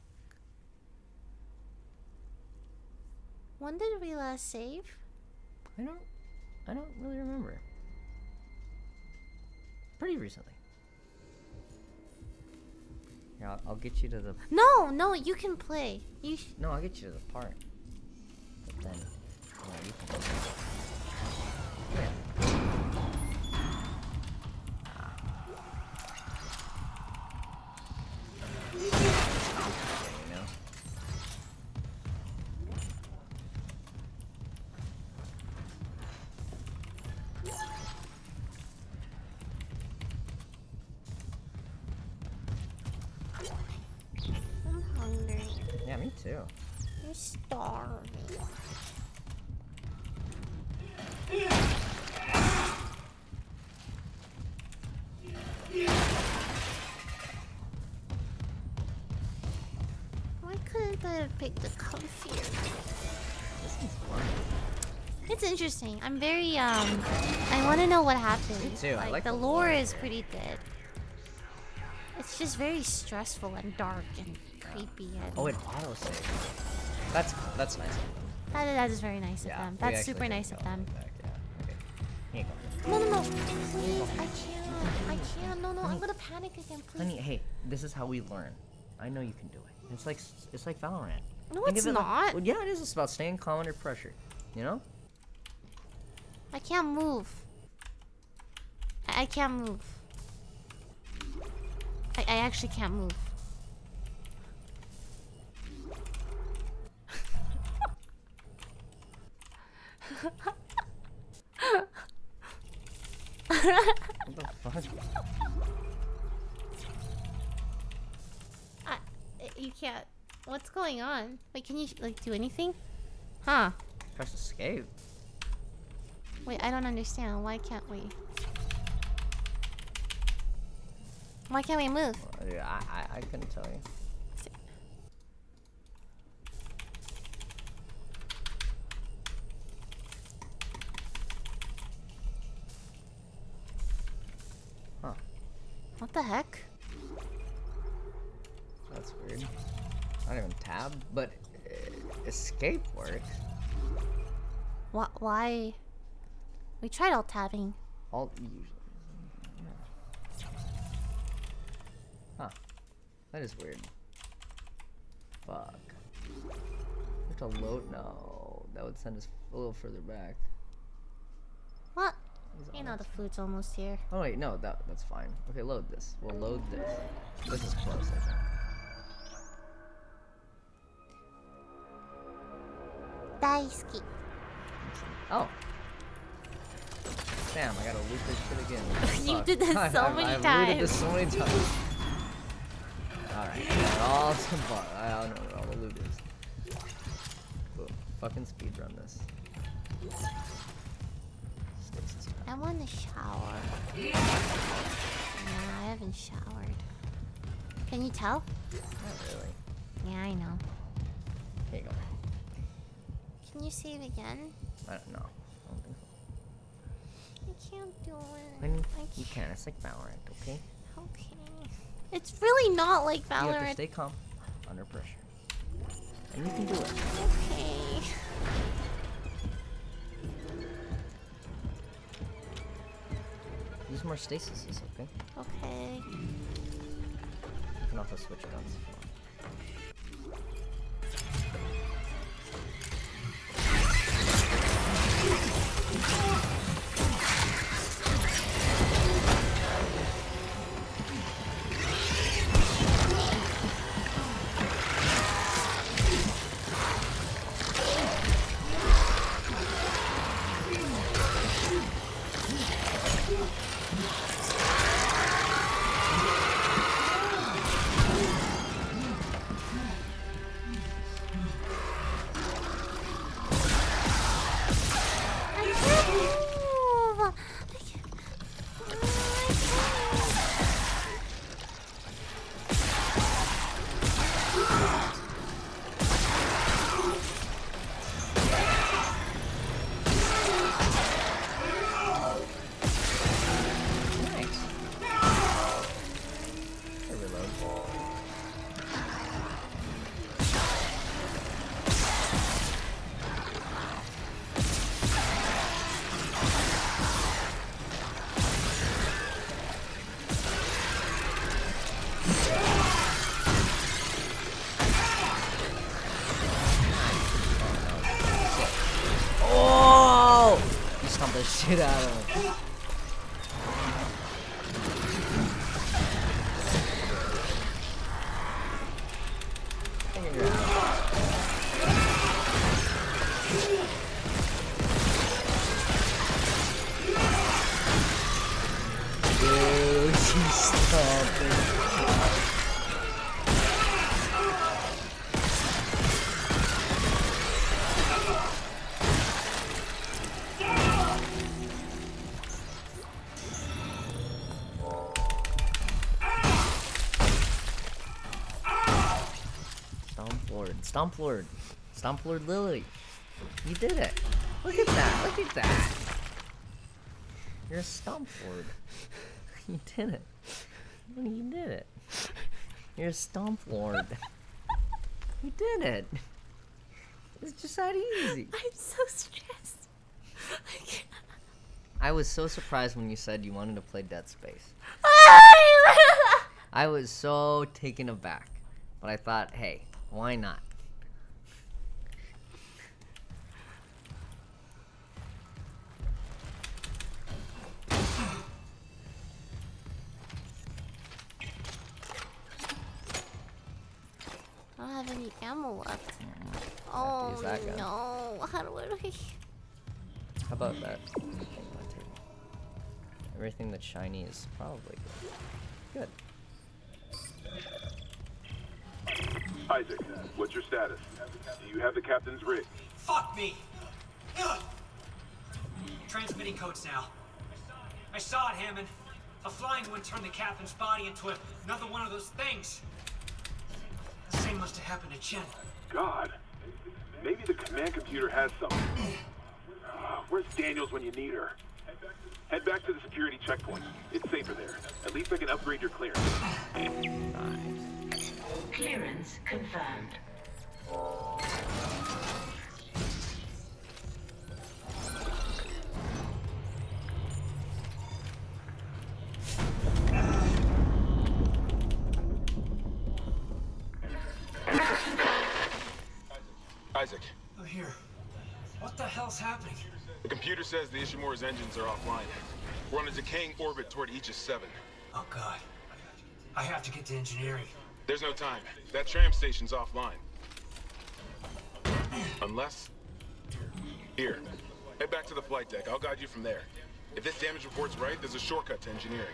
When did we last save? I don't. I don't really remember. Pretty recently. Yeah, I'll, I'll get you to the. No, no, you can play. You. Sh- No, I'll get you to the part. But then, yeah, you can. Yeah. Interesting. I'm very um. I want to know what happened. Me too, I like the the lore is pretty good. It's just very stressful and dark and creepy and. Oh, it autosave. That's that's nice. That, that is very nice Yeah, of them. That's super nice of them. back, yeah, okay. Here you go. No, no, no. Please, I can't. I can't. No, no. I'm gonna panic again. Please. Honey, hey, this is how we learn. I know you can do it. It's like it's like Valorant. No, Think it's it like- not. well, yeah, it is. It's about staying calm under pressure. You know? I can't move. I, I can't move. I, I actually can't move. What the fuck? I, you can't. What's going on? Wait, can you like do anything? Huh? Press escape. Wait, I don't understand. Why can't we? Why can't we move? I, I I couldn't tell you. Tried alt tabbing. Alt usually. Huh. That is weird. Fuck. We have to load. No, that would send us a little further back. What? You know the food's almost here. Oh wait, no, that that's fine. Okay, load this. We'll load this. This is close, I think. Daisuke. Oh. Damn, I gotta loot this shit again. You did this I- so I've- many I've looted this so many times. Alright, all some bar. I don't know where all the loot is. Boom. Fucking speedrun this. I want to shower. Nah, I haven't showered. Can you tell? Not really. Yeah, I know. Here you go. Can you save again? I don't know. I don't think so. I can't do it. I mean, I you can. It's like Valorant, okay? Okay. It's really not like Valorant. You have to stay calm under pressure. And you can do it. Okay. Use more stasis, okay? Okay. You can also switch guns Stomp Lord. Stomp Lord. Lily. You did it. Look at that. Look at that. You're a Stomp Lord. You did it. You did it. You're a Stomp Lord. You did it. It's just that easy. I'm so stressed. I can't. I was so surprised when you said you wanted to play Dead Space. I was so taken aback, but I thought, hey, why not? Have any ammo left. Mm, oh no! How do I? How about that? Everything that's shiny is probably good. Good. Isaac, what's your status? Do you have the captain's rig? Fuck me! Ugh. Transmitting codes now. I saw it, Hammond. A flying one turned the captain's body into another one of those things. The must have happened to Chen. God. Maybe the command computer has something. Uh, Where's Daniels when you need her? Head back to the security checkpoint. It's safer there. At least I can upgrade your clearance. Clearance confirmed. Engines are offline. We're on a decaying orbit toward Aegis 7. Oh, God. I have to get to engineering. There's no time. That tram station's offline. Unless... Here. Head back to the flight deck. I'll guide you from there. If this damage report's right, there's a shortcut to engineering.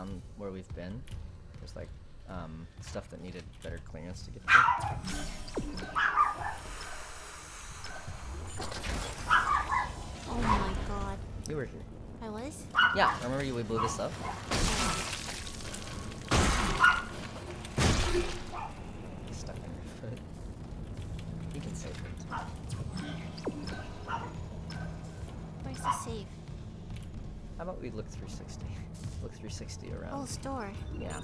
Around where we've been, there's like um, stuff that needed better clearance to get to. Oh my god. You were here. I was? Yeah, remember you we blew this up? Stuck in your foot. You can save it. Where's the save? How about we look through 360? Look 360 around. Oh, store. Yeah.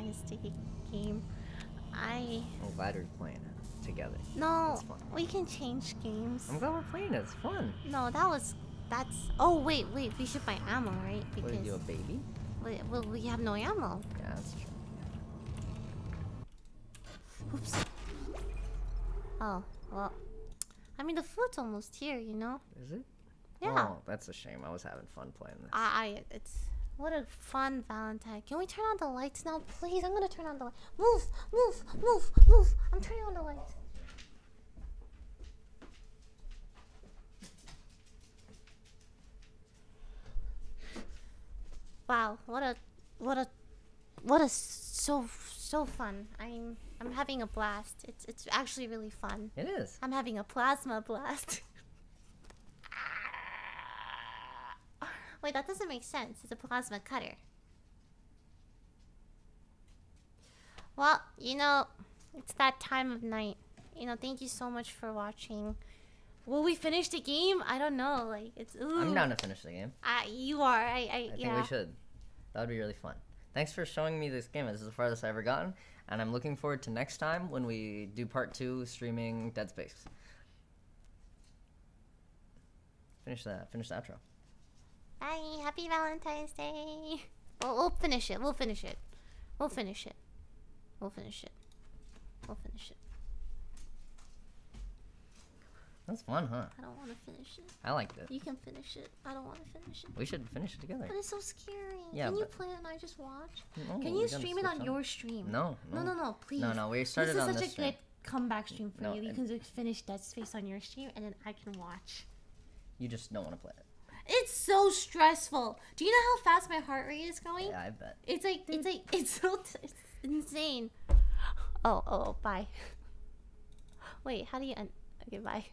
Valentine's Day game. I I'm glad we're playing it together. no, we can change games. I'm glad we're playing it. It's fun. No, that was that's. Oh wait, wait, we should buy ammo, right? What are you, a baby? Wait, well, we have no ammo. Yeah, that's true. Oops. Oh well, I mean the food's almost here, you know. Is it? Yeah. Oh, that's a shame. I was having fun playing this. I, I it's what a fun Valentine. Can we turn on the lights now, please? I'm gonna turn on the light. Move, move, move, move. I'm turning on the lights. Wow, what a, what a, what a so so fun. I'm I'm having a blast. It's it's actually really fun. It is. I'm having a plasma blast. Wait, that doesn't make sense. It's a plasma cutter. Well, you know, it's that time of night. You know, thank you so much for watching. Will we finish the game? I don't know. Like it's. Ooh. I'm down to finish the game. Uh, you are. I. I, I think yeah. we should. That would be really fun. Thanks for showing me this game. This is the farthest I've ever gotten, and I'm looking forward to next time when we do part two, streaming Dead Space. Finish that. Finish the outro. Bye. Happy Valentine's Day. We'll, we'll finish it. We'll finish it. We'll finish it. We'll finish it. We'll finish it. That's fun, huh? I don't want to finish it. I liked it. You can finish it. I don't want to finish it. We should finish it together. But it's so scary. Yeah, can you play it and I just watch? No, can you stream it on on. your stream? No, No, no. no, no, please. No, no, we started on this This is such this a good comeback stream for No, you. You and- can just finish Dead Space on your stream and then I can watch. You just don't want to play it. It's so stressful. Do you know how fast my heart rate is going? Yeah, I bet. It's like it's like it's so it's insane. Oh oh, oh bye. Wait, how do you end? Okay, bye.